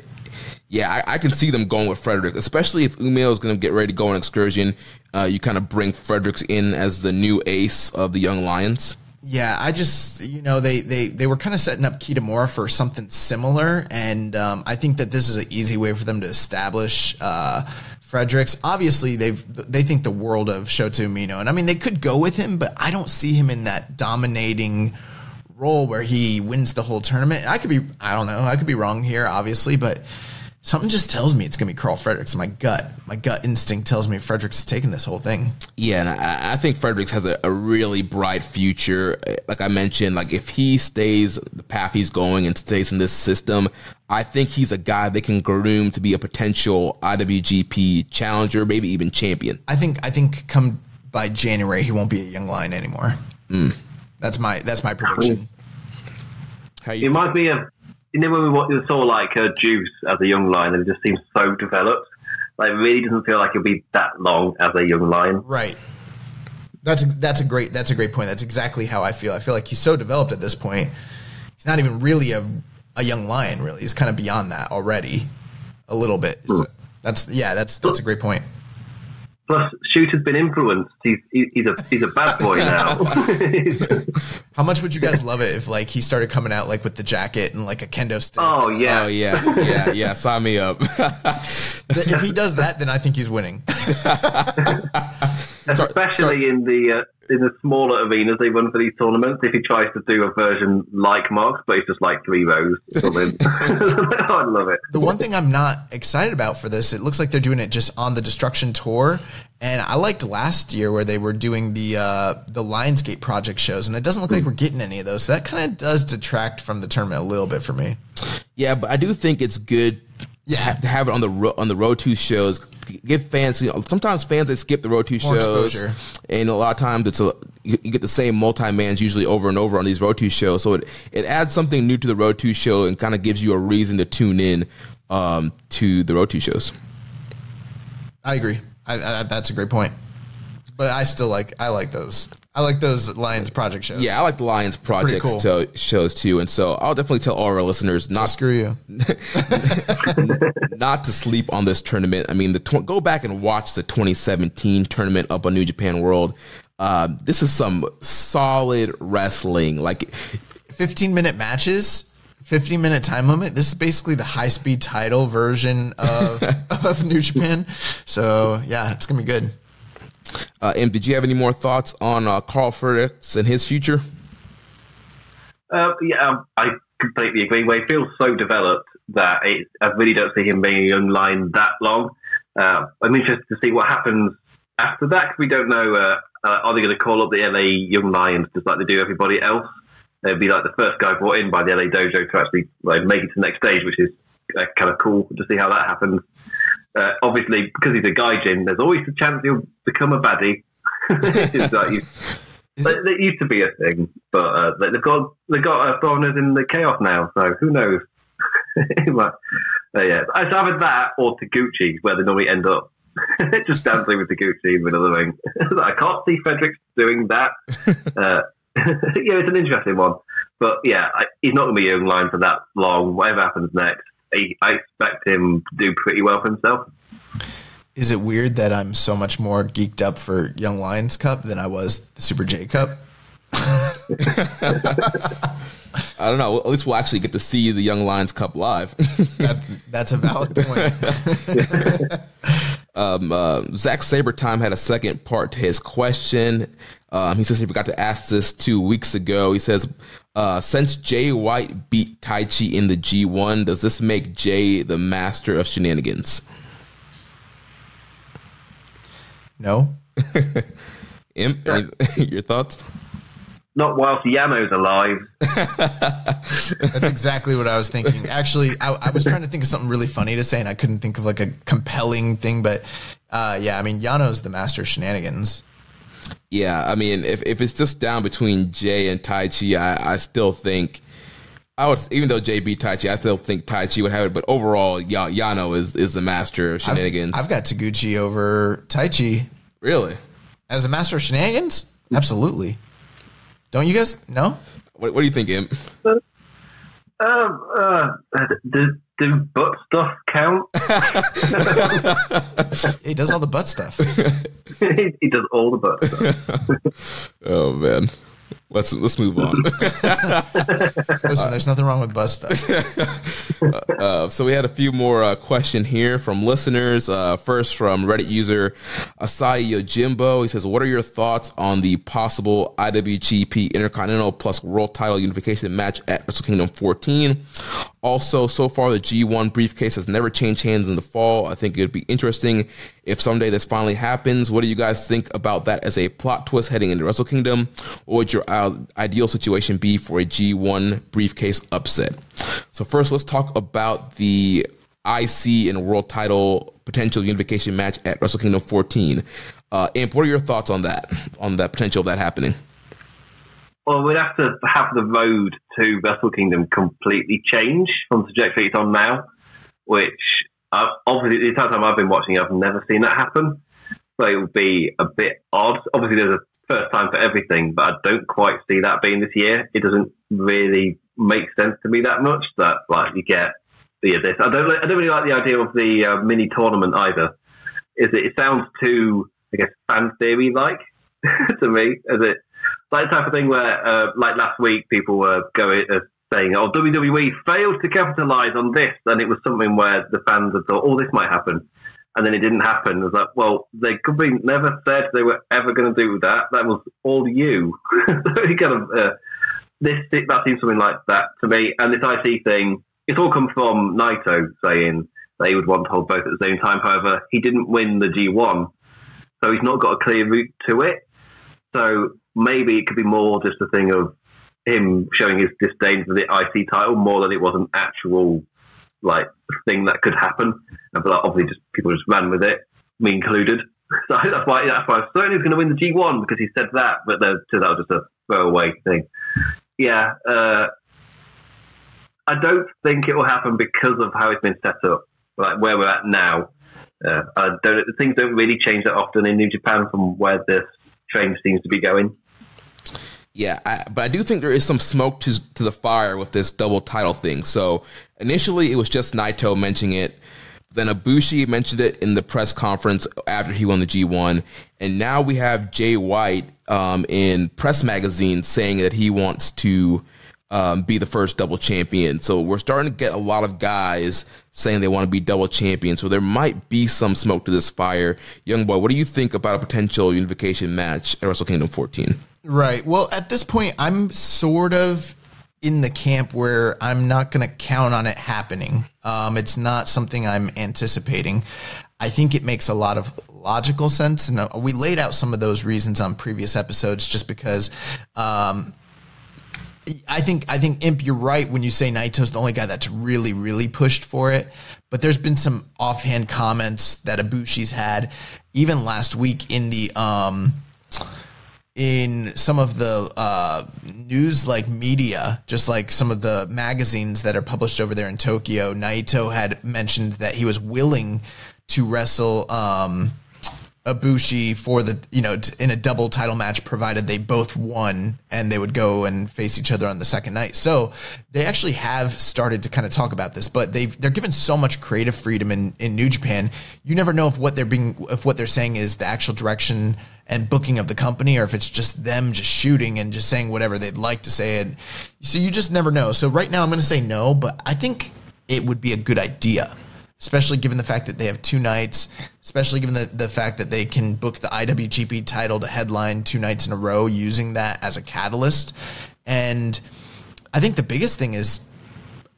S5: yeah, I, I, can see them going with Fredericks, especially if Umino is going to get ready to go on excursion. Uh, you kind of bring Fredericks in as the new ace of the Young Lions.
S7: Yeah, I just you know they they they were kind of setting up Kitamura for something similar, and um, I think that this is an easy way for them to establish. Uh, Fredericks. Obviously, they've they think the world of Shota Umino, and I mean they could go with him, but I don't see him in that dominating role where he wins the whole tournament. I could be, I don't know, I could be wrong here, obviously, but something just tells me it's going to be Carl Fredericks. My gut, my gut instinct tells me Fredericks is taking this whole thing.
S5: Yeah, and I, I think Fredericks has a, a, really bright future. Like I mentioned, like if he stays the path he's going and stays in this system, I think he's a guy that can groom to be a potential IWGP challenger, maybe even champion.
S7: I think I think come by January he won't be a young lion anymore. Mm. That's my that's my prediction.
S6: How you? It might be a you know when we saw like a Juice as a young lion, and it just seems so developed. Like it really doesn't feel like it'll be that long as a young lion.
S7: Right. That's that's a great that's a great point. That's exactly how I feel. I feel like he's so developed at this point. He's not even really a a young lion. Really, he's kind of beyond that already, a little bit. Mm. that's yeah. That's that's a great point.
S6: Plus, Shooter's been influenced. He's he's a he's a bad boy now.
S7: How much would you guys love it if like he started coming out like with the jacket and like a kendo stick?
S6: Oh yeah,
S5: oh yeah, yeah, yeah. Sign me up.
S7: if he does that, then I think he's winning.
S6: Especially in the uh, in the smaller arenas they run for these tournaments. If he tries to do a version like Marks, but it's just like three rows. something. I love it.
S7: The one thing I'm not excited about for this, it looks like they're doing it just on the Destruction Tour. And I liked last year where they were doing the uh, the Lion's Gate project shows, and it doesn't look like we're getting any of those. So that kind of does detract from the tournament a little bit for me.
S5: Yeah, but I do think it's good yeah. to have it on the ro- on the road two shows give fans. You know, sometimes fans they skip the road two shows, exposure. and a lot of times it's a you get the same multi mans usually over and over on these road two shows. So it it adds something new to the road two show and kind of gives you a reason to tune in um, to the road two shows.
S7: I agree. I, I, that's a great point. But I still like I like those. I like those Lions project shows.
S5: Yeah, I like the Lions project cool. to, shows too, and so I'll definitely tell all our listeners not
S7: so screw you,
S5: not to sleep on this tournament. I mean, the tw- go back and watch the 2017 tournament up on New Japan World. Uh, this is some solid wrestling, like
S7: 15 minute matches. 15 minute time limit. This is basically the high speed title version of, of New Japan. So, yeah, it's going to be good.
S5: Uh, M, did you have any more thoughts on uh, Carl Fredericks and his future?
S6: Uh, yeah, um, I completely agree. He feels so developed that it, I really don't see him being lion that long. Uh, I'm interested to see what happens after that. We don't know. Uh, uh, are they going to call up the LA Young Lions just like they do everybody else? They'd be like the first guy brought in by the LA Dojo to actually like, make it to the next stage, which is uh, kind of cool to see how that happens uh, obviously because he's a gaijin, there's always a chance he'll become a baddie. like it, used to be a thing, but uh, they've got they've got uh, foreigners in the chaos now, so who knows? but, uh, yeah, it's either that or Taguchi, where they normally end up. just dancing with Taguchi with another ring. I can't see Fredericks doing that. Uh, yeah, it's an interesting one, but yeah, I, he's not going to be young line for that long. Whatever happens next, I expect him to do pretty well for himself.
S7: Is it weird that I'm so much more geeked up for Young Lions Cup than I was the Super J Cup?
S5: I don't know. At least we'll actually get to see the Young Lions Cup live.
S7: that, that's a valid point.
S5: um, uh, Zack Sabre Time had a second part to his question. Um, he says he forgot to ask this two weeks ago. He says, uh, since Jay White beat Taichi in the G1, does this make Jay the master of shenanigans?
S7: No.
S5: Imp, your thoughts?
S6: Not whilst Yano's alive.
S7: That's exactly what I was thinking. Actually, I, I, was trying to think of something really funny to say, and I couldn't think of like a compelling thing. But uh, yeah, I mean, Yano's the master of shenanigans.
S5: Yeah, I mean, if, if it's just down between Jay and Taichi, I, I still think I was even though Jay beat Taichi, I still think Taichi would have it. But overall, y- Yano is is the master of shenanigans.
S7: I've, I've got Taguchi over Taichi.
S5: Really?
S7: As a master of shenanigans? Absolutely. Don't you guys? No.
S5: What, what do you think, Imp?
S6: Um, uh, do, do butt stuff count?
S7: He does all the butt stuff.
S6: he, he does all the butt stuff.
S5: Oh man, let's let's move on.
S7: Listen, there's nothing wrong with butt stuff.
S5: Uh, so we had a few more uh, question here from listeners. Uh, first from Reddit user Asai Yojimbo. He says, "What are your thoughts on the possible IWGP Intercontinental plus World Title Unification match at Wrestle Kingdom 14? Also, so far the G1 briefcase has never changed hands in the fall. I think it would be interesting if someday this finally happens. What do you guys think about that as a plot twist heading into Wrestle Kingdom? What would your ideal situation be for a G1 briefcase upset?" So first, let's talk about the IC and World Title potential unification match at Wrestle Kingdom 14. Uh, Imp, what are your thoughts on that? On that potential of that happening?
S6: Well, we'd have to have the road to Wrestle Kingdom completely change from the trajectory it's on now, which uh, obviously the entire time I've been watching, I've never seen that happen. So it would be a bit odd. Obviously, there's a first time for everything, but I don't quite see that being this year. It doesn't really make sense to me that much. That like you get yeah, this. I don't. I don't really like the idea of the uh, mini tournament either. Is it? It sounds too, I guess, fan theory like to me. Is it like the type of thing where, uh, like last week, people were going uh, saying, "Oh, WWE failed to capitalize on this," and it was something where the fans had thought, "Oh, this might happen." And then it didn't happen. It was like, well, they could be never said they were ever going to do that. That was all you. so you kind of uh, this that seems something like that to me. And this IC thing, it's all come from Naito saying they would want to hold both at the same time. However, he didn't win the G1, so he's not got a clear route to it. So maybe it could be more just a thing of him showing his disdain for the IC title more than it was an actual like thing that could happen. But obviously, just people just ran with it, me included. So that's why that's why I was certain he was going to win the G1 because he said that, but then that was just a throwaway thing. Yeah, uh, I don't think it will happen because of how it's been set up, like where we're at now. Uh, I don't, things don't really change that often in New Japan from where this train seems to be going.
S5: Yeah, I, but I do think there is some smoke to to the fire with this double title thing. So initially, it was just Naito mentioning it. Then Ibushi mentioned it in the press conference after he won the G1, and now we have Jay White um, in Press Magazine saying that he wants to um, be the first double champion. So we're starting to get a lot of guys saying they want to be double champion. So there might be some smoke to this fire. Young boy, what do you think about a potential unification match at Wrestle Kingdom 14?
S7: Right. Well, at this point, I'm sort of in the camp where I'm not going to count on it happening. Um, it's not something I'm anticipating. I think it makes a lot of logical sense, and uh, we laid out some of those reasons on previous episodes, just because. Um, I think I think Imp, you're right when you say Naito's the only guy that's really really pushed for it. But there's been some offhand comments that Ibushi's had, even last week in the um, in some of the uh, news like media, just like some of the magazines that are published over there in Tokyo, Naito had mentioned that he was willing to wrestle um, Ibushi for the you know t- in a double title match, provided they both won and they would go and face each other on the second night. So they actually have started to kind of talk about this, but they've they're given so much creative freedom in in New Japan. You never know if what they're being if what they're saying is the actual direction and booking of the company or if it's just them just shooting and just saying whatever they'd like to say and so you just never know so right now i'm going to say no but i think it would be a good idea especially given the fact that they have two nights especially given the, the fact that they can book the iwgp title to headline two nights in a row using that as a catalyst and i think the biggest thing is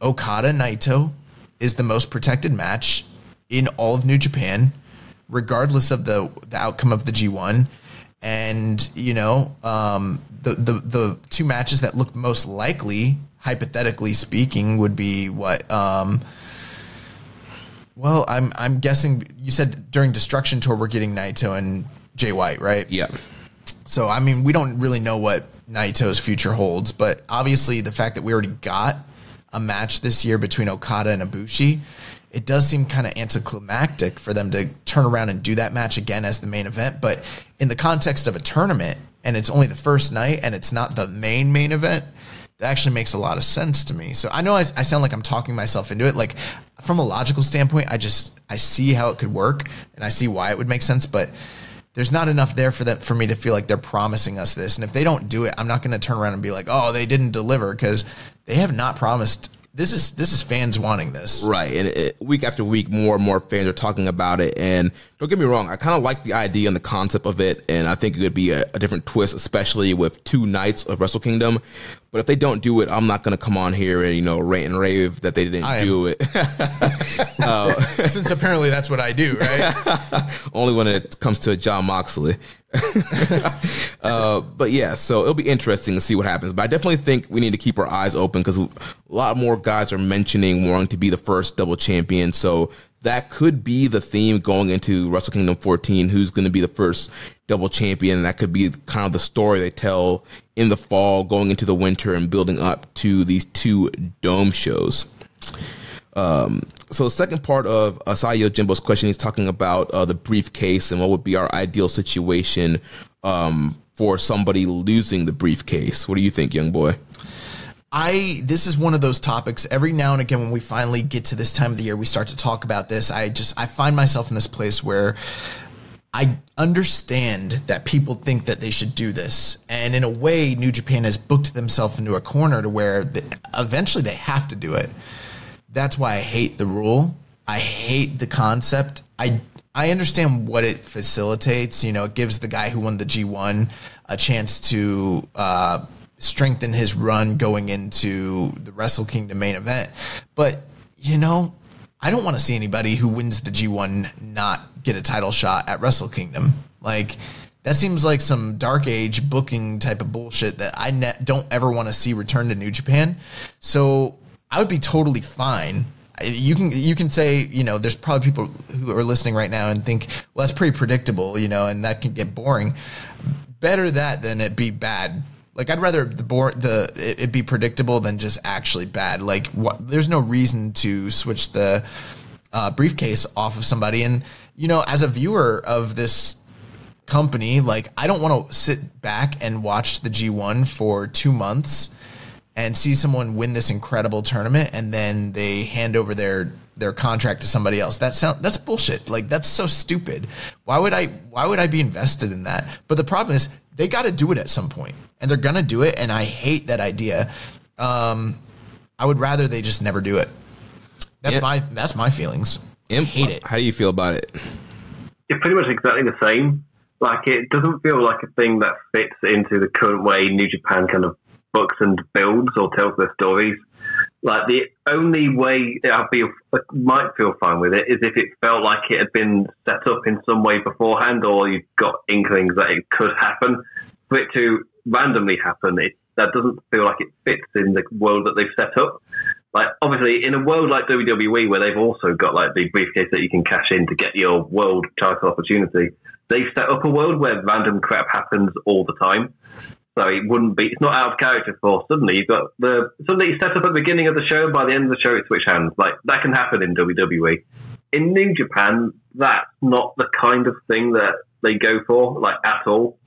S7: okada naito is the most protected match in all of new japan regardless of the the outcome of the G1. And you know, um, the the the two matches that look most likely, hypothetically speaking, would be what. Um, well, I'm I'm guessing you said during Destruction Tour we're getting Naito and Jay White, right?
S5: Yeah.
S7: So I mean, we don't really know what Naito's future holds, but obviously the fact that we already got a match this year between Okada and Ibushi, it does seem kind of anticlimactic for them to turn around and do that match again as the main event. But in the context of a tournament, and it's only the first night, and it's not the main main event, that actually makes a lot of sense to me. So I know I, I sound like I'm talking myself into it. Like from a logical standpoint, I just I see how it could work and I see why it would make sense, but there's not enough there for that for me to feel like they're promising us this. And if they don't do it, I'm not going to turn around and be like, "Oh, they didn't deliver" because they have not promised. This is this is fans wanting this.
S5: Right, and it, week after week, more and more fans are talking about it. And don't get me wrong, I kind of like the idea and the concept of it, and I think it would be a, a different twist, especially with two nights of Wrestle Kingdom. But if they don't do it, I'm not going to come on here and you know rant and rave that they didn't
S7: I am.
S5: do it. uh,
S7: Since apparently that's what I do, right?
S5: only when it comes to Jon Moxley. uh, but yeah, so it'll be interesting to see what happens. But I definitely think we need to keep our eyes open because a lot more guys are mentioning wanting to be the first double champion. So that could be the theme going into Wrestle Kingdom 14. Who's going to be the first double champion? And that could be kind of the story they tell in the fall, going into the winter, and building up to these two dome shows. Um, so the second part of Asayo Jimbo's question, he's talking about uh, the briefcase and what would be our ideal situation um, for somebody losing the briefcase. What do you think, young boy?
S7: I this is one of those topics every now and again when we finally get to this time of the year we start to talk about this I just I find myself in this place where I understand that people think that they should do this and in a way New Japan has booked themselves into a corner to where the, eventually they have to do it that's why I hate the rule I hate the concept I I understand what it facilitates you know it gives the guy who won the G1 a chance to uh strengthen his run going into the Wrestle Kingdom main event. But, you know, I don't want to see anybody who wins the G1 not get a title shot at Wrestle Kingdom. Like, that seems like some dark age booking type of bullshit that I ne- don't ever want to see return to New Japan. So I would be totally fine. You can you can say you know there's probably people who are listening right now and think well that's pretty predictable you know and that can get boring. Better that than it be bad like I'd rather the bore the it, it, be predictable than just actually bad. Like what, there's no reason to switch the uh, briefcase off of somebody. And you know, as a viewer of this company, like I don't want to sit back and watch the G1 for two months and see someone win this incredible tournament and then they hand over their their contract to somebody else. That sound that's bullshit. Like that's so stupid. Why would I why would I be invested in that? But the problem is they got to do it at some point and they're gonna do it and i hate that idea um, i would rather they just never do it that's
S5: Yeah.
S7: my that's my feelings
S5: Imp,
S7: hate it.
S5: How do you feel about it?
S6: It's pretty much exactly the same. Like it doesn't feel like a thing that fits into the current way New Japan kind of books and builds or tells their stories. Like the only way I feel might feel fine with it is if it felt like it had been set up in some way beforehand, or you've got inklings that it could happen. For it to randomly happen, it that doesn't feel like it fits in the world that they've set up. Like obviously, in a world like WWE, where they've also got like the briefcase that you can cash in to get your world title opportunity, they've set up a world where random crap happens all the time. So it wouldn't be. It's not out of character for suddenly you've got the suddenly you set up at the beginning of the show. By the end of the show, it switch hands. Like that can happen in WWE. In New Japan, that's not the kind of thing that they go for, like at all.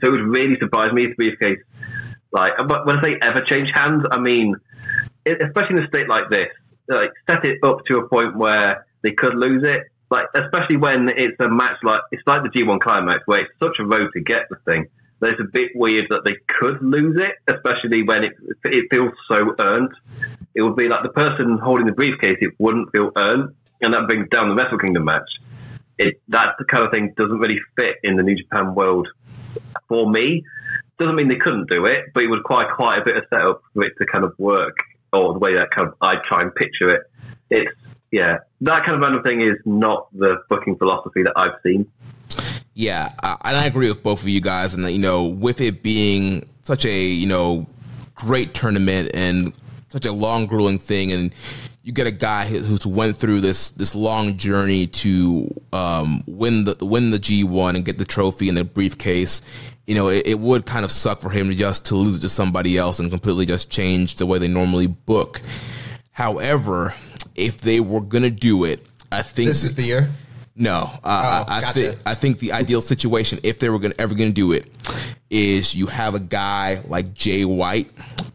S6: So it would really surprise me if the briefcase, like, but when I say ever change hands, I mean, especially in a state like this, like set it up to a point where they could lose it. Like, especially when it's a match like it's like the G1 climax where it's such a road to get the thing. It's a bit weird that they could lose it, especially when it it feels so earned. It would be like the person holding the briefcase; it wouldn't feel earned, and that brings down the Wrestle Kingdom match. It that kind of thing doesn't really fit in the New Japan world for me. Doesn't mean they couldn't do it, but it would require quite a bit of setup for it to kind of work, or the way that kind of I try and picture it. It's yeah, that kind of random thing is not the booking philosophy that I've seen.
S5: Yeah, I, and I agree with both of you guys. And you know, with it being such a you know great tournament and such a long, grueling thing, and you get a guy who's went through this this long journey to um, win the win the G one and get the trophy and the briefcase. You know, it, it would kind of suck for him just to lose it to somebody else and completely just change the way they normally book. However, if they were gonna do it, I think
S7: this is the year
S5: no, uh,
S7: Oh,
S5: I, I
S7: gotcha.
S5: think I think the ideal situation, if they were gonna ever gonna do it, is you have a guy like Jay White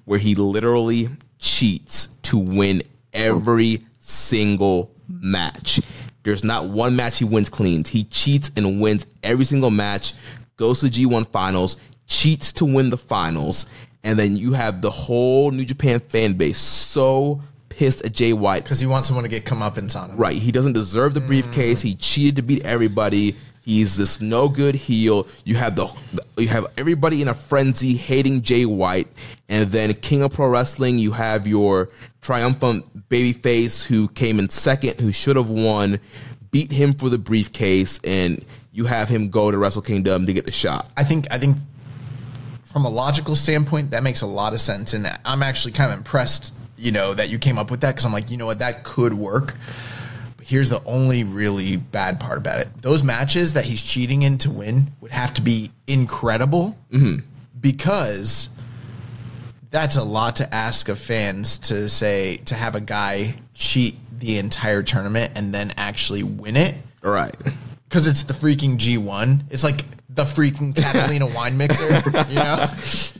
S5: where he literally cheats to win every single match. There's not one match he wins clean. He cheats and wins every single match, goes to G1 finals, cheats to win the finals, and then you have the whole New Japan fan base so pissed at Jay White
S7: because he wants someone to get comeuppance on him.
S5: Right. He doesn't deserve the briefcase. He mm. cheated to beat everybody. He's this no good heel. You have the you have everybody in a frenzy hating Jay White, and then King of Pro Wrestling. You have your triumphant babyface who came in second, who should have won, beat him for the briefcase, and you have him go to Wrestle Kingdom to get the shot.
S7: I think I think from a logical standpoint, that makes a lot of sense, and I'm actually kind of impressed. You know that you came up with that because I'm like, you know what, that could work. But here's the only really bad part about it: those matches that he's cheating in to win would have to be incredible because that's a lot to ask of fans to say to have a guy cheat the entire tournament and then actually win it
S5: All right.
S7: because it's the freaking G1. It's like the freaking Catalina wine mixer, you know?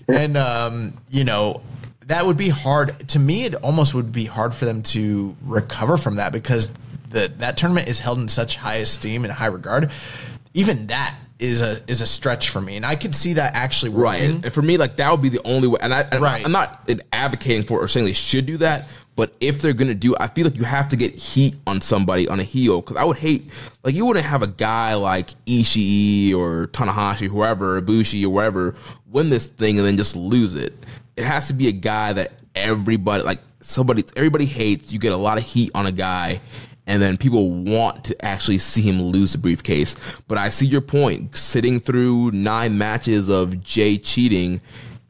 S7: And, um, you know, that would be hard. To me, it almost would be hard for them to recover from that because the, that tournament is held in such high esteem and high regard. Even that is a is a stretch for me, and I could see that actually
S5: Right.
S7: working.
S5: And, and for me, like that would be the only way. And I, and
S7: Right.
S5: I'm not advocating for or saying they should do that. But if they're gonna do, I feel like you have to get heat on somebody on a heel because I would hate like you wouldn't have a guy like Ishii or Tanahashi, whoever, Ibushi or wherever, win this thing and then just lose it. It has to be a guy that everybody like somebody everybody hates. You get a lot of heat on a guy, and then people want to actually see him lose the briefcase. But I see your point. Sitting through nine matches of Jay cheating,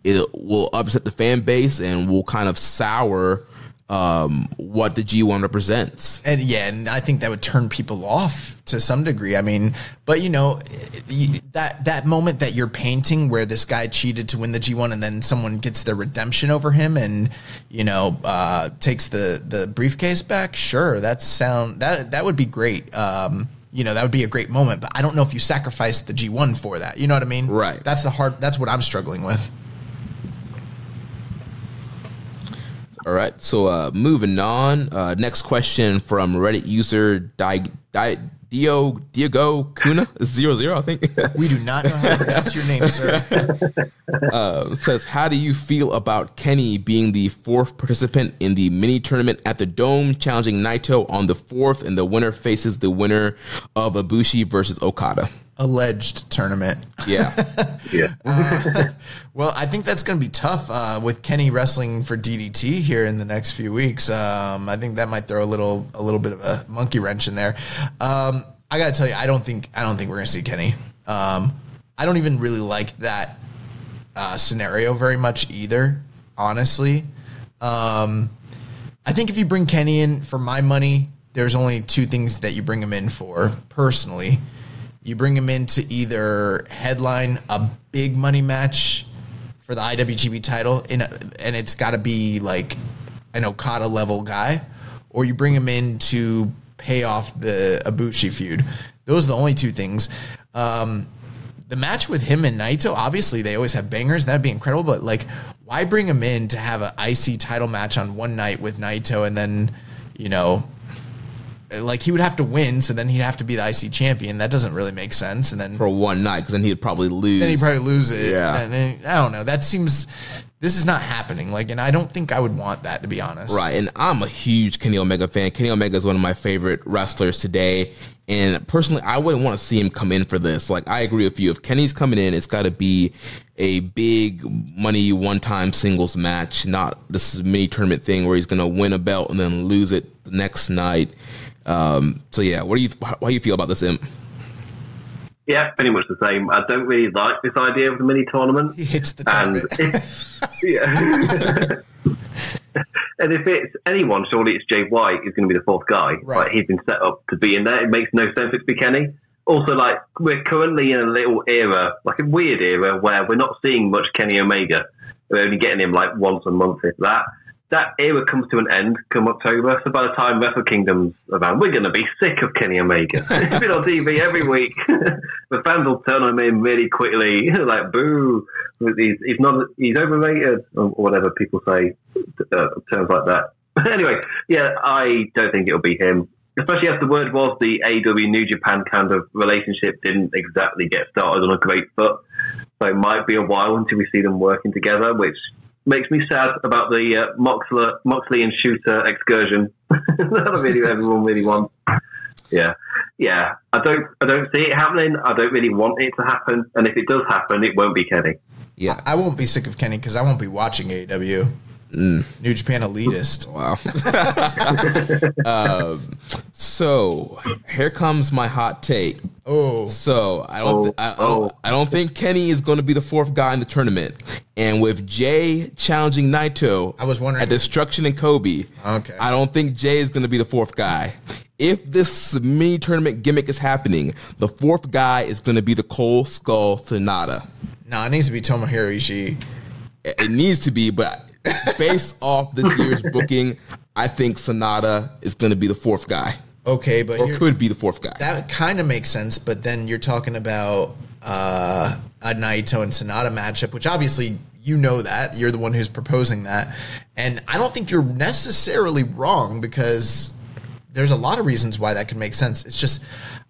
S5: it will upset the fan base and will kind of sour um, what the G1 represents.
S7: and yeah, and I think that would turn people off to some degree. I mean, but you know, that that moment that you're painting where this guy cheated to win the G1 and then someone gets their redemption over him and you know uh, takes the the briefcase back. Sure, that sound that that would be great. Um, you know, that would be a great moment, but I don't know if you sacrifice the G1 for that. You know what I mean?
S5: Right.
S7: That's the hard. That's what I'm struggling with.
S5: All right. So uh, moving on. Uh, next question from Reddit user Di, Di, Dio Diego Kuna zero zero. I think
S7: We do not know how to pronounce your name, sir.
S5: uh, says, "How do you feel about Kenny being the fourth participant in the mini tournament at the Dome, challenging Naito on the fourth, and the winner faces the winner of Ibushi versus Okada?"
S7: Alleged tournament.
S5: Yeah.
S6: Yeah.
S7: Well, I think that's going to be tough uh, with Kenny wrestling for DDT here in the next few weeks. Um, I think that might throw a little a little bit of a monkey wrench in there. Um, I got to tell you, I don't think I don't think we're going to see Kenny. Um, I don't even really like that uh, scenario very much either. Honestly, um, I think if you bring Kenny in for my money, there's only two things that you bring him in for personally. You bring him in to either headline a big money match for the IWGP title, in a, and it's got to be like an Okada level guy, or you bring him in to pay off the Ibushi feud. Those are the only two things. Um, the match with him and Naito, obviously they always have bangers. That'd be incredible. But like, why bring him in to have an IC title match on one night with Naito and then, you know, like he would have to win, so then he'd have to be the IC champion. That doesn't really make sense. And then
S5: For one night, because then he'd probably lose.
S7: then he'd probably lose it.
S5: Yeah.
S7: And then- I don't know. That seems this is not happening. Like, and I don't think I would want that to be honest.
S5: Right, and I'm a huge Kenny Omega fan. Kenny Omega is one of my favorite wrestlers today, and personally, I wouldn't want to see him come in for this. Like, I agree with you. If Kenny's coming in, it's got to be a big money one time singles match, not this mini tournament thing where he's going to win a belt and then lose it the next night. Um, so yeah, what do you how do you feel about this? Imp?
S6: Yeah, pretty much the same. I don't really like this idea of the mini tournament.
S7: He hits the
S6: And
S7: target.
S6: if, yeah. and if it's anyone, surely it's Jay White who's going to be the fourth guy.
S7: Right.
S6: Like he's been set up to be in there. It makes no sense for it to be Kenny. Also, like we're currently in a little era, like a weird era, where we're not seeing much Kenny Omega. We're only getting him like once a month, if that. That era comes to an end come October. So by the time Wrestle Kingdom's around, we're going to be sick of Kenny Omega. He's been on TV every week. the fans will turn on him really quickly, like boo. He's, he's not he's overrated or whatever people say uh, terms like that. anyway, yeah, I don't think it'll be him. Especially as the word was the AW New Japan kind of relationship didn't exactly get started on a great foot. So it might be a while until we see them working together, which makes me sad about the uh, Moxley, Moxley and Shooter excursion. That's a video everyone really wants. Yeah, yeah. I don't, I don't see it happening. I don't really want it to happen. And if it does happen, it won't be Kenny.
S7: Yeah, I won't be sick of Kenny because I won't be watching AEW. Mm. New Japan elitist.
S5: Wow. um, so here comes my hot take.
S7: Oh.
S5: So I don't, th- I, I, don't, I don't think Kenny is going to be the fourth guy in the tournament. And with Jay challenging Naito,
S7: I was wondering
S5: at Destruction and Kobe.
S7: Okay.
S5: I don't think Jay is going to be the fourth guy. If this mini tournament gimmick is happening, the fourth guy is going to be the Cold Skull Sanada.
S7: No, nah, it needs to be Tomohiro Ishii.
S5: It needs to be, but based off this year's booking, I think Sanada is going to be the fourth guy.
S7: Okay, but
S5: or could be the fourth guy.
S7: That kind of makes sense, but then you're talking about uh, a Naito and Sanada matchup, which obviously you know that you're the one who's proposing that, and I don't think you're necessarily wrong because there's a lot of reasons why that could make sense. It's just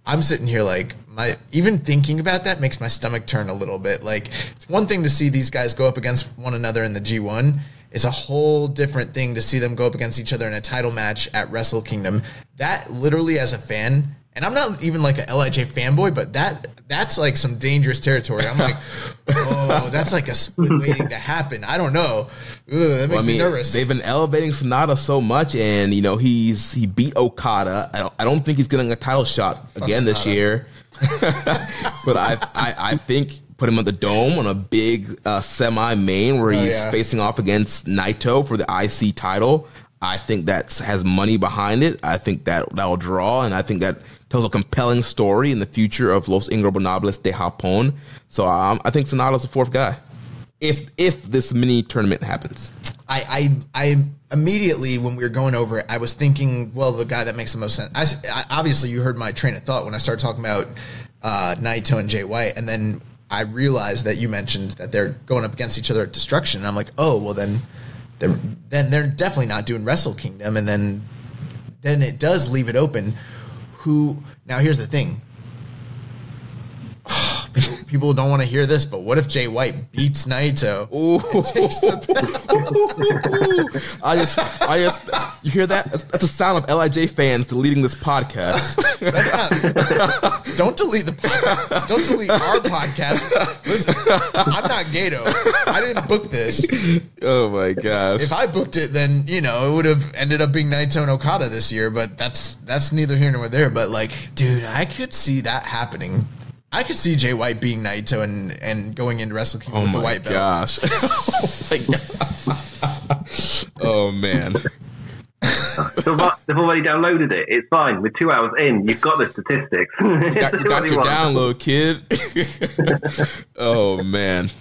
S7: I'm sitting here like my even thinking about that makes my stomach turn a little bit. Like it's one thing to see these guys go up against one another in the G1. It's a whole different thing to see them go up against each other in a title match at Wrestle Kingdom. That literally as a fan, and I'm not even like a LIJ fanboy, but that that's like some dangerous territory. I'm like, oh, that's like a split waiting to happen. I don't know. That makes well, I mean, me nervous.
S5: They've been elevating Sanada so much, and you know he's he beat Okada. I don't, I don't think he's getting a title shot again this year. but I, I I think put him at the dome on a big uh, semi main where oh, he's yeah. facing off against Naito for the IC title. I think that has money behind it. I think that that will draw, and I think that tells a compelling story in the future of Los Ingobernables de Japón. So um, I think Sanada's the fourth guy. If if this mini tournament happens,
S7: I I, I immediately when we were going over it, I was thinking, well, the guy that makes the most sense. I, I, obviously, you heard my train of thought when I started talking about uh, Naito and Jay White, and then I realized that you mentioned that they're going up against each other at Destruction. And I'm like, oh, well then, they're, then they're definitely not doing Wrestle Kingdom, and then then it does leave it open. Who now? Here's the thing: people don't want to hear this, but what if Jay White beats Naito?
S5: Ooh. I just, I just, you hear that? That's the sound of Lij fans deleting this podcast. That's
S7: not. don't delete the. Don't delete our podcast. Listen, I'm not Gedo. I didn't book this.
S5: Oh my gosh!
S7: If I booked it, then you know it would have ended up being Naito and Okada this year. But that's that's neither here nor there. But like, dude, I could see that happening I could see Jay White being Naito and, and going into Wrestle Kingdom oh with the white belt.
S5: Gosh. oh my gosh. oh man.
S6: They've already downloaded it. It's fine. We're two hours in. You've got the statistics.
S5: You got, you got your download, kid. oh man.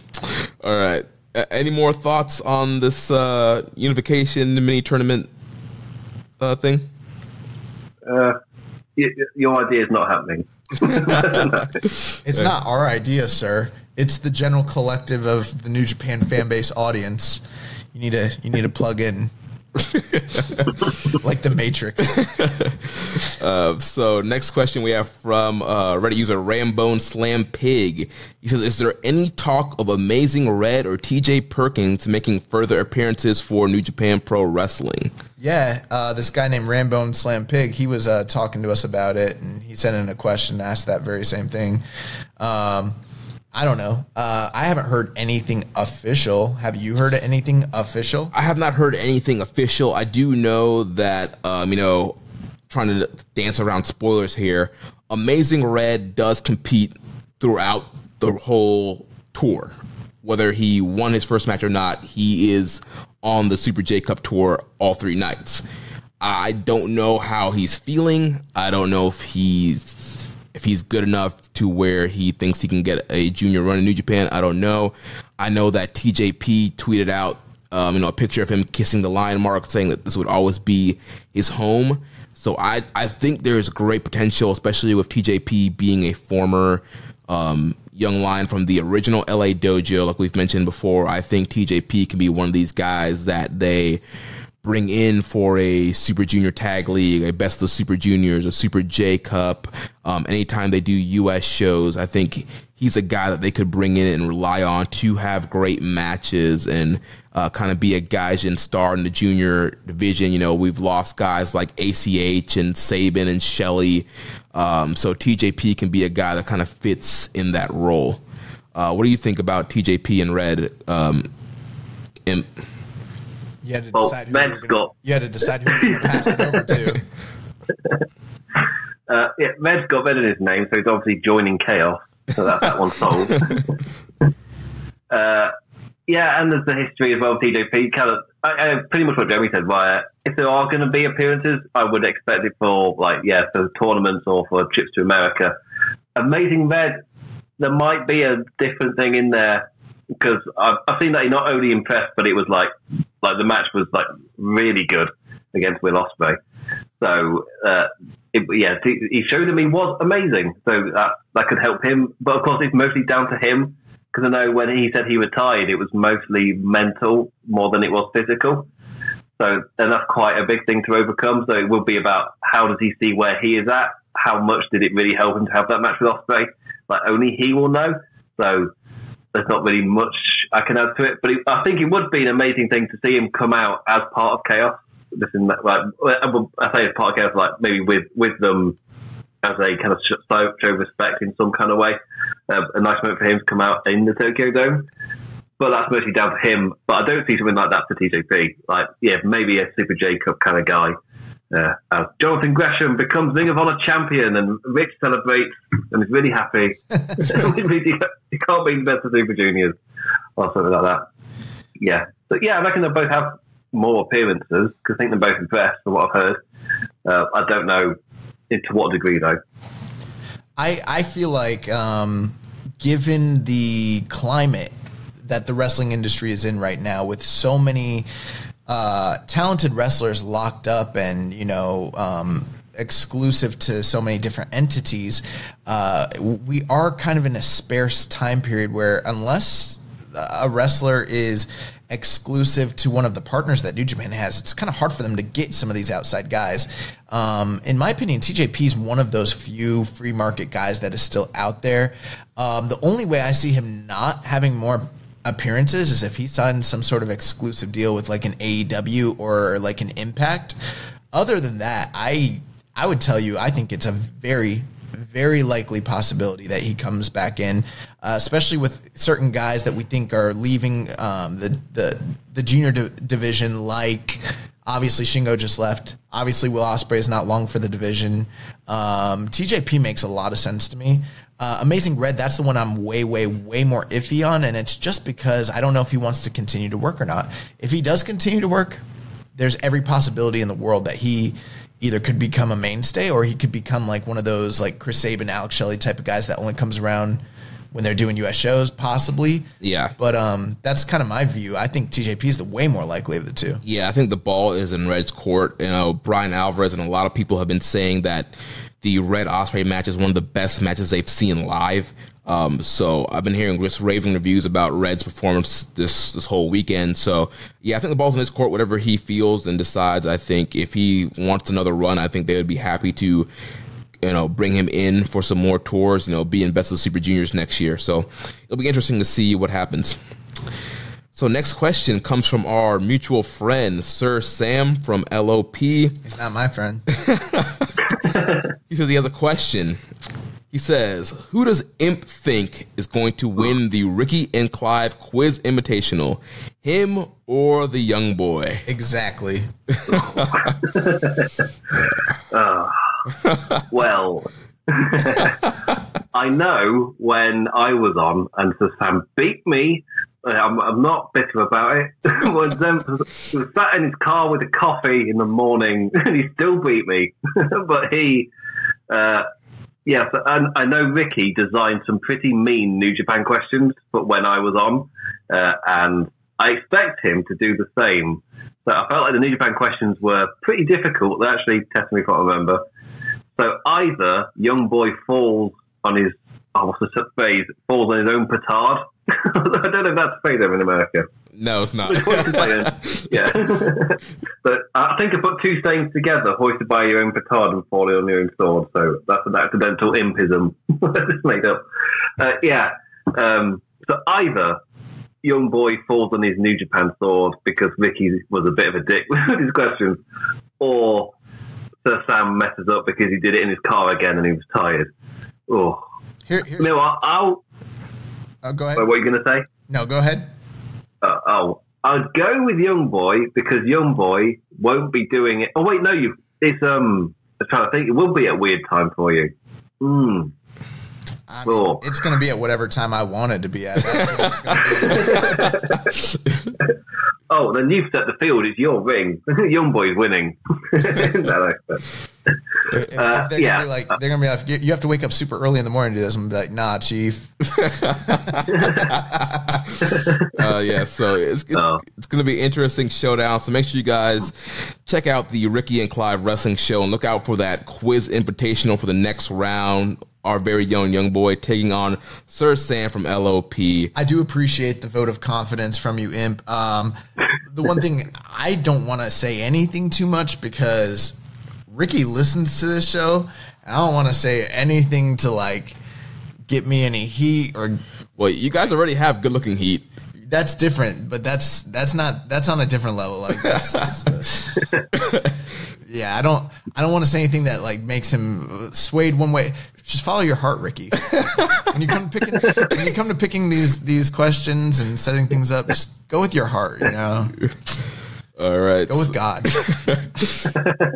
S5: All right. Uh, any more thoughts on this uh, unification mini tournament uh, thing?
S6: Uh, your idea is not happening.
S7: it's not our idea, sir. It's the general collective of the New Japan fan base audience. You need to you need to plug in. like the Matrix.
S5: Uh, so next question we have from uh, Reddit user Rambone Slam Pig. He says, "Is there any talk of Amazing Red or T.J. Perkins making further appearances for New Japan Pro Wrestling?"
S7: Yeah, uh, this guy named Rambone Slam Pig. He was uh, talking to us about it, and he sent in a question, asked that very same thing. Um, I don't know. Uh, I haven't heard anything official. Have you heard anything official?
S5: I have not heard anything official. I do know that, um, you know, trying to dance around spoilers here. Amazing Red does compete throughout the whole tour. Whether he won his first match or not, he is on the Super J Cup tour all three nights. I don't know how he's feeling. I don't know if he's he's good enough to where he thinks he can get a junior run in New Japan, I don't know. I know that TJP tweeted out um, you know, a picture of him kissing the lion mark, saying that this would always be his home. So I I think there's great potential, especially with TJP being a former um, young lion from the original LA dojo, like we've mentioned before. I think TJP can be one of these guys that they bring in for a Super Junior Tag League, a Best of Super Juniors, a Super J Cup. Um, anytime they do U.S. shows, I think he's a guy that they could bring in and rely on to have great matches and uh, kind of be a Gaijin star in the junior division. You know, we've lost guys like ACH and Sabin and Shelley. Um, so TJP can be a guy that kind of fits in that role. Uh, what do you think about TJP and Red? Um,
S7: You had to
S6: Well,
S7: decide who you were gonna,
S6: got-
S7: you had to decide who you were going to pass it over to.
S6: Uh, yeah, Med's got Med in his name, so he's obviously joining Chaos. So that's that one solved. uh, yeah, and there's the history as well. TJP kind of I, I, pretty much what Jeremy said. Where if there are going to be appearances, I would expect it for like yeah, for tournaments or for trips to America. Amazing Red, there might be a different thing in there because I've, I've seen that he not only impressed, but it was like like the match was like really good against Will Ospreay. So uh, it, yeah, he he showed him he was amazing. So that that could help him. But of course, it's mostly down to him because I know when he said he retired, it was mostly mental more than it was physical. So and that's quite a big thing to overcome. So it will be about how does he see where he is at? How much did it really help him to have that match with Ospreay? Like only he will know. So there's not really much I can add to it. But it, I think it would be an amazing thing to see him come out as part of Chaos. This like I say as part of Chaos, like maybe with with them as a kind of show, show respect in some kind of way. Uh, a nice moment for him to come out in the Tokyo Dome. But that's mostly down to him. But I don't see something like that for TJP. Like, yeah, maybe a Super J Cup kind of guy. Uh, as Jonathan Gresham becomes Ring of Honor champion and Rich celebrates and is really happy. he can't be the best of Super Juniors or something like that. Yeah. But yeah, I reckon they'll both have more appearances because I think they're both impressed from what I've heard. Uh, I don't know to what degree though.
S7: I I feel like um, given the climate that the wrestling industry is in right now, with so many uh, talented wrestlers locked up and you know um, exclusive to so many different entities, uh, we are kind of in a sparse time period where unless a wrestler is exclusive to one of the partners that New Japan has, it's kind of hard for them to get some of these outside guys. Um, in my opinion, TJP is one of those few free market guys that is still out there. Um, the only way I see him not having more appearances is if he signs some sort of exclusive deal with like an AEW or like an Impact. Other than that, I I would tell you I think it's a very very likely possibility that he comes back in, uh, especially with certain guys that we think are leaving um, the the the junior di- division. Like obviously Shingo just left. Obviously Will Ospreay is not long for the division. Um, TJP makes a lot of sense to me. Uh, Amazing Red, that's the one I'm way, way, way more iffy on, and it's just because I don't know if he wants to continue to work or not. If he does continue to work, there's every possibility in the world that he either could become a mainstay or he could become like one of those like Chris Sabin, Alex Shelley type of guys that only comes around when they're doing US shows, possibly.
S5: Yeah.
S7: But um, that's kind of my view. I think TJP is the way more likely of the two.
S5: Yeah, I think the ball is in Red's court. You know, Brian Alvarez and a lot of people have been saying that the Red Ospreay match is one of the best matches they've seen live. Um, so I've been hearing just raving reviews about Red's performance this this whole weekend. So yeah, I think the ball's in his court. Whatever he feels and decides, I think if he wants another run, I think they would be happy to you know bring him in for some more tours. You know, be in Best of the Super Juniors next year. So it'll be interesting to see what happens. So next question comes from our mutual friend Sir Sam from LOP.
S7: He's not my friend.
S5: He says he has a question. He says, "Who does Imp think is going to win the Ricky and Clive Quiz Invitational? Him or the young boy?"
S7: exactly. Ah.
S6: Well, I know when I was on and Sir Sam beat me. I'm, I'm not bitter about it. was sat in his car with a coffee in the morning and he still beat me. but he, uh, yes, and I know Ricky designed some pretty mean New Japan questions, but when I was on, uh, and I expect him to do the same. So I felt like the New Japan questions were pretty difficult. They actually tested me, if I remember. So either young boy falls on his, oh, what's the phrase? Falls on his own petard. I don't know if that's phrase over in America.
S5: No, it's not.
S6: yeah. but I think I put two sayings together, hoisted by your own petard and falling on your own sword. So that's an accidental impism. just made up. Uh, yeah. Um, so either young boy falls on his New Japan sword because Ricky was a bit of a dick with his questions, or Sir Sam messes up because he did it in his car again and he was tired. Oh.
S7: Here, here's,
S6: No, I'll. I'll
S7: oh, go ahead.
S6: what are you going to say?
S7: No, go ahead.
S6: Uh, oh, I'd go with Young Boy because Young Boy won't be doing it. Oh wait, no, you. It's um. I'm trying to think. It will be a weird time for you. Hmm.
S7: I mean,
S6: Oh.
S7: It's going to be at whatever time I want it to be at. That's what it's be.
S6: Oh, then you've set the field. It's your ring. Young Boy's winning. no, no. Uh,
S7: they're
S6: yeah.
S7: gonna be like, they're gonna be like, you, you have to wake up super early in the morning to do this. I'm be like, nah, chief.
S5: uh, yeah, so it's it's,
S6: Oh.
S5: it's going to be an interesting showdown. So make sure you guys check out the Ricky and Clive Wrestling Show and look out for that quiz invitational for the next round. Our very young young boy taking on Sir Sam from LOP.
S7: I do appreciate the vote of confidence from you, Imp. Um, the one thing I don't want to say anything too much because Ricky listens to this show. And I don't want to say anything to like get me any heat or
S5: Well, you guys already have good looking heat.
S7: that's different, but that's that's not that's on a different level. Like that's, yeah, I don't I don't want to say anything that like makes him swayed one way. Just follow your heart, Ricky. when you come to picking when you come to picking these these questions and setting things up, just go with your heart. You know,
S5: All right.
S7: go with God.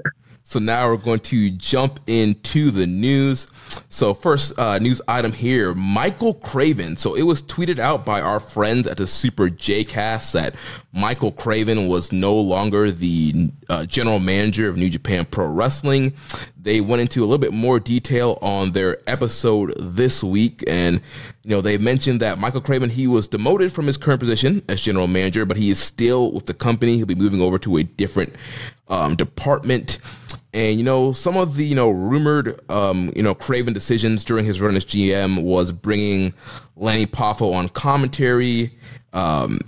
S5: So now we're going to jump into the news. So first uh, news item here: Michael Craven. So it was tweeted out by our friends at the Super J-Cast that Michael Craven was no longer the uh, general manager of New Japan Pro Wrestling. They went into a little bit more detail on their episode this week, and you know they mentioned that Michael Craven he was demoted from his current position as general manager, but he is still with the company. He'll be moving over to a different um, department. And you know, some of the you know rumored um, you know Craven decisions during his run as GM was bringing Lanny Poffo on commentary, um,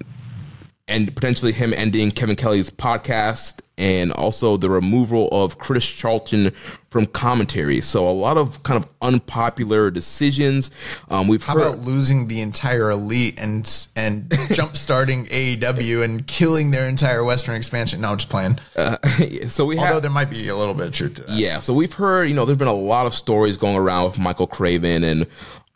S5: and potentially him ending Kevin Kelly's podcast, and also the removal of Chris Charlton from commentary. So a lot of kind of unpopular decisions. Um, we've
S7: How
S5: heard.
S7: about losing the entire elite and and jump starting AEW and killing their entire Western expansion? No, I'm just playing.
S5: so we
S7: Although
S5: have.
S7: there might be a little bit of truth to that.
S5: Yeah, so we've heard, you know, there's been a lot of stories going around with Michael Craven and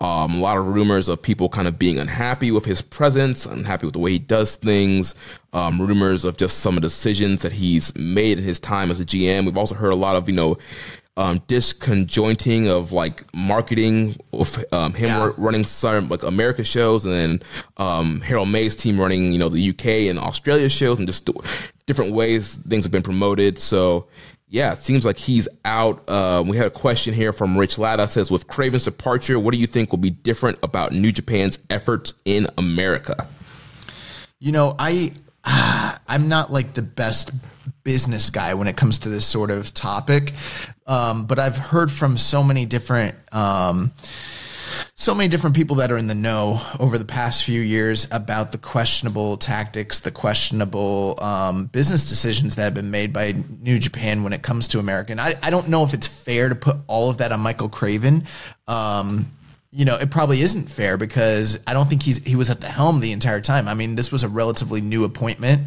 S5: um, a lot of rumors of people kind of being unhappy with his presence, unhappy with the way he does things, um, rumors of just some of the decisions that he's made in his time as a GM. We've also heard a lot of, you know, um, disconjointing of like marketing with um, him
S7: Yeah.
S5: ru- running some like America shows and then um, Harold Meij's team running, you know, the UK and Australia shows and just different ways things have been promoted. So yeah, it seems like he's out. Uh, we had a question here from Rich Latta says, with Craven's departure, what do you think will be different about New Japan's efforts in America?
S7: You know, I I'm not like the best business guy when it comes to this sort of topic, um, but I've heard from so many different. Um, so many different people that are in the know over the past few years about the questionable tactics, the questionable um, business decisions that have been made by New Japan when it comes to America. And I, I don't know if it's fair to put all of that on Michael Craven. Um, you know, it probably isn't fair because I don't think he's he was at the helm the entire time. I mean, this was a relatively new appointment,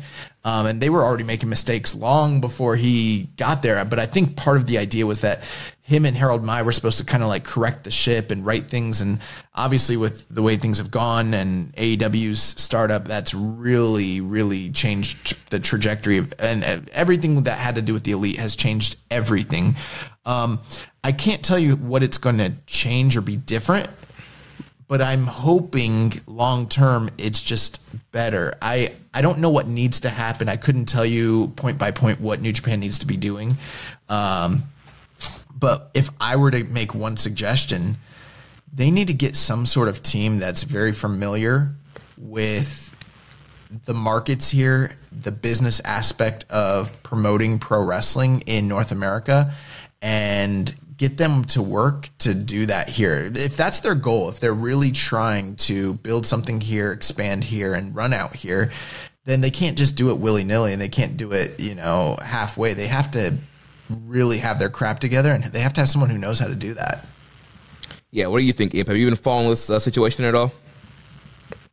S7: um, and they were already making mistakes long before he got there. But I think part of the idea was that him and Harold Meij were supposed to kind of like correct the ship and right things. And obviously, with the way things have gone and AEW's startup, that's really, really changed the trajectory of and everything that had to do with the elite has changed everything. Um, I can't tell you what it's going to change or be different, but I'm hoping long term it's just better. I I don't know what needs to happen. I couldn't tell you point by point what New Japan needs to be doing. Um, but if I were to make one suggestion, they need to get some sort of team that's very familiar with the markets here, the business aspect of promoting pro wrestling in North America, and get them to work to do that here. If that's their goal, if they're really trying to build something here, expand here, and run out here, then they can't just do it willy nilly and they can't do it, you know, halfway. They have to really have their crap together and they have to have someone who knows how to do that.
S5: Yeah, what do you think, Imp? Have you been following this uh, situation at all?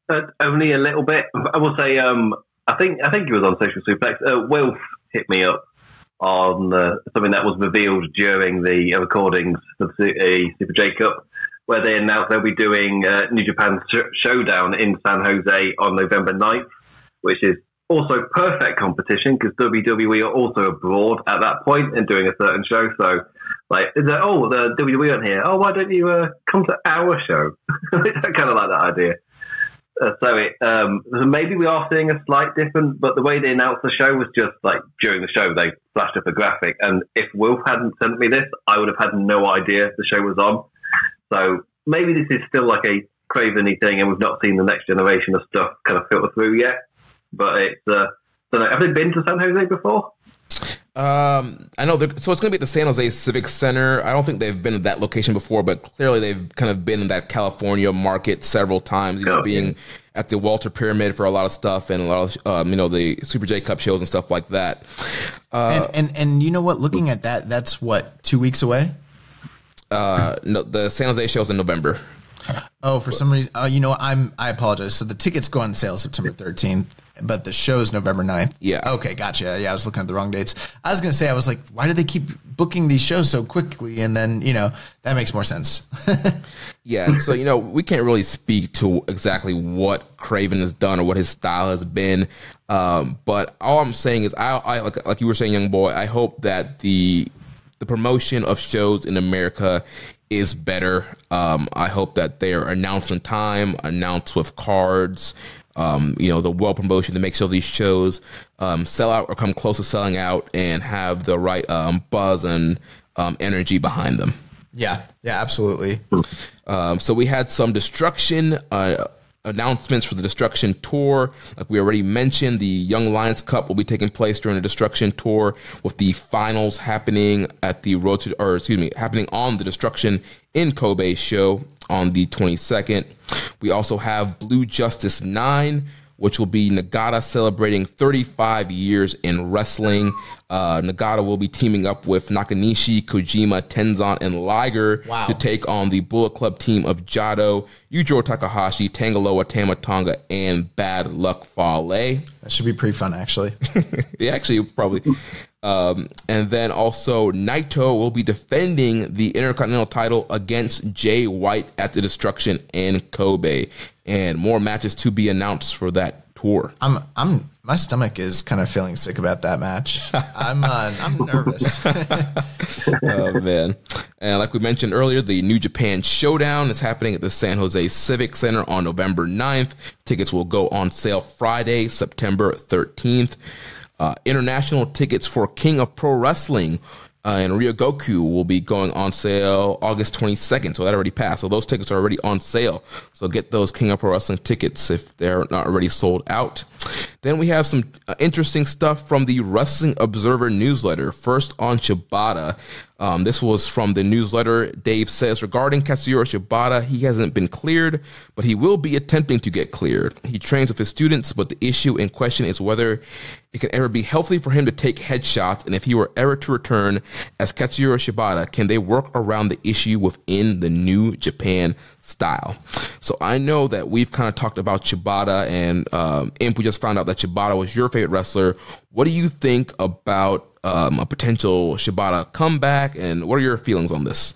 S6: Uh, only a little bit. I will say, um, I think I think it was on Social Suplex. Uh, Wilf hit me up on uh, something that was revealed during the recordings of the Super J Cup, where they announced they'll be doing uh, New Japan sh- Showdown in San Jose on November 9th, which is also perfect competition because WWE are also abroad at that point and doing a certain show. So, like, oh, the WWE aren't here. Oh, why don't you uh, come to our show? I kind of like that idea. Uh, so it um, maybe we are seeing a slight difference, but the way they announced the show was just like during the show they flashed up a graphic, and if Wolf hadn't sent me this, I would have had no idea the show was on. So maybe this is still like a craveny thing, and we've not seen the next generation of stuff kind of filter through yet. But it's uh, don't know. Have they been to San Jose before?
S5: Um, I know. So it's going to be at the San Jose Civic Center. I don't think they've been at that location before, but clearly they've kind of been in that California market several times. You know, okay. being at the Walter Pyramid for a lot of stuff and a lot of um, you know the Super J Cup shows and stuff like that.
S7: Uh, and, and and you know what? Looking at that, that's what two weeks away.
S5: Uh, no, the San Jose shows in November.
S7: Oh, for some reason, uh, you know, I'm I apologize. So the tickets go on sale September 13th but the show's November 9th.
S5: Yeah.
S7: Okay, gotcha. Yeah, I was looking at the wrong dates. I was going to say, I was like, why do they keep booking these shows so quickly? And then, you know, that makes more sense.
S5: yeah. So, you know, we can't really speak to exactly what Craven has done or what his style has been. Um, but all I'm saying is, I, I like, like you were saying, young boy, I hope that the the promotion of shows in America is better. Um, I hope that they are announced on time, announced with cards, um, you know, the world promotion to make sure these shows um, sell out or come close to selling out and have the right um, buzz and um, energy behind them.
S7: Yeah, yeah, absolutely.
S5: Um, so we had some destruction. Uh, announcements for the Destruction Tour. Like we already mentioned, the Young Lions Cup will be taking place during the Destruction Tour, with the finals happening at the Road to, or excuse me, happening on the Destruction in Kobe show on the 22nd. We also have Blue Justice 9 which will be Nagata celebrating 35 years in wrestling. Uh, Nagata will be teaming up with Nakanishi, Kojima, Tenzan, and Liger wow. to take on the Bullet Club team of Jado, Yujiro Takahashi, Tanga Loa, Tama Tonga, and Bad Luck Fale.
S7: That should be pretty fun, actually.
S5: yeah, actually, probably. Um, and then also Naito will be defending the Intercontinental title against Jay White at the Destruction in Kobe, and more matches to be announced for that tour.
S7: I'm I'm my stomach is kind of feeling sick about that match. I'm uh, I'm nervous.
S5: oh man! And like we mentioned earlier, the New Japan Showdown is happening at the San Jose Civic Center on November 9th. Tickets will go on sale Friday, September 13th. Uh, international tickets for King of Pro Wrestling uh, and Ryogoku will be going on sale August 22nd. So that already passed. So those tickets are already on sale. So get those King of Pro Wrestling tickets if they're not already sold out. Then we have some uh, interesting stuff from the Wrestling Observer newsletter. First on Shibata. Um, this was from the newsletter. Dave says regarding Katsuyori Shibata, he hasn't been cleared, but he will be attempting to get cleared. He trains with his students, but the issue in question is whether it can ever be healthy for him to take headshots, and if he were ever to return as Katsuyori Shibata, can they work around the issue within the New Japan style? So I know that we've kind of talked about Shibata, and um, Imp, we just found out that Shibata was your favorite wrestler. What do you think about um, a potential Shibata comeback, and what are your feelings on this?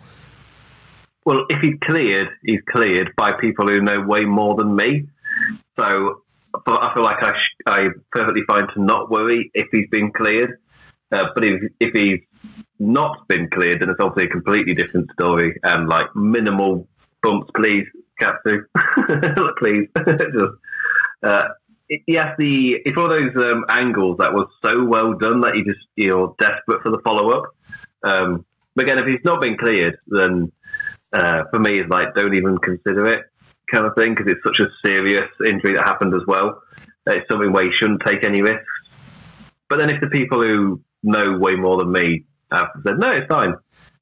S6: Well, if he's cleared, he's cleared by people who know way more than me. So, but I feel like I sh- I perfectly fine to not worry if he's been cleared. Uh, but if if he's not been cleared, then it's obviously a completely different story and like minimal bumps, please, Katsu, please. Just uh, yes, the it's one of those um, angles that was so well done that you just you're desperate for the follow up. Um, but again, if he's not been cleared, then uh, for me, it's like don't even consider it kind of thing because it's such a serious injury that happened as well. It's something where you shouldn't take any risks. But then if the people who know way more than me have said, no, it's fine,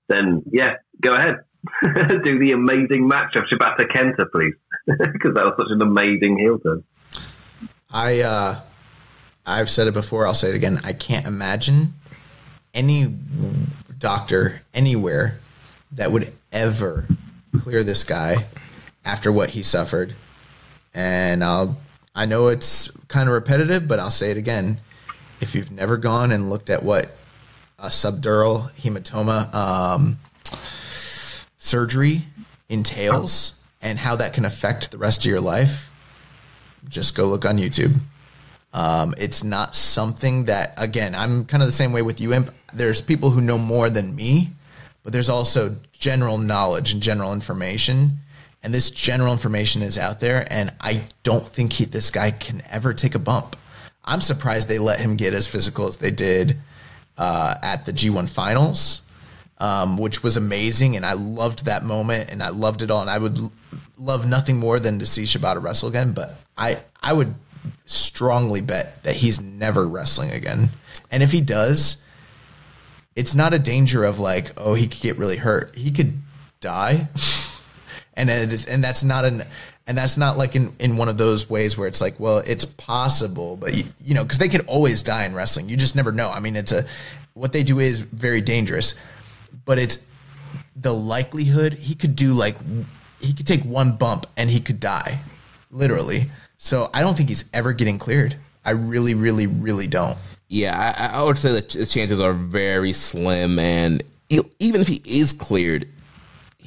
S6: then yeah, go ahead. Do the amazing match of Shibata Kenta, please. Because that was such an amazing heel turn.
S7: I uh, I've said it before. I'll say it again. I can't imagine any doctor anywhere that would ever clear this guy after what he suffered. And I'll I know it's kind of repetitive, but I'll say it again. If you've never gone and looked at what a subdural hematoma um, surgery entails and how that can affect the rest of your life, just go look on YouTube. Um, it's not something that, again, I'm kind of the same way with you, Imp. There's people who know more than me, but there's also general knowledge and general information. And this general information is out there, and I don't think he, this guy can ever take a bump. I'm surprised they let him get as physical as they did uh, at the G1 finals, um, which was amazing. And I loved that moment and I loved it all. And I would love nothing more than to see Shibata wrestle again. But I, I would strongly bet that he's never wrestling again. And if he does, it's not a danger of like, oh, he could get really hurt. He could die. and and that's not an and that's not like in, in one of those ways where it's like, well, it's possible, but you, you know, because they could always die in wrestling. You just never know. I mean, it's a what they do is very dangerous, but it's the likelihood he could do like he could take one bump and he could die, literally. So I don't think he's ever getting cleared. I really, really, really don't.
S5: Yeah, I, I would say that the chances are very slim, and e- even if he is cleared,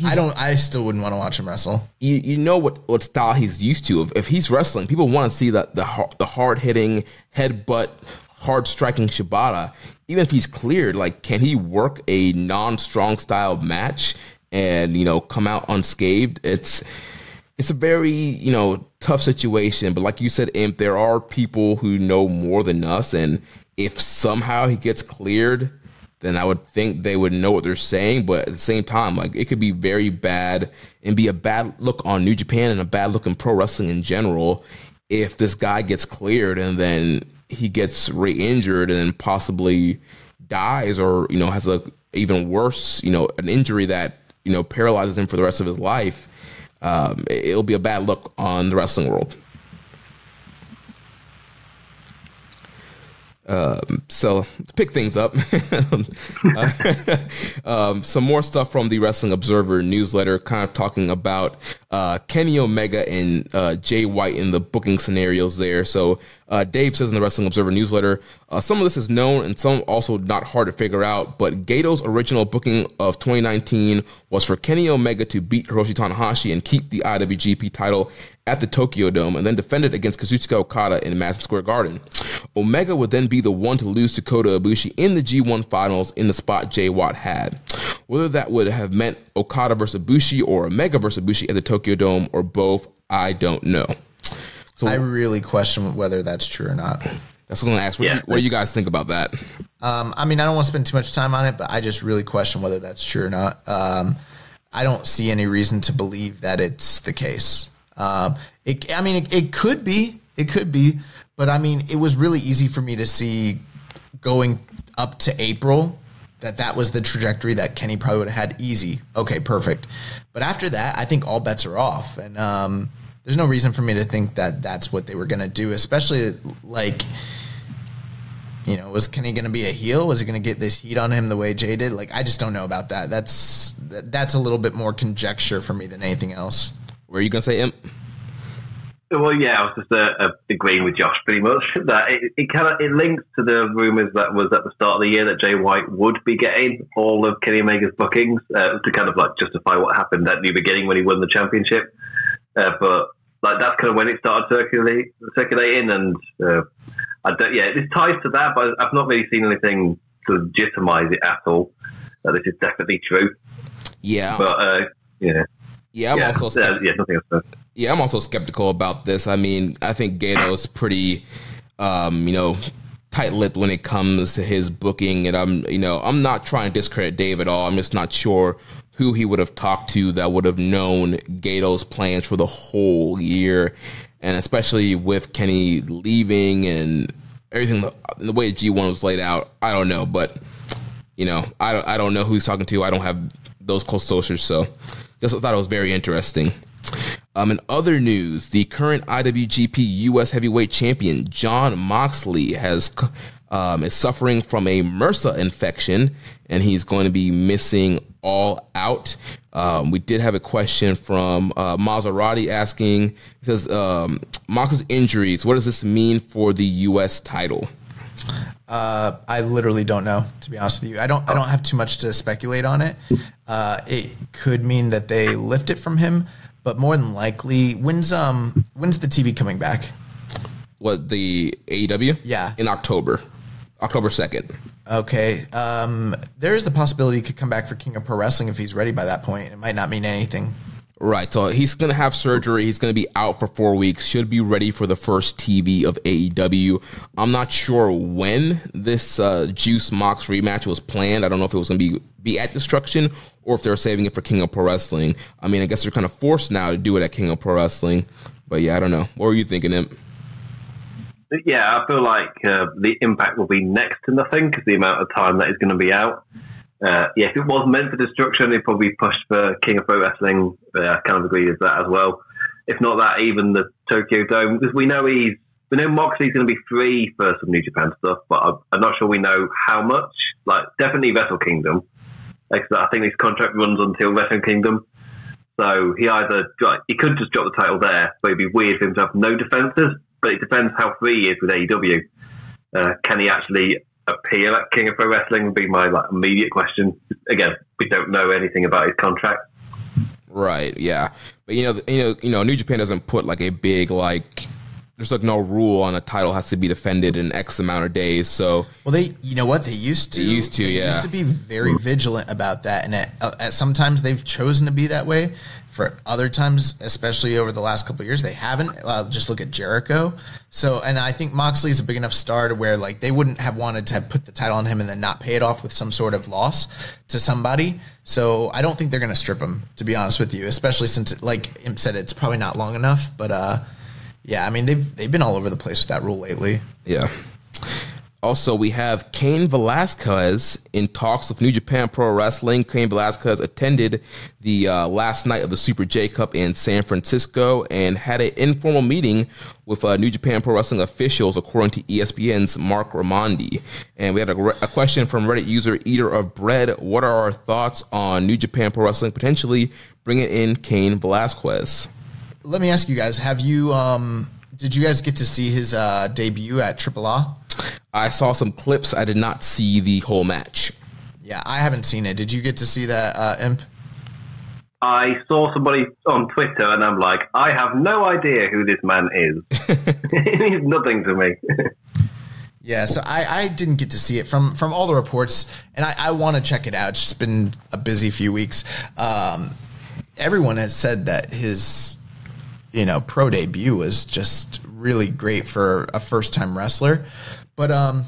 S7: I don't. I still wouldn't want to watch him wrestle.
S5: you you know what what style he's used to. If, if he's wrestling, people want to see that the the hard hitting headbutt, hard striking Shibata. Even if he's cleared, like can he work a non strong style match and you know come out unscathed? It's it's a very you know tough situation. But like you said, Imp, there are people who know more than us, and if somehow he gets cleared then I would think they would know what they're saying. But at the same time, like it could be very bad and be a bad look on New Japan and a bad look in pro wrestling in general if this guy gets cleared and then he gets re-injured and possibly dies or you know has a even worse you know an injury that you know paralyzes him for the rest of his life. Um, it'll be a bad look on the wrestling world. Um, so to pick things up, uh, um, some more stuff from the Wrestling Observer newsletter, kind of talking about uh, Kenny Omega and uh, Jay White in the booking scenarios there. So uh, Dave says in the Wrestling Observer newsletter, uh, some of this is known and some also not hard to figure out. But Gedo's original booking of 2019 was for Kenny Omega to beat Hiroshi Tanahashi and keep the IWGP title at the Tokyo Dome and then defended against Kazuchika Okada in Madison Square Garden. Omega would then be the one to lose to Kota Ibushi in the G1 finals in the spot Jay White had. Whether that would have meant Okada versus Ibushi or Omega versus Ibushi at the Tokyo Dome or both, I don't know. So
S7: I really question whether that's true or not.
S5: that's what I'm going to ask. What, do
S6: Yeah.
S5: you, what do you guys think about that?
S7: Um, I mean, I don't want to spend too much time on it, but I just really question whether that's true or not. Um, I don't see any reason to believe that it's the case. Um, it, I mean, it, it could be, it could be, but I mean, it was really easy for me to see going up to April that that was the trajectory that Kenny probably would have had easy. Okay, perfect. But after that, I think all bets are off, and um, there's no reason for me to think that that's what they were going to do, especially like you know, was Kenny going to be a heel? Was he going to get this heat on him the way Jay did? Like, I just don't know about that. That's that- that's a little bit more conjecture for me than anything else.
S5: Were you going to say Imp?
S6: Well, yeah, I was just uh, uh, agreeing with Josh pretty much that it, it kind of it links to the rumors that was at the start of the year that Jay White would be getting all of Kenny Omega's bookings uh, to kind of like justify what happened at New Beginning when he won the championship. Uh, but like that's kind of when it started circulate, circulating, and uh, I don't, yeah, this ties to that, but I've not really seen anything to legitimize it at all. That this is definitely true,
S5: Yeah.
S6: but uh, yeah,
S5: yeah, I'm
S6: yeah,
S5: also skeptical.
S6: yeah.
S5: Yeah, I'm also skeptical about this. I mean, I think Gedo's pretty, um, you know, tight-lipped when it comes to his booking, and I'm, you know, I'm not trying to discredit Dave at all. I'm just not sure who he would have talked to that would have known Gedo's plans for the whole year, and especially with Kenny leaving and everything the way G1 was laid out. I don't know, but you know, I don't, I don't know who he's talking to. I don't have those close sources, so just thought it was very interesting. Um, in other news, the current IWGP US Heavyweight Champion Jon Moxley has um, is suffering from a MRSA infection, and he's going to be missing all out. Um, we did have a question from uh, Maserati asking, he says, um, Mox's injuries, what does this mean for the U.S. title?
S7: Uh, I literally don't know, to be honest with you. I don't. I don't have too much to speculate on it. Uh, it could mean that they lift it from him, but more than likely, when's um when's the TV coming back?
S5: What the AEW?
S7: Yeah,
S5: in October, October second.
S7: Okay. Um, there is the possibility he could come back for King of Pro Wrestling if he's ready by that point. It might not mean anything.
S5: Right. So he's going to have surgery. He's going to be out for four weeks. Should be ready for the first TV of AEW. I'm not sure when this uh, Juice Mox rematch was planned. I don't know if it was going to be be at Destruction or if they're saving it for King of Pro Wrestling. I mean, I guess they're kind of forced now to do it at King of Pro Wrestling. But yeah, I don't know. What were you thinking, Imp?
S6: Yeah, I feel like uh, the impact will be next to nothing because the amount of time that he's going to be out. Uh, yeah, if it was meant for destruction, it'd probably pushed for King of Pro Wrestling. Uh, I kind of agree with that as well. If not that, even the Tokyo Dome, because we know he's we know Moxley's going to be free for some New Japan stuff, but I'm, I'm not sure we know how much. Like definitely Wrestle Kingdom. Like, I think his contract runs until Wrestle Kingdom. So he either he could just drop the title there, but it'd be weird for him to have no defenses. But it depends how free he is with AEW. Uh, can he actually appear at King of Pro Wrestling? Would be my like immediate question. Again, we don't know anything about his contract.
S5: Right. Yeah. But you know, you know, you know, New Japan doesn't put like a big like. There's like no rule on a title has to be defended in X amount of days. So
S7: well, they you know what they used to
S5: they used to
S7: they
S5: yeah
S7: used to be very vigilant about that, and at, uh, at sometimes they've chosen to be that way. For other times, especially over the last couple years, they haven't. Uh, just look at Jericho. So, and I think Moxley is a big enough star to where like they wouldn't have wanted to put the title on him and then not pay it off with some sort of loss to somebody. So, I don't think they're going to strip him. To be honest with you, especially since, like Imp said, it's probably not long enough. But uh, yeah, I mean they've they've been all over the place with that rule lately.
S5: Yeah. Also, we have Cain Velasquez in talks with New Japan Pro Wrestling. Cain Velasquez attended the uh, last night of the Super J Cup in San Francisco and had an informal meeting with uh, New Japan Pro Wrestling officials, according to ESPN's Marc Raimondi. And we had a, a, question from Reddit user Eater of Bread. What are our thoughts on New Japan Pro Wrestling potentially bringing in Cain Velasquez?
S7: Let me ask you guys: Have you um, did you guys get to see his uh, debut at Triple A?
S5: I saw some clips. I did not see the whole match.
S7: Yeah, I haven't seen it. Did you get to see that, uh, Imp?
S6: I saw somebody on Twitter, and I'm like, I have no idea who this man is. He's nothing to me.
S7: yeah, so I, I didn't get to see it from from all the reports, and I, I want to check it out. It's just been a busy few weeks. Um, everyone has said that his you know pro debut was just really great for a first time wrestler. But um,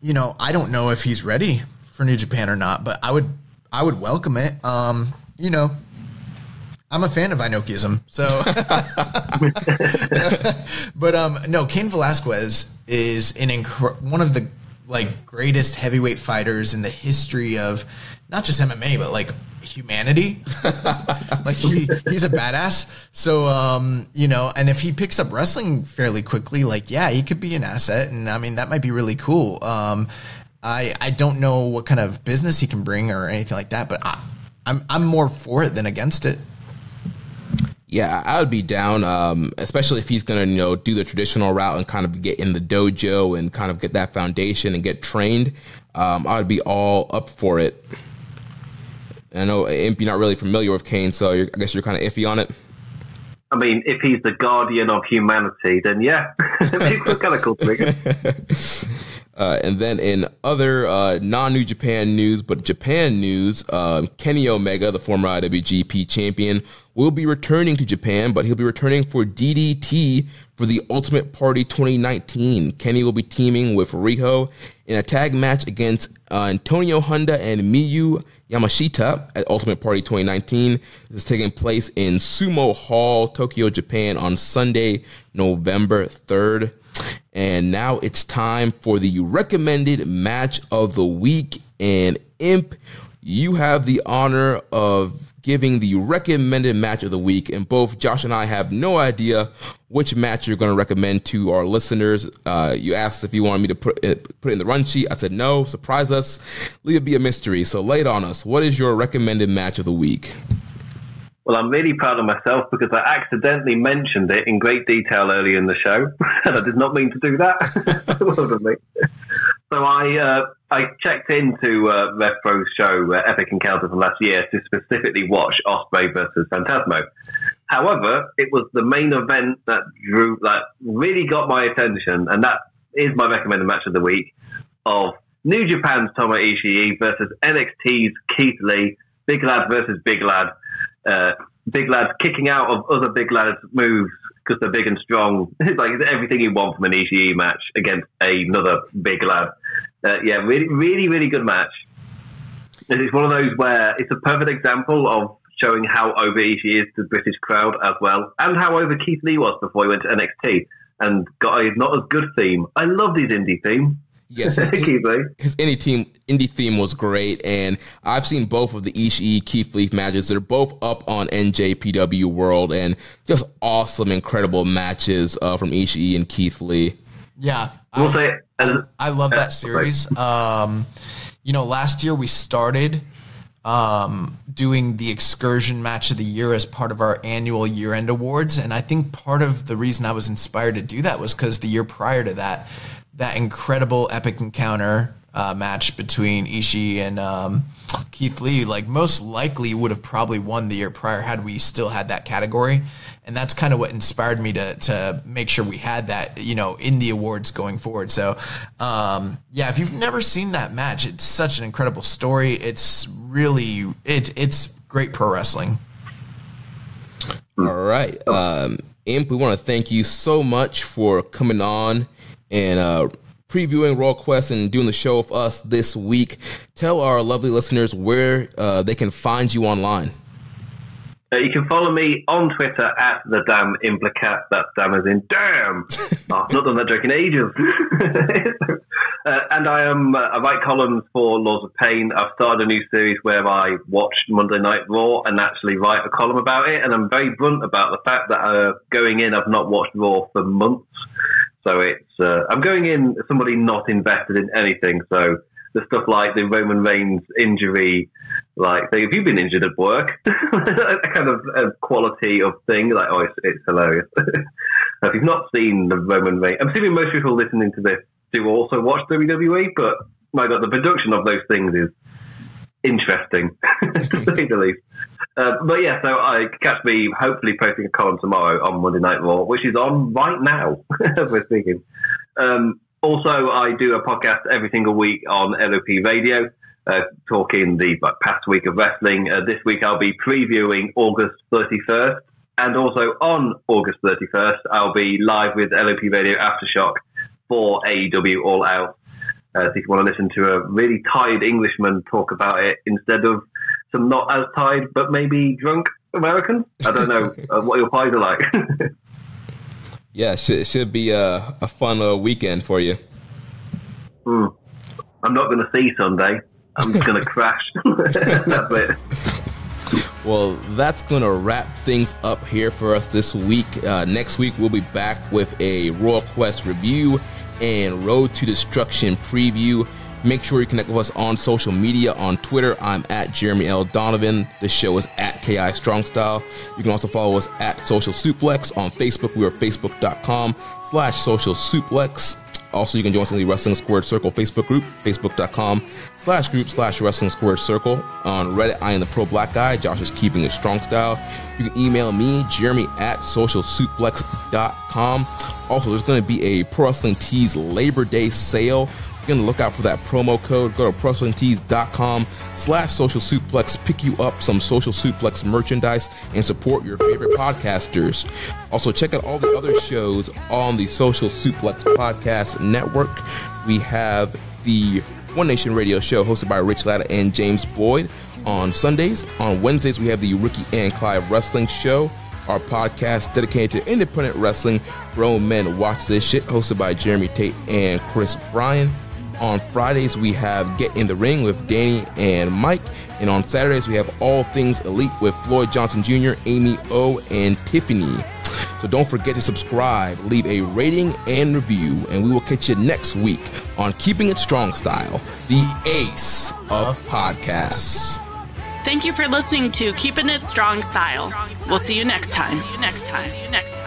S7: you know, I don't know if he's ready for New Japan or not, but I would I would welcome it. Um, you know, I'm a fan of Inokism, so. but um, no, Cain Velasquez is an inc- one of the like greatest heavyweight fighters in the history of not just MMA, but like humanity. like he, he's a badass. So um, you know, and if he picks up wrestling fairly quickly, like yeah, he could be an asset, and I mean that might be really cool. Um, I I don't know what kind of business he can bring or anything like that, but I, I'm I'm more for it than against it.
S5: Yeah, I would be down, um, especially if he's going to, you know, do the traditional route and kind of get in the dojo and kind of get that foundation and get trained. Um, I would be all up for it. I know Imp, you're not really familiar with Cain, so I guess you're kind of iffy on it.
S6: I mean, if he's the guardian of humanity, then yeah, it's kind of cool.
S5: Uh, and then in other uh, non New Japan news, but Japan news, uh, Kenny Omega, the former IWGP champion, will be returning to Japan, but he'll be returning for DDT for the Ultimate Party 2019. Kenny will be teaming with Riho in a tag match against uh, Antonio Honda and Miyu Yamashita at Ultimate Party 2019. This is taking place in Sumo Hall, Tokyo, Japan on Sunday, November 3rd. And now it's time for the recommended match of the week. And Imp, you have the honor of giving the recommended match of the week. And both Josh and I have no idea which match you're going to recommend to our listeners. Uh, you asked if you wanted me to put it, put it in the run sheet. I said no. Surprise us. Leave it be a mystery. So lay it on us. What is your recommended match of the week?
S6: Well, I'm really proud of myself because I accidentally mentioned it in great detail earlier in the show, and I did not mean to do that. well done, mate. So I uh, I checked into uh, RevPro's show uh, Epic Encounter from last year to specifically watch Ospreay versus Fantasmo. However, it was the main event that drew that really got my attention, and that is my recommended match of the week of New Japan's Tomo Ishii versus NXT's Keith Lee, Big Lad versus Big Lad. Uh, big lads kicking out of other big lads' moves because they're big and strong. It's like everything you want from an Ishii match against another big lad. Uh, yeah, really, really, really good match. And it's one of those where it's a perfect example of showing how over Ishii is to the British crowd as well, and how over Keith Lee was before he went to NXT and got a not as good theme. I love these indie theme.
S5: Yes, his,
S6: Keith Lee.
S5: his indie team indie theme was great, and I've seen both of the Ishii Keith Lee matches. They're both up on NJPW World, and just awesome, incredible matches uh, from Ishii and Keith Lee.
S7: Yeah, I, I love that series. Um, you know, last year we started um, doing the excursion match of the year as part of our annual year end awards. And I think part of the reason I was inspired to do that was because the year prior to that, that incredible epic encounter uh, match between Ishii and um, Keith Lee, like most likely would have probably won the year prior had we still had that category. And that's kind of what inspired me to to make sure we had that, you know, in the awards going forward. So, um, yeah, if you've never seen that match, it's such an incredible story. It's really it it's great pro wrestling.
S5: All right, um, Imp, we want to thank you so much for coming on and uh, previewing Royal Quest and doing the show with us this week. Tell our lovely listeners where uh, they can find you online.
S6: Uh, you can follow me on Twitter at the damn implicat. That's damn as in damn. oh, I've not done that joke in ages. uh, and I am uh, I write columns for Lords of Pain. I've started a new series where I watch Monday Night Raw and actually write a column about it. And I'm very blunt about the fact that uh, going in, I've not watched Raw for months. So it's uh, I'm going in somebody not invested in anything. So the stuff like the Roman Reigns injury, like if you've been injured at work, a kind of a quality of thing, like oh, it's, it's hilarious. if you've not seen the Roman Reigns, I'm assuming most people listening to this do also watch WWE, but my God, the production of those things is interesting to say the least. Uh, but yeah, so I catch me hopefully posting a column tomorrow on Monday Night Raw, which is on right now as we're speaking. Um, also, I do a podcast every single week on LOP Radio, uh, talking the past week of wrestling. Uh, this week I'll be previewing August 31st, and also on August 31st I'll be live with LOP Radio Aftershock for AEW All Out. Uh, so if you want to listen to a really tired Englishman talk about it instead of some not as tired but maybe drunk Americans, I don't know uh, what your pies are like.
S5: Yeah, should should be a, a fun uh, weekend for you.
S6: Hmm. I'm not going to see Sunday. I'm just going to crash. That's it.
S5: Well, that's going to wrap things up here for us this week. Uh, next week, we'll be back with a Royal Quest review and Road to Destruction preview. Make sure you connect with us on social media. On Twitter, I'm at Jeremy L. Donovan. The show is at KI Strong Style. You can also follow us at Social Suplex. On Facebook, we are facebook.com slash social suplex. Also, you can join us in the Wrestling Squared Circle Facebook group, facebook.com slash group slash Wrestling Squared Circle. On Reddit, I am the Pro Black Guy. Josh is keeping it strong style. You can email me, Jeremy at socialsuplex.com. Also, there's going to be a Pro Wrestling Tees Labor Day sale Be on the lookout for that promo code. Go to ProWrestlingTees.com slash Social Suplex. Pick you up some Social Suplex merchandise and support your favorite podcasters. Also, check out all the other shows on the Social Suplex Podcast Network. We have the One Nation Radio Show hosted by Rich Latta and James Boyd on Sundays. On Wednesdays, we have the Ricky and Clive Wrestling Show, our podcast dedicated to independent wrestling. Grown men watch this shit, hosted by Jeremy Tate and Chris Bryan. On Fridays, we have Get in the Ring with Danny and Mike. And on Saturdays, we have All Things Elite with Floyd Johnson Jr., Amy O, and Tiffany. So don't forget to subscribe, leave a rating and review, and we will catch you next week on Keepin' It Strong Style, the ace of podcasts.
S2: Thank you for listening to Keepin' It Strong Style. We'll see you next time. See you next time. See you next time.